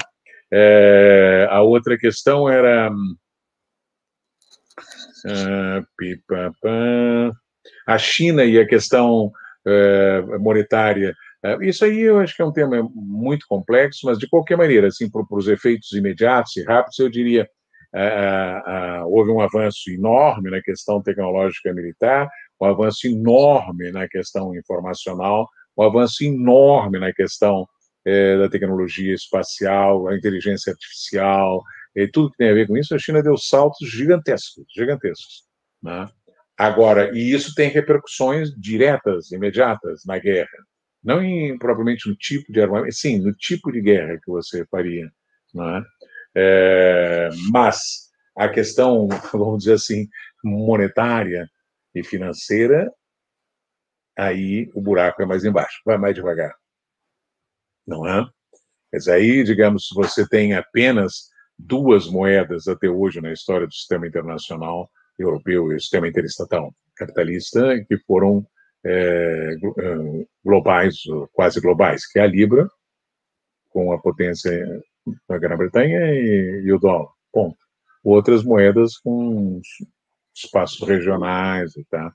é a outra questão era. Uh, a China e a questão uh, monetária é, isso aí eu acho que é um tema muito complexo, mas de qualquer maneira, assim, para os efeitos imediatos e rápidos, eu diria é, é, houve um avanço enorme na questão tecnológica militar, um avanço enorme na questão informacional, um avanço enorme na questão da tecnologia espacial, a inteligência artificial, e tudo que tem a ver com isso, a China deu saltos gigantescos, gigantescos. Né? Agora, e isso tem repercussões diretas, imediatas na guerra. Não em, propriamente no tipo de armamento, sim, no tipo de guerra que você faria. Não é? É, mas a questão, vamos dizer assim, monetária e financeira, aí o buraco é mais embaixo, vai mais devagar. Não é? Mas aí, digamos, se você tem apenas duas moedas até hoje na história do sistema internacional europeu e o sistema interestatal capitalista que foram é, é, globais, quase globais, que é a Libra, com a potência da Grã-Bretanha e, e, o dólar. Ponto. Outras moedas com espaços regionais e tá,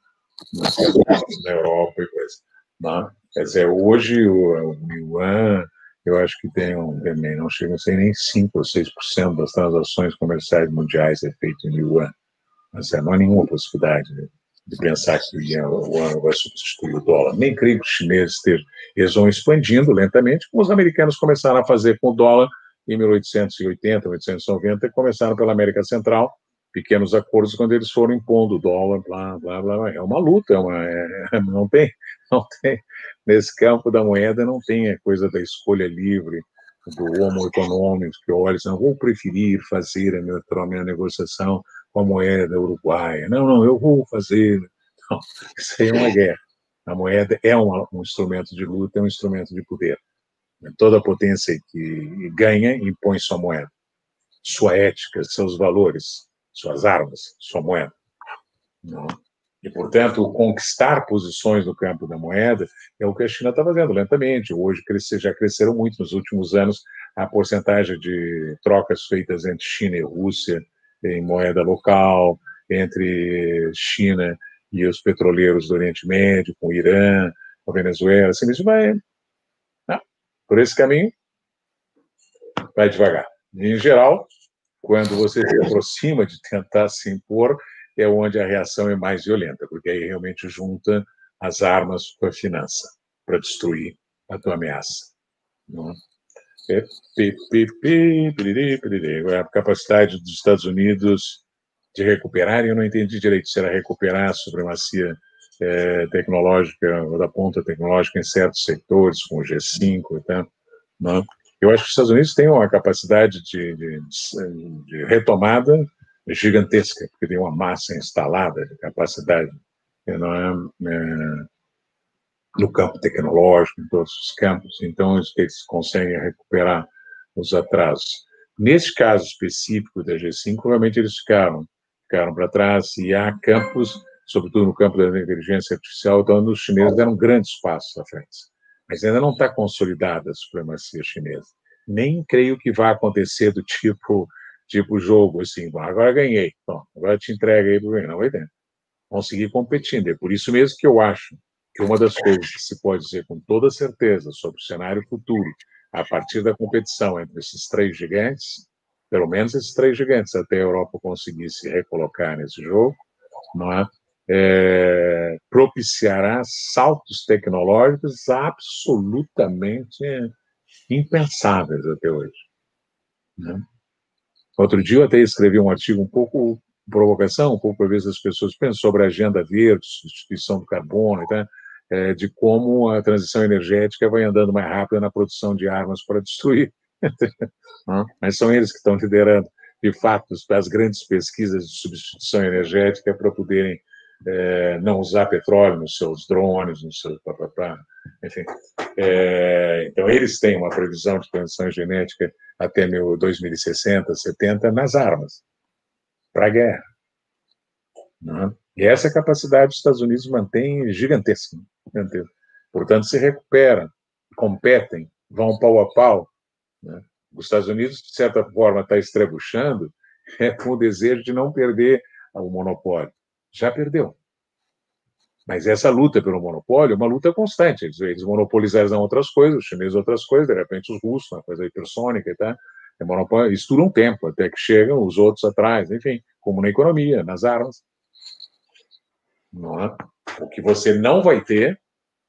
na Europa e coisa. Né? Quer dizer, hoje o, o yuan, eu acho que tem um, não chega a ser nem 5 ou 6% das transações comerciais mundiais é feito em yuan. Mas é, não há nenhuma possibilidade. De pensar que o iene vai substituir o dólar. Nem creio que os chineses estejam. Eles vão expandindo lentamente, como os americanos começaram a fazer com o dólar em 1880, 1890, começaram pela América Central, pequenos acordos quando eles foram impondo o dólar, blá, blá, blá. É uma luta, é uma, é, não tem, não tem, nesse campo da moeda não tem a coisa da escolha livre, do homo econômico, que olha, não vou preferir fazer a minha, a minha negociação com a moeda uruguaia. Não, não, eu vou fazer. Não, isso aí é uma guerra. A moeda é um, um instrumento de luta, é um instrumento de poder. Toda potência que ganha impõe sua moeda, sua ética, seus valores, suas armas, sua moeda. Não. E, portanto, conquistar posições no campo da moeda é o que a China está fazendo lentamente. Hoje já cresceram muito nos últimos anos a porcentagem de trocas feitas entre China e Rússia em moeda local, entre China e os petroleiros do Oriente Médio, com o Irã, com a Venezuela, assim, isso vai né? por esse caminho, vai devagar. Em geral, quando você se aproxima de tentar se impor, é onde a reação é mais violenta, porque aí realmente junta as armas com a finança para destruir a tua ameaça. Não? A capacidade dos Estados Unidos de recuperar, e eu não entendi direito se era recuperar a supremacia é, tecnológica, da ponta tecnológica em certos setores, com o G5 tá? não? Eu acho que os Estados Unidos têm uma capacidade de, de, de retomada gigantesca, porque tem uma massa instalada de capacidade não é, é, no campo tecnológico, em todos os campos, então eles conseguem recuperar os atrasos. Nesse caso específico da G5, realmente eles ficaram, ficaram para trás, e há campos, sobretudo no campo da inteligência artificial, onde os chineses deram grandes passos à frente. Mas ainda não está consolidada a supremacia chinesa. Nem creio que vá acontecer do tipo tipo jogo, assim, agora ganhei, bom, agora te entrega aí não vai ter. Conseguir competindo. É por isso mesmo que eu acho que uma das coisas que se pode dizer com toda certeza sobre o cenário futuro, a partir da competição entre esses três gigantes, pelo menos esses três gigantes, até a Europa conseguir se recolocar nesse jogo, não é? É, propiciará saltos tecnológicos absolutamente impensáveis até hoje. Né? Outro dia eu até escrevi um artigo um pouco provocação, um pouco ver se as pessoas pensam sobre a agenda verde, substituição do carbono, tá? É, de como a transição energética vai andando mais rápido na produção de armas para destruir. Mas são eles que estão liderando, de fato, as grandes pesquisas de substituição energética para poderem é, não usar petróleo nos seus drones, nos seus papapá, enfim. É, então, eles têm uma previsão de transição genética até 2060, 70 nas armas, para a guerra. E essa capacidade os Estados Unidos mantém gigantesca. Portanto, se recuperam, competem, vão pau a pau. Né? Os Estados Unidos, de certa forma, está estrebuchando é, com o desejo de não perder o monopólio. Já perdeu. Mas essa luta pelo monopólio é uma luta constante. Eles, eles monopolizaram outras coisas, os chineses outras coisas, de repente os russos, uma coisa hipersônica e tal. É monopólio, isso dura um tempo, até que chegam os outros atrás, enfim, como na economia, nas armas. É? O que você não vai ter,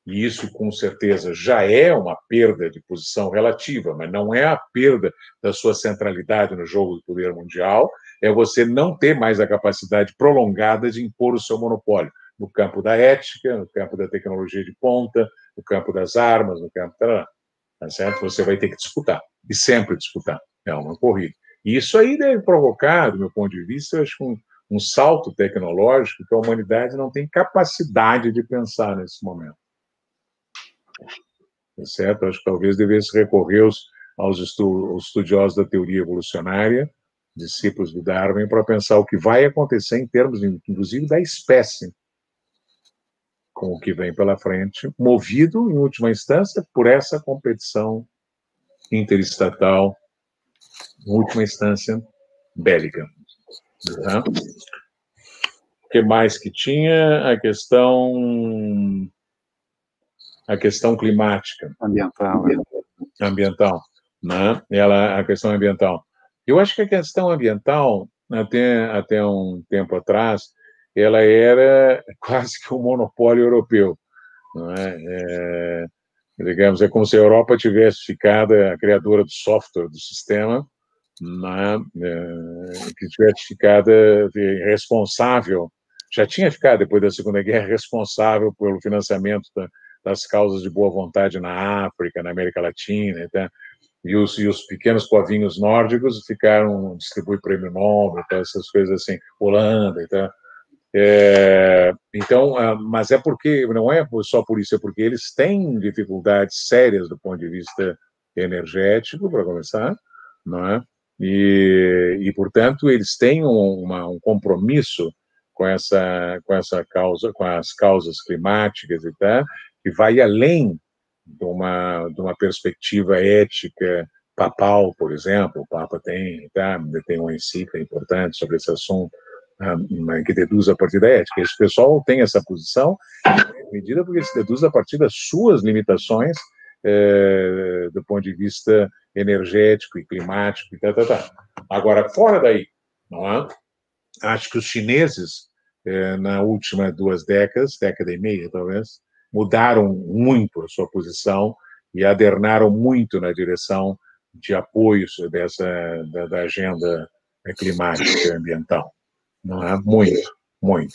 e isso com certeza já é uma perda de posição relativa, mas não é a perda da sua centralidade no jogo do poder mundial, é você não ter mais a capacidade prolongada de impor o seu monopólio no campo da ética, no campo da tecnologia de ponta, no campo das armas, no campo. Tá certo? Você vai ter que disputar, e sempre disputar. É uma corrida. E isso aí deve provocar, do meu ponto de vista, acho um, um salto tecnológico que a humanidade não tem capacidade de pensar nesse momento. Certo? Acho que talvez devesse recorrer aos, aos estudiosos da teoria evolucionária, discípulos do Darwin, para pensar o que vai acontecer em termos, inclusive, da espécie com o que vem pela frente, movido, em última instância, por essa competição interestatal, em última instância, bélica. Uhum. O que mais que tinha? A questão a questão climática. Ambiental. Ambiental. Né? Ela, a questão ambiental. Eu acho que a questão ambiental, até, até um tempo atrás, ela era quase que um monopólio europeu. Não é? é digamos, é como se a Europa tivesse ficado a criadora do software do sistema, né, que tivesse ficado responsável, já tinha ficado depois da Segunda Guerra responsável pelo financiamento da, das causas de boa vontade na África, na América Latina, tá? e, os, e os pequenos povinhos nórdicos ficaram distribui prêmio Nobel, tá? essas coisas assim, Holanda, tá? É, então, ah, mas é porque não é só por isso, é porque eles têm dificuldades sérias do ponto de vista energético, para começar, não é? E, e portanto, eles têm um, uma, um compromisso com essa, com essa causa, com as causas climáticas e tal, que vai além de uma, de uma perspectiva ética papal, por exemplo. O Papa tem, tá, tem uma encíclica importante sobre esse assunto, um, que deduz a partir da ética. Esse pessoal tem essa posição, medida porque se deduz a partir das suas limitações é, do ponto de vista energético e climático e tal, tal. Agora, fora daí, não é? acho que os chineses, é, na última duas décadas, década e meia talvez, mudaram muito a sua posição e adernaram muito na direção de apoio dessa da, da agenda climática e ambiental. Não é? Muito, muito.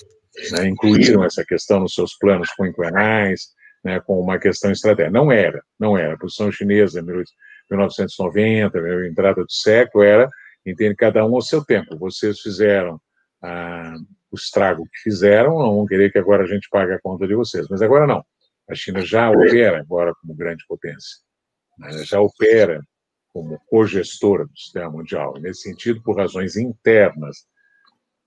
Né? Incluíram essa questão nos seus planos quinquenais, né, com uma questão estratégica. Não era, não era. A posição chinesa, em 1990, a entrada do século, era entende cada um ao seu tempo. Vocês fizeram ah, o estrago que fizeram, não vão querer que agora a gente pague a conta de vocês. Mas agora não. A China já opera agora como grande potência. Né? Já opera como cogestora do sistema mundial. E nesse sentido, por razões internas,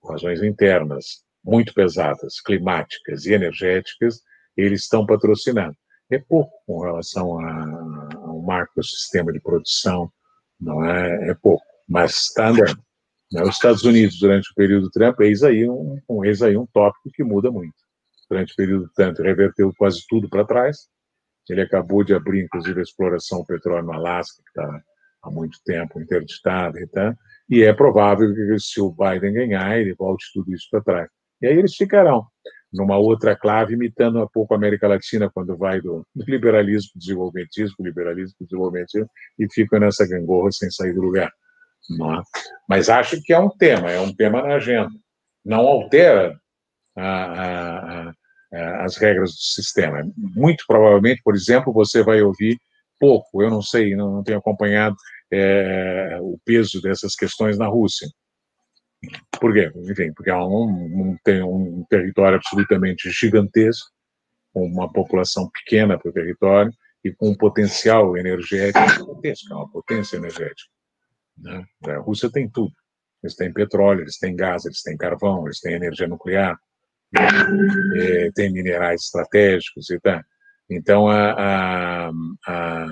razões internas muito pesadas, climáticas e energéticas, eles estão patrocinando. É pouco com relação a, ao marco sistema de produção, não é, é pouco, mas está andando. Né? Os Estados Unidos, durante o período Trump, eis aí um, um, eis aí um tópico que muda muito. Durante o período Trump, reverteu quase tudo para trás. Ele acabou de abrir, inclusive, a exploração do petróleo no Alasca, que está há muito tempo interditada e tal. E é provável que, se o Biden ganhar, ele volte tudo isso para trás. E aí eles ficarão numa outra clave, imitando um pouco a América Latina, quando vai do, liberalismo para desenvolvimentismo, liberalismo para desenvolvimentismo, e ficam nessa gangorra sem sair do lugar. É? Mas acho que é um tema, é um tema na agenda. Não altera a, a, a, as regras do sistema. Muito provavelmente, por exemplo, você vai ouvir pouco, eu não sei, não, não tenho acompanhado é, o peso dessas questões na Rússia. Por quê? Enfim, porque é um, um, tem um território absolutamente gigantesco, com uma população pequena para o território e com um potencial energético gigantesco, é uma potência energética. Né? A Rússia tem tudo. Eles têm petróleo, eles têm gás, eles têm carvão, eles têm energia nuclear, é, têm minerais estratégicos e tal. Então, a, a, a,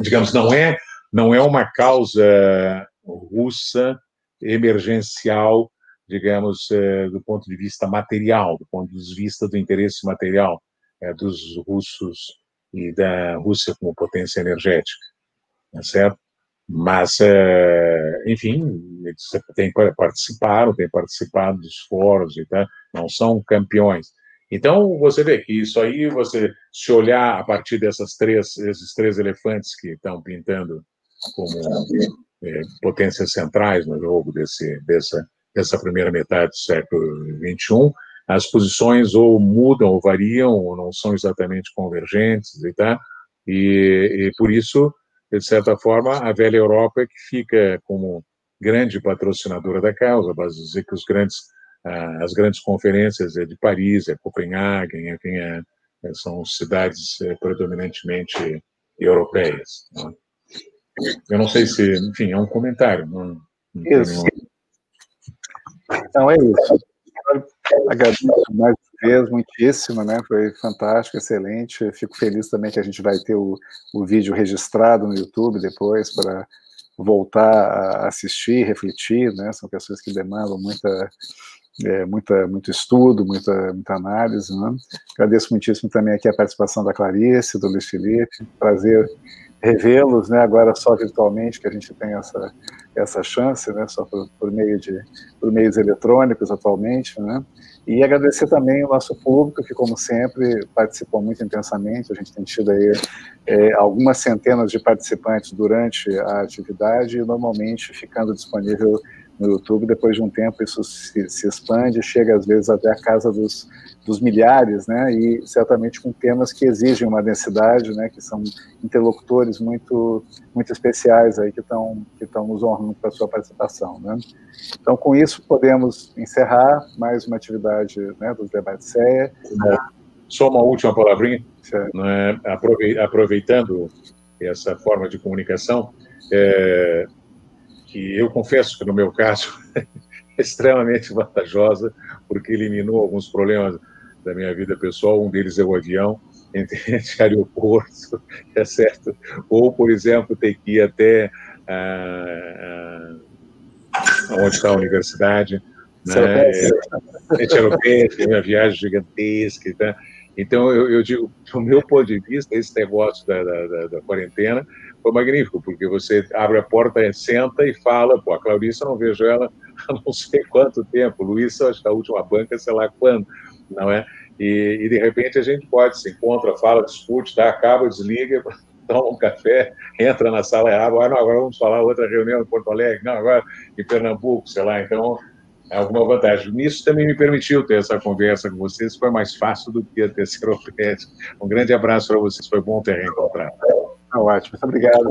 digamos, não é, não é uma causa russa emergencial, digamos, é, do ponto de vista material, do ponto de vista do interesse material é, dos russos e da Rússia como potência energética, tá certo? Mas, é, enfim, eles têm participaram, têm participado dos fóruns e tal, não são campeões. Então, você vê que isso aí, você se olhar a partir dessas três, esses três elefantes que estão pintando como potências centrais no jogo desse, dessa, dessa primeira metade do século XXI, as posições ou mudam ou variam, ou não são exatamente convergentes e tal, e, e por isso de certa forma, a velha Europa é que fica como grande patrocinadora da causa, basta dizer que os grandes, as grandes conferências é de Paris, é Copenhague, enfim, é, é, são cidades é, predominantemente europeias. Não é? Eu não sei se, enfim, é um comentário. Não, não isso. Então é isso. Agradeço mais uma vez, muitíssimo, né? Foi fantástico, excelente. Fico feliz também que a gente vai ter o, o vídeo registrado no YouTube depois para voltar a assistir, refletir, né? São questões que demandam muita, é, muita, muito estudo, muita, muita análise, né? Agradeço muitíssimo também aqui a participação da Clarice, do Luiz Felipe. Prazer revê-los, né? Agora só virtualmente que a gente tem essa essa chance, né, só por, por, meio de por meios eletrônicos atualmente, né, e agradecer também o nosso público que, como sempre, participou muito intensamente. A gente tem tido aí é, algumas centenas de participantes durante a atividade e normalmente ficando disponível no YouTube. Depois de um tempo, isso se, se expande, chega às vezes até a casa dos, dos milhares, né? E certamente com temas que exigem uma densidade, né? Que são interlocutores muito muito especiais aí que estão que nos honrando com a sua participação, né? Então, com isso podemos encerrar mais uma atividade né, dos debates CEA. Só uma última palavrinha, né? aproveitando essa forma de comunicação. É, que eu confesso que no meu caso é extremamente vantajosa, porque eliminou alguns problemas da minha vida pessoal, um deles é o avião, entre aeroporto, é certo? Ou, por exemplo, ter que ir até ah, ah, onde está a universidade, né? É, uma viagem gigantesca, tá? Então, eu, eu, digo, do meu ponto de vista, esse negócio da, da, da, quarentena foi magnífico, porque você abre a porta, senta e fala, pô, a Clarice eu não vejo ela há não sei quanto tempo, Luiz, acho que a última banca, sei lá quando, não é? E, e, de repente a gente pode se encontra, fala, discute, tá, acaba, desliga, toma um café, entra na sala e abre, ah, não, agora vamos falar outra reunião em Porto Alegre, não, agora em Pernambuco, sei lá, então alguma vantagem. Nisso também me permitiu ter essa conversa com vocês, foi mais fácil do que a terceira oferta. Um grande abraço para vocês, foi bom ter reencontrado. Ah, ótimo, muito obrigado.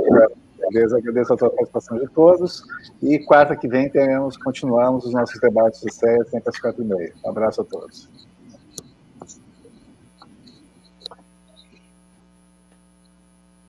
Agradeço, agradeço a participação de todos. E quarta que vem teremos, continuamos os nossos debates de série sempre às quatro e meia. Um abraço a todos.